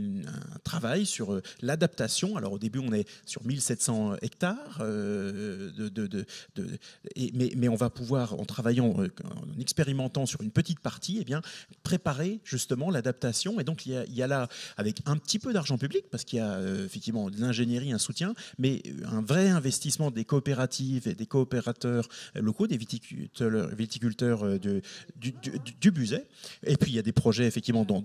travail sur euh, l'adaptation. Alors au début, on est sur 1700 hectares, euh, mais, on va pouvoir, en travaillant, en expérimentant sur une petite partie, eh bien, préparer justement l'adaptation. Et donc il y, a, là, avec un petit peu d'argent public, parce qu'il y a effectivement de l'ingénierie, un soutien, mais un vrai investissement des coopératives et des coopérateurs locaux, des viticulteurs, du, du, Buzet. Et puis il y a des projets effectivement dans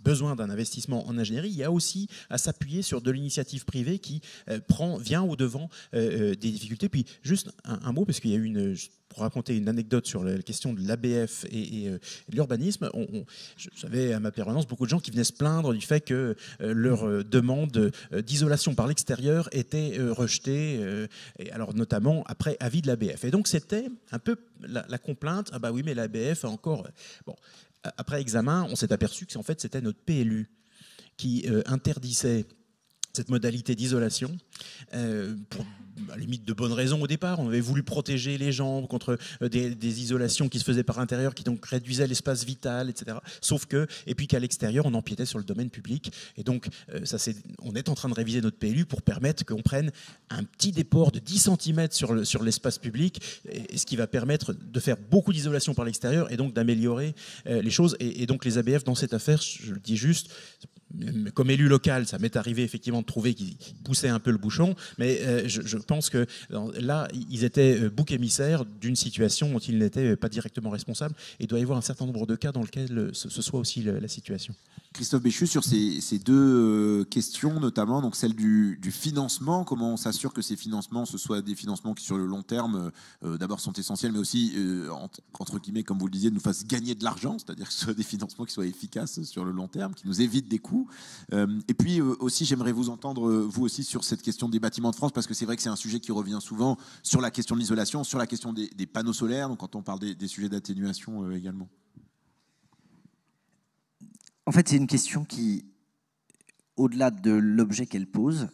besoin d'un investissement en ingénierie, il y a aussi à s'appuyer sur de l'initiative privée qui euh, prend, vient au devant euh, euh, des difficultés. Puis juste un, mot, parce qu'il y a eu une pour raconter une anecdote sur la question de l'ABF et, l'urbanisme, j'avais à ma permanence beaucoup de gens qui venaient se plaindre du fait que leur demande d'isolation par l'extérieur était rejetée, et alors notamment après avis de l'ABF. Et donc c'était un peu la, la, complainte, ah bah oui mais l'ABF a encore... Bon, après examen, on s'est aperçu que en fait c'était notre PLU qui euh, interdisait cette modalité d'isolation, euh, à la limite de bonnes raisons au départ. On avait voulu protéger les gens contre euh, des, isolations qui se faisaient par intérieur, qui donc réduisaient l'espace vital, etc. Sauf que, et puis qu'à l'extérieur, on empiétait sur le domaine public. Et donc, euh, ça, c'est, on est en train de réviser notre PLU pour permettre qu'on prenne un petit déport de 10 cm sur, le, sur l'espace public, et, ce qui va permettre de faire beaucoup d'isolation par l'extérieur et donc d'améliorer les choses. Et, et donc, les ABF, dans cette affaire, je le dis juste, comme élu local, ça m'est arrivé effectivement de trouver qu'ils poussaient un peu le bouchon, mais euh, je, pense que là, ils étaient euh, bouc émissaires d'une situation dont ils n'étaient pas directement responsables. Et il doit y avoir un certain nombre de cas dans lesquels ce, soit aussi la situation. Christophe Béchu, sur ces, deux euh, questions, notamment donc celle du, financement, comment on s'assure que ces financements, ce soient des financements qui, sur le long terme, d'abord sont essentiels, mais aussi, entre guillemets, comme vous le disiez, nous fassent gagner de l'argent, c'est-à-dire que ce soient des financements qui soient efficaces sur le long terme, qui nous évitent des coûts. Euh, et puis euh, aussi, j'aimerais vous entendre, euh, vous aussi, sur cette question des bâtiments de France, parce que c'est vrai que c'est un sujet qui revient souvent sur la question de l'isolation, sur la question des, panneaux solaires, donc quand on parle des, sujets d'atténuation également. En fait, c'est une question qui, au-delà de l'objet qu'elle pose,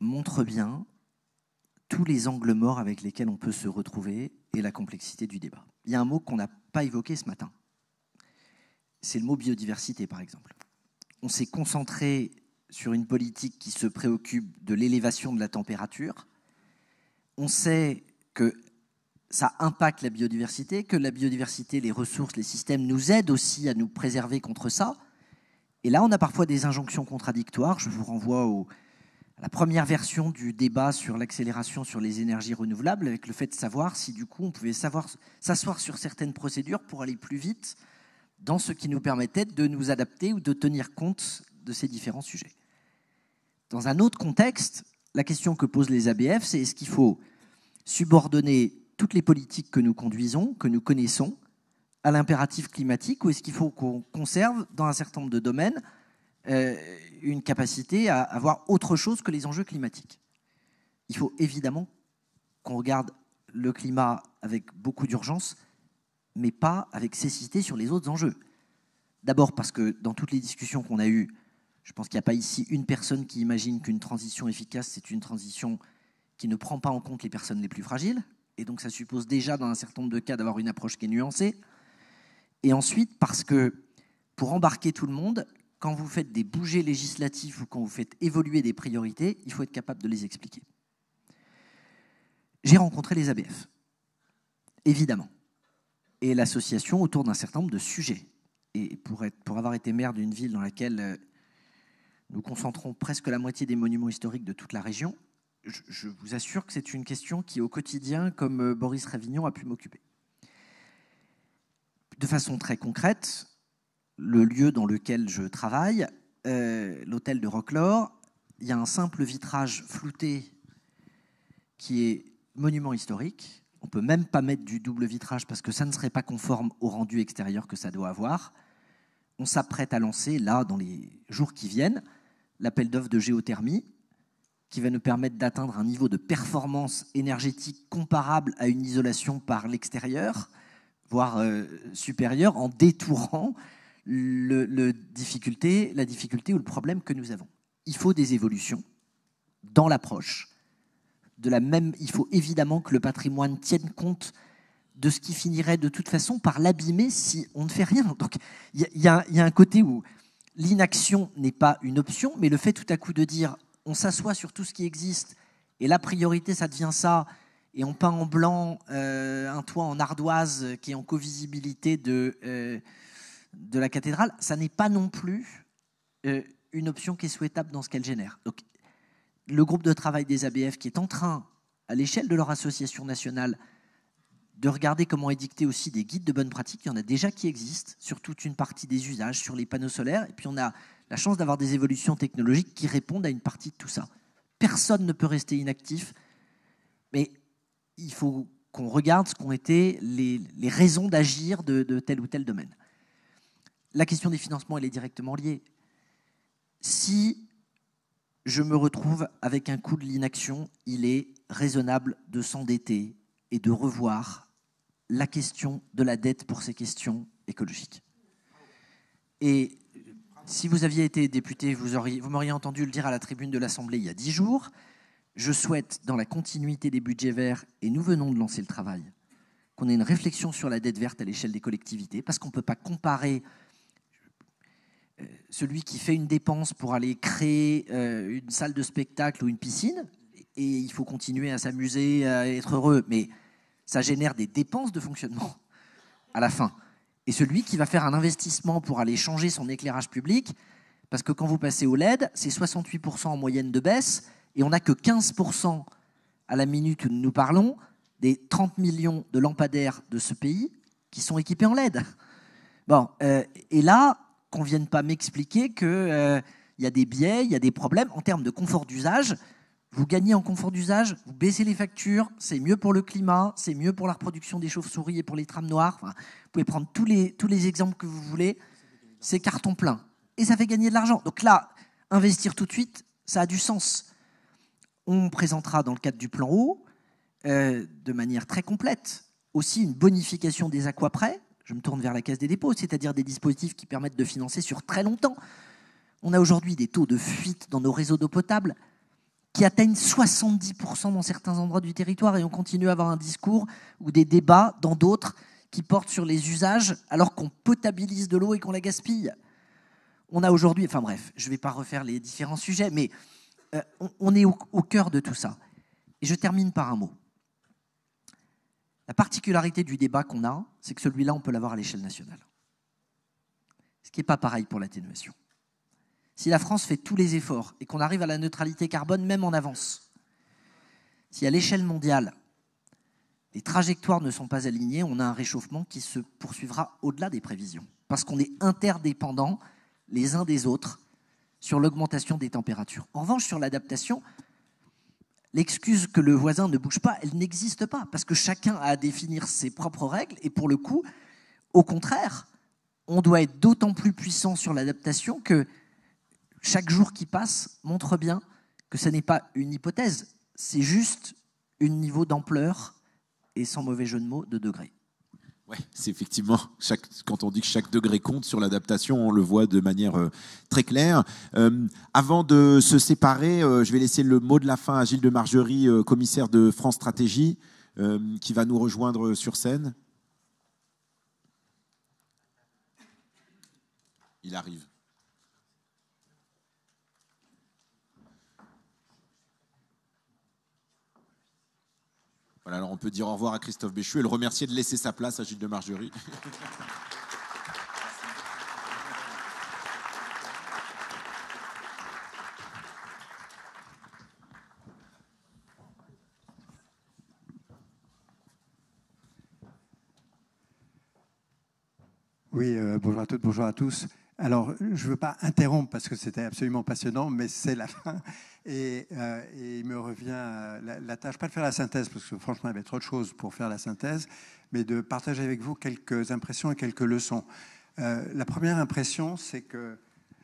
montre bien tous les angles morts avec lesquels on peut se retrouver et la complexité du débat. Il y a un mot qu'on n'a pas évoqué ce matin. C'est le mot biodiversité, par exemple on s'est concentré sur une politique qui se préoccupe de l'élévation de la température. On sait que ça impacte la biodiversité, que la biodiversité, les ressources, les systèmes nous aident aussi à nous préserver contre ça. Et là, on a parfois des injonctions contradictoires. Je vous renvoie à la première version du débat sur l'accélération sur les énergies renouvelables, avec le fait de savoir si du coup on pouvait s'asseoir sur certaines procédures pour aller plus vite dans ce qui nous permettait de nous adapter ou de tenir compte de ces différents sujets. Dans un autre contexte, la question que posent les ABF, c'est est-ce qu'il faut subordonner toutes les politiques que nous conduisons, que nous connaissons, à l'impératif climatique, ou est-ce qu'il faut qu'on conserve dans un certain nombre de domaines euh, une capacité à avoir autre chose que les enjeux climatiques? Il faut évidemment qu'on regarde le climat avec beaucoup d'urgence, mais pas avec cécité sur les autres enjeux. D'abord parce que dans toutes les discussions qu'on a eues, je pense qu'il n'y a pas ici une personne qui imagine qu'une transition efficace, c'est une transition qui ne prend pas en compte les personnes les plus fragiles. Et donc ça suppose déjà, dans un certain nombre de cas, d'avoir une approche qui est nuancée. Et ensuite, parce que pour embarquer tout le monde, quand vous faites des bougées législatifs ou quand vous faites évoluer des priorités, il faut être capable de les expliquer. J'ai rencontré les ABF. évidemment. Et l'association autour d'un certain nombre de sujets. Et pour, être, pour avoir été maire d'une ville dans laquelle euh, nous concentrons presque la moitié des monuments historiques de toute la région, je, vous assure que c'est une question qui, au quotidien, comme euh, Boris Ravignon a pu m'occuper. De façon très concrète, le lieu dans lequel je travaille, euh, l'hôtel de Rocklore, il y a un simple vitrage flouté qui est monument historique. On peut même pas mettre du double vitrage parce que ça ne serait pas conforme au rendu extérieur que ça doit avoir. On s'apprête à lancer, là, dans les jours qui viennent, l'appel d'offres de géothermie qui va nous permettre d'atteindre un niveau de performance énergétique comparable à une isolation par l'extérieur, voire euh, supérieur, en détourant la difficulté ou le problème que nous avons. Il faut des évolutions dans l'approche. De la même, il faut évidemment que le patrimoine tienne compte de ce qui finirait de toute façon par l'abîmer si on ne fait rien. Donc il y, a un côté où l'inaction n'est pas une option, mais le fait tout à coup de dire on s'assoit sur tout ce qui existe et la priorité ça devient ça et on peint en blanc euh, un toit en ardoise qui est en co-visibilité de, euh, de la cathédrale, ça n'est pas non plus euh, une option qui est souhaitable dans ce qu'elle génère. Le groupe de travail des ABF qui est en train, à l'échelle de leur association nationale, de regarder comment édicter aussi des guides de bonne pratique. Il y en a déjà qui existent sur toute une partie des usages, sur les panneaux solaires. Et puis on a la chance d'avoir des évolutions technologiques qui répondent à une partie de tout ça. Personne ne peut rester inactif, mais il faut qu'on regarde ce qu'ont été les, les raisons d'agir de, de tel ou tel domaine. La question des financements, elle est directement liée. Si je me retrouve avec un coût de l'inaction, il est raisonnable de s'endetter et de revoir la question de la dette pour ces questions écologiques. Et si vous aviez été député, vous, vous m'auriez entendu le dire à la tribune de l'Assemblée il y a dix jours. Je souhaite, dans la continuité des budgets verts, et nous venons de lancer le travail, qu'on ait une réflexion sur la dette verte à l'échelle des collectivités, parce qu'on ne peut pas comparer celui qui fait une dépense pour aller créer euh, une salle de spectacle ou une piscine, et il faut continuer à s'amuser, à être heureux, mais ça génère des dépenses de fonctionnement à la fin. Et celui qui va faire un investissement pour aller changer son éclairage public, parce que quand vous passez au LED, c'est 68% en moyenne de baisse, et on n'a que 15% à la minute où nous parlons des 30 millions de lampadaires de ce pays qui sont équipés en LED. Bon, euh, et là, qu'on vienne pas m'expliquer qu'il euh, y a des biais, il y a des problèmes en termes de confort d'usage. Vous gagnez en confort d'usage, vous baissez les factures, c'est mieux pour le climat, c'est mieux pour la reproduction des chauves-souris et pour les trames noires. Vous pouvez prendre tous les, tous les exemples que vous voulez, c'est carton plein. Et ça fait gagner de l'argent. Donc là, investir tout de suite, ça a du sens. On présentera dans le cadre du plan eau, de manière très complète, aussi une bonification des aquaprès, je me tourne vers la caisse des dépôts, c'est-à-dire des dispositifs qui permettent de financer sur très longtemps. On a aujourd'hui des taux de fuite dans nos réseaux d'eau potable qui atteignent 70% dans certains endroits du territoire et on continue à avoir un discours ou des débats dans d'autres qui portent sur les usages alors qu'on potabilise de l'eau et qu'on la gaspille. On a aujourd'hui, enfin bref, je ne vais pas refaire les différents sujets, mais euh, on, est au cœur de tout ça. Et je termine par un mot. La particularité du débat qu'on a, c'est que celui-là, on peut l'avoir à l'échelle nationale. Ce qui n'est pas pareil pour l'atténuation. Si la France fait tous les efforts et qu'on arrive à la neutralité carbone même en avance, si à l'échelle mondiale, les trajectoires ne sont pas alignées, on a un réchauffement qui se poursuivra au-delà des prévisions. Parce qu'on est interdépendants les uns des autres sur l'augmentation des températures. En revanche, sur l'adaptation, l'excuse que le voisin ne bouge pas, elle n'existe pas, parce que chacun a à définir ses propres règles, et pour le coup, au contraire, on doit être d'autant plus puissant sur l'adaptation que chaque jour qui passe montre bien que ce n'est pas une hypothèse, c'est juste un niveau d'ampleur, et sans mauvais jeu de mots, de degré. Ouais, c'est effectivement, quand on dit que chaque degré compte sur l'adaptation, on le voit de manière euh, très claire. Euh, avant de se séparer, euh, je vais laisser le mot de la fin à Gilles de Margerie, commissaire de France Stratégie, qui va nous rejoindre sur scène. Il arrive. Alors on peut dire au revoir à Christophe Béchu et le remercier de laisser sa place à Gilles de Margerie. Oui, euh, bonjour à toutes, bonjour à tous. Alors, je ne veux pas interrompre parce que c'était absolument passionnant, mais c'est la fin. Et, euh, et, il me revient euh, la, tâche, pas de faire la synthèse, parce que franchement, il y avait trop de choses pour faire la synthèse, mais de partager avec vous quelques impressions et quelques leçons. Euh, la première impression, c'est que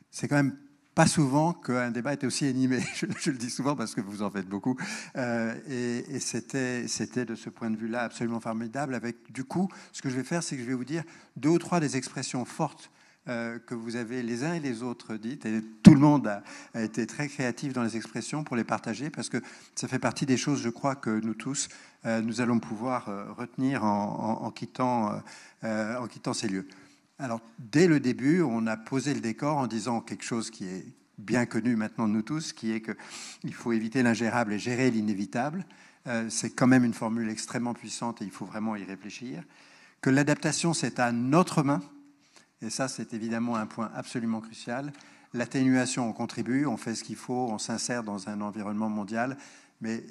c'est quand même pas souvent qu'un débat était aussi animé. Je, le dis souvent parce que vous en faites beaucoup. Et, et c'était, c'était de ce point de vue-là absolument formidable. Avec du coup, ce que je vais faire, c'est que je vais vous dire deux ou trois des expressions fortes euh, que vous avez les uns et les autres dites. Et tout le monde a, été très créatif dans les expressions pour les partager parce que ça fait partie des choses, je crois, que nous tous, euh, nous allons pouvoir euh, retenir en, quittant, en quittant ces lieux. Alors, dès le début, on a posé le décor en disant quelque chose qui est bien connu maintenant de nous tous, qui est qu'il faut éviter l'ingérable et gérer l'inévitable. C'est quand même une formule extrêmement puissante et il faut vraiment y réfléchir. Que l'adaptation, c'est à notre main, et ça, c'est évidemment un point absolument crucial. L'atténuation, on contribue, on fait ce qu'il faut, on s'insère dans un environnement mondial, mais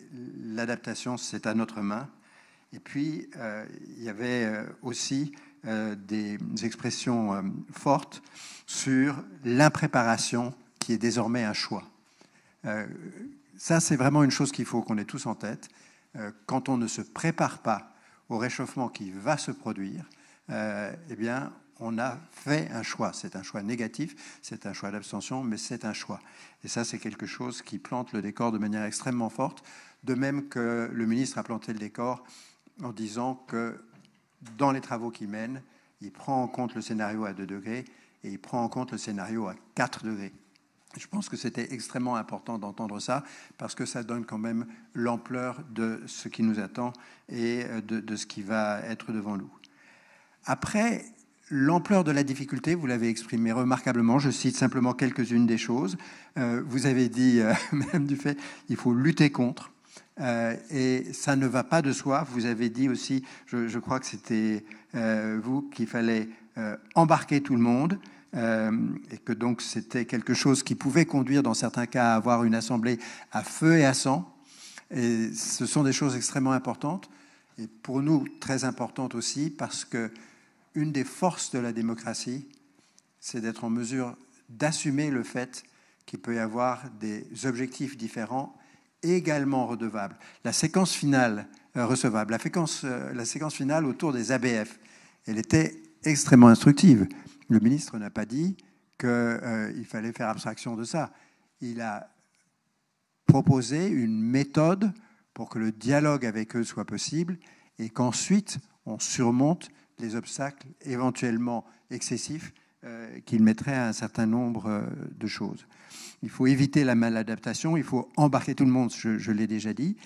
l'adaptation, c'est à notre main. Et puis, euh, il y avait euh, aussi euh, des expressions fortes sur l'impréparation qui est désormais un choix. Ça, c'est vraiment une chose qu'il faut qu'on ait tous en tête. Quand on ne se prépare pas au réchauffement qui va se produire, eh bien, on a fait un choix. C'est un choix négatif, c'est un choix d'abstention, mais c'est un choix. Et ça, c'est quelque chose qui plante le décor de manière extrêmement forte, de même que le ministre a planté le décor en disant que dans les travaux qu'il mène, il prend en compte le scénario à 2 degrés et il prend en compte le scénario à 4 degrés. Je pense que c'était extrêmement important d'entendre ça parce que ça donne quand même l'ampleur de ce qui nous attend et de, de, ce qui va être devant nous. Après, l'ampleur de la difficulté, vous l'avez exprimé remarquablement. Je cite simplement quelques-unes des choses. Euh, vous avez dit, euh, même du fait, il faut lutter contre. Euh, et ça ne va pas de soi. Vous avez dit aussi, je, je crois que c'était euh, vous, qu'il fallait embarquer tout le monde. et que donc c'était quelque chose qui pouvait conduire dans certains cas à avoir une assemblée à feu et à sang. Et ce sont des choses extrêmement importantes et pour nous très importantes aussi parce que une des forces de la démocratie, c'est d'être en mesure d'assumer le fait qu'il peut y avoir des objectifs différents également redevables. La séquence finale euh, recevable, la séquence, euh, la séquence finale autour des ABF, elle était extrêmement instructive. Le ministre n'a pas dit qu'il euh, fallait faire abstraction de ça. Il a proposé une méthode pour que le dialogue avec eux soit possible et qu'ensuite on surmonte les obstacles éventuellement excessifs euh, qu'il mettrait à un certain nombre euh, de choses. Il faut éviter la maladaptation, il faut embarquer tout le monde, je l'ai déjà dit.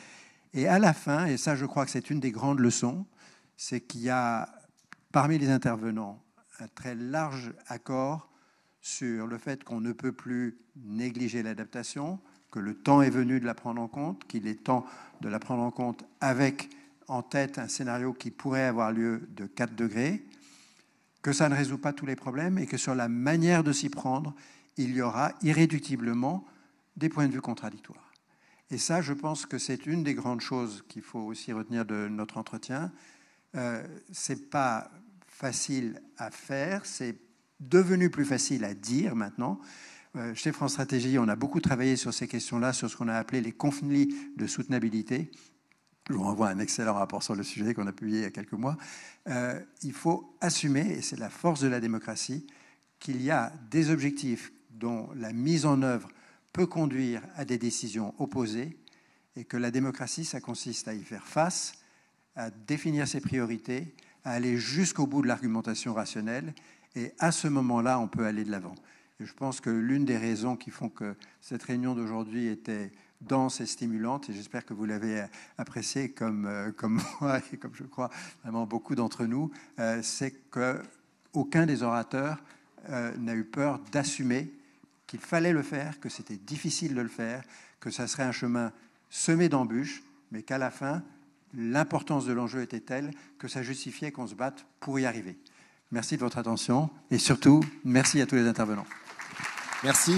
Et à la fin, et ça je crois que c'est une des grandes leçons, c'est qu'il y a parmi les intervenants un très large accord sur le fait qu'on ne peut plus négliger l'adaptation, que le temps est venu de la prendre en compte, qu'il est temps de la prendre en compte avec en tête un scénario qui pourrait avoir lieu de 4 degrés, que ça ne résout pas tous les problèmes et que sur la manière de s'y prendre, il y aura irréductiblement des points de vue contradictoires. Et ça, je pense que c'est une des grandes choses qu'il faut aussi retenir de notre entretien. Euh, c'est pas facile à faire, c'est devenu plus facile à dire maintenant. Euh, chez France Stratégie, on a beaucoup travaillé sur ces questions-là, sur ce qu'on a appelé les conflits de soutenabilité. Je vous renvoie un excellent rapport sur le sujet qu'on a publié il y a quelques mois. Euh, il faut assumer, et c'est la force de la démocratie, qu'il y a des objectifs dont la mise en œuvre peut conduire à des décisions opposées, et que la démocratie, ça consiste à y faire face, à définir ses priorités, à aller jusqu'au bout de l'argumentation rationnelle, et à ce moment-là, on peut aller de l'avant. je pense que l'une des raisons qui font que cette réunion d'aujourd'hui était dense et stimulante, et j'espère que vous l'avez appréciée comme, euh, comme moi et comme je crois vraiment beaucoup d'entre nous, euh, c'est qu'aucun des orateurs euh, n'a eu peur d'assumer qu'il fallait le faire, que c'était difficile de le faire, que ça serait un chemin semé d'embûches, mais qu'à la fin, l'importance de l'enjeu était telle que ça justifiait qu'on se batte pour y arriver. Merci de votre attention et surtout, merci à tous les intervenants. Merci.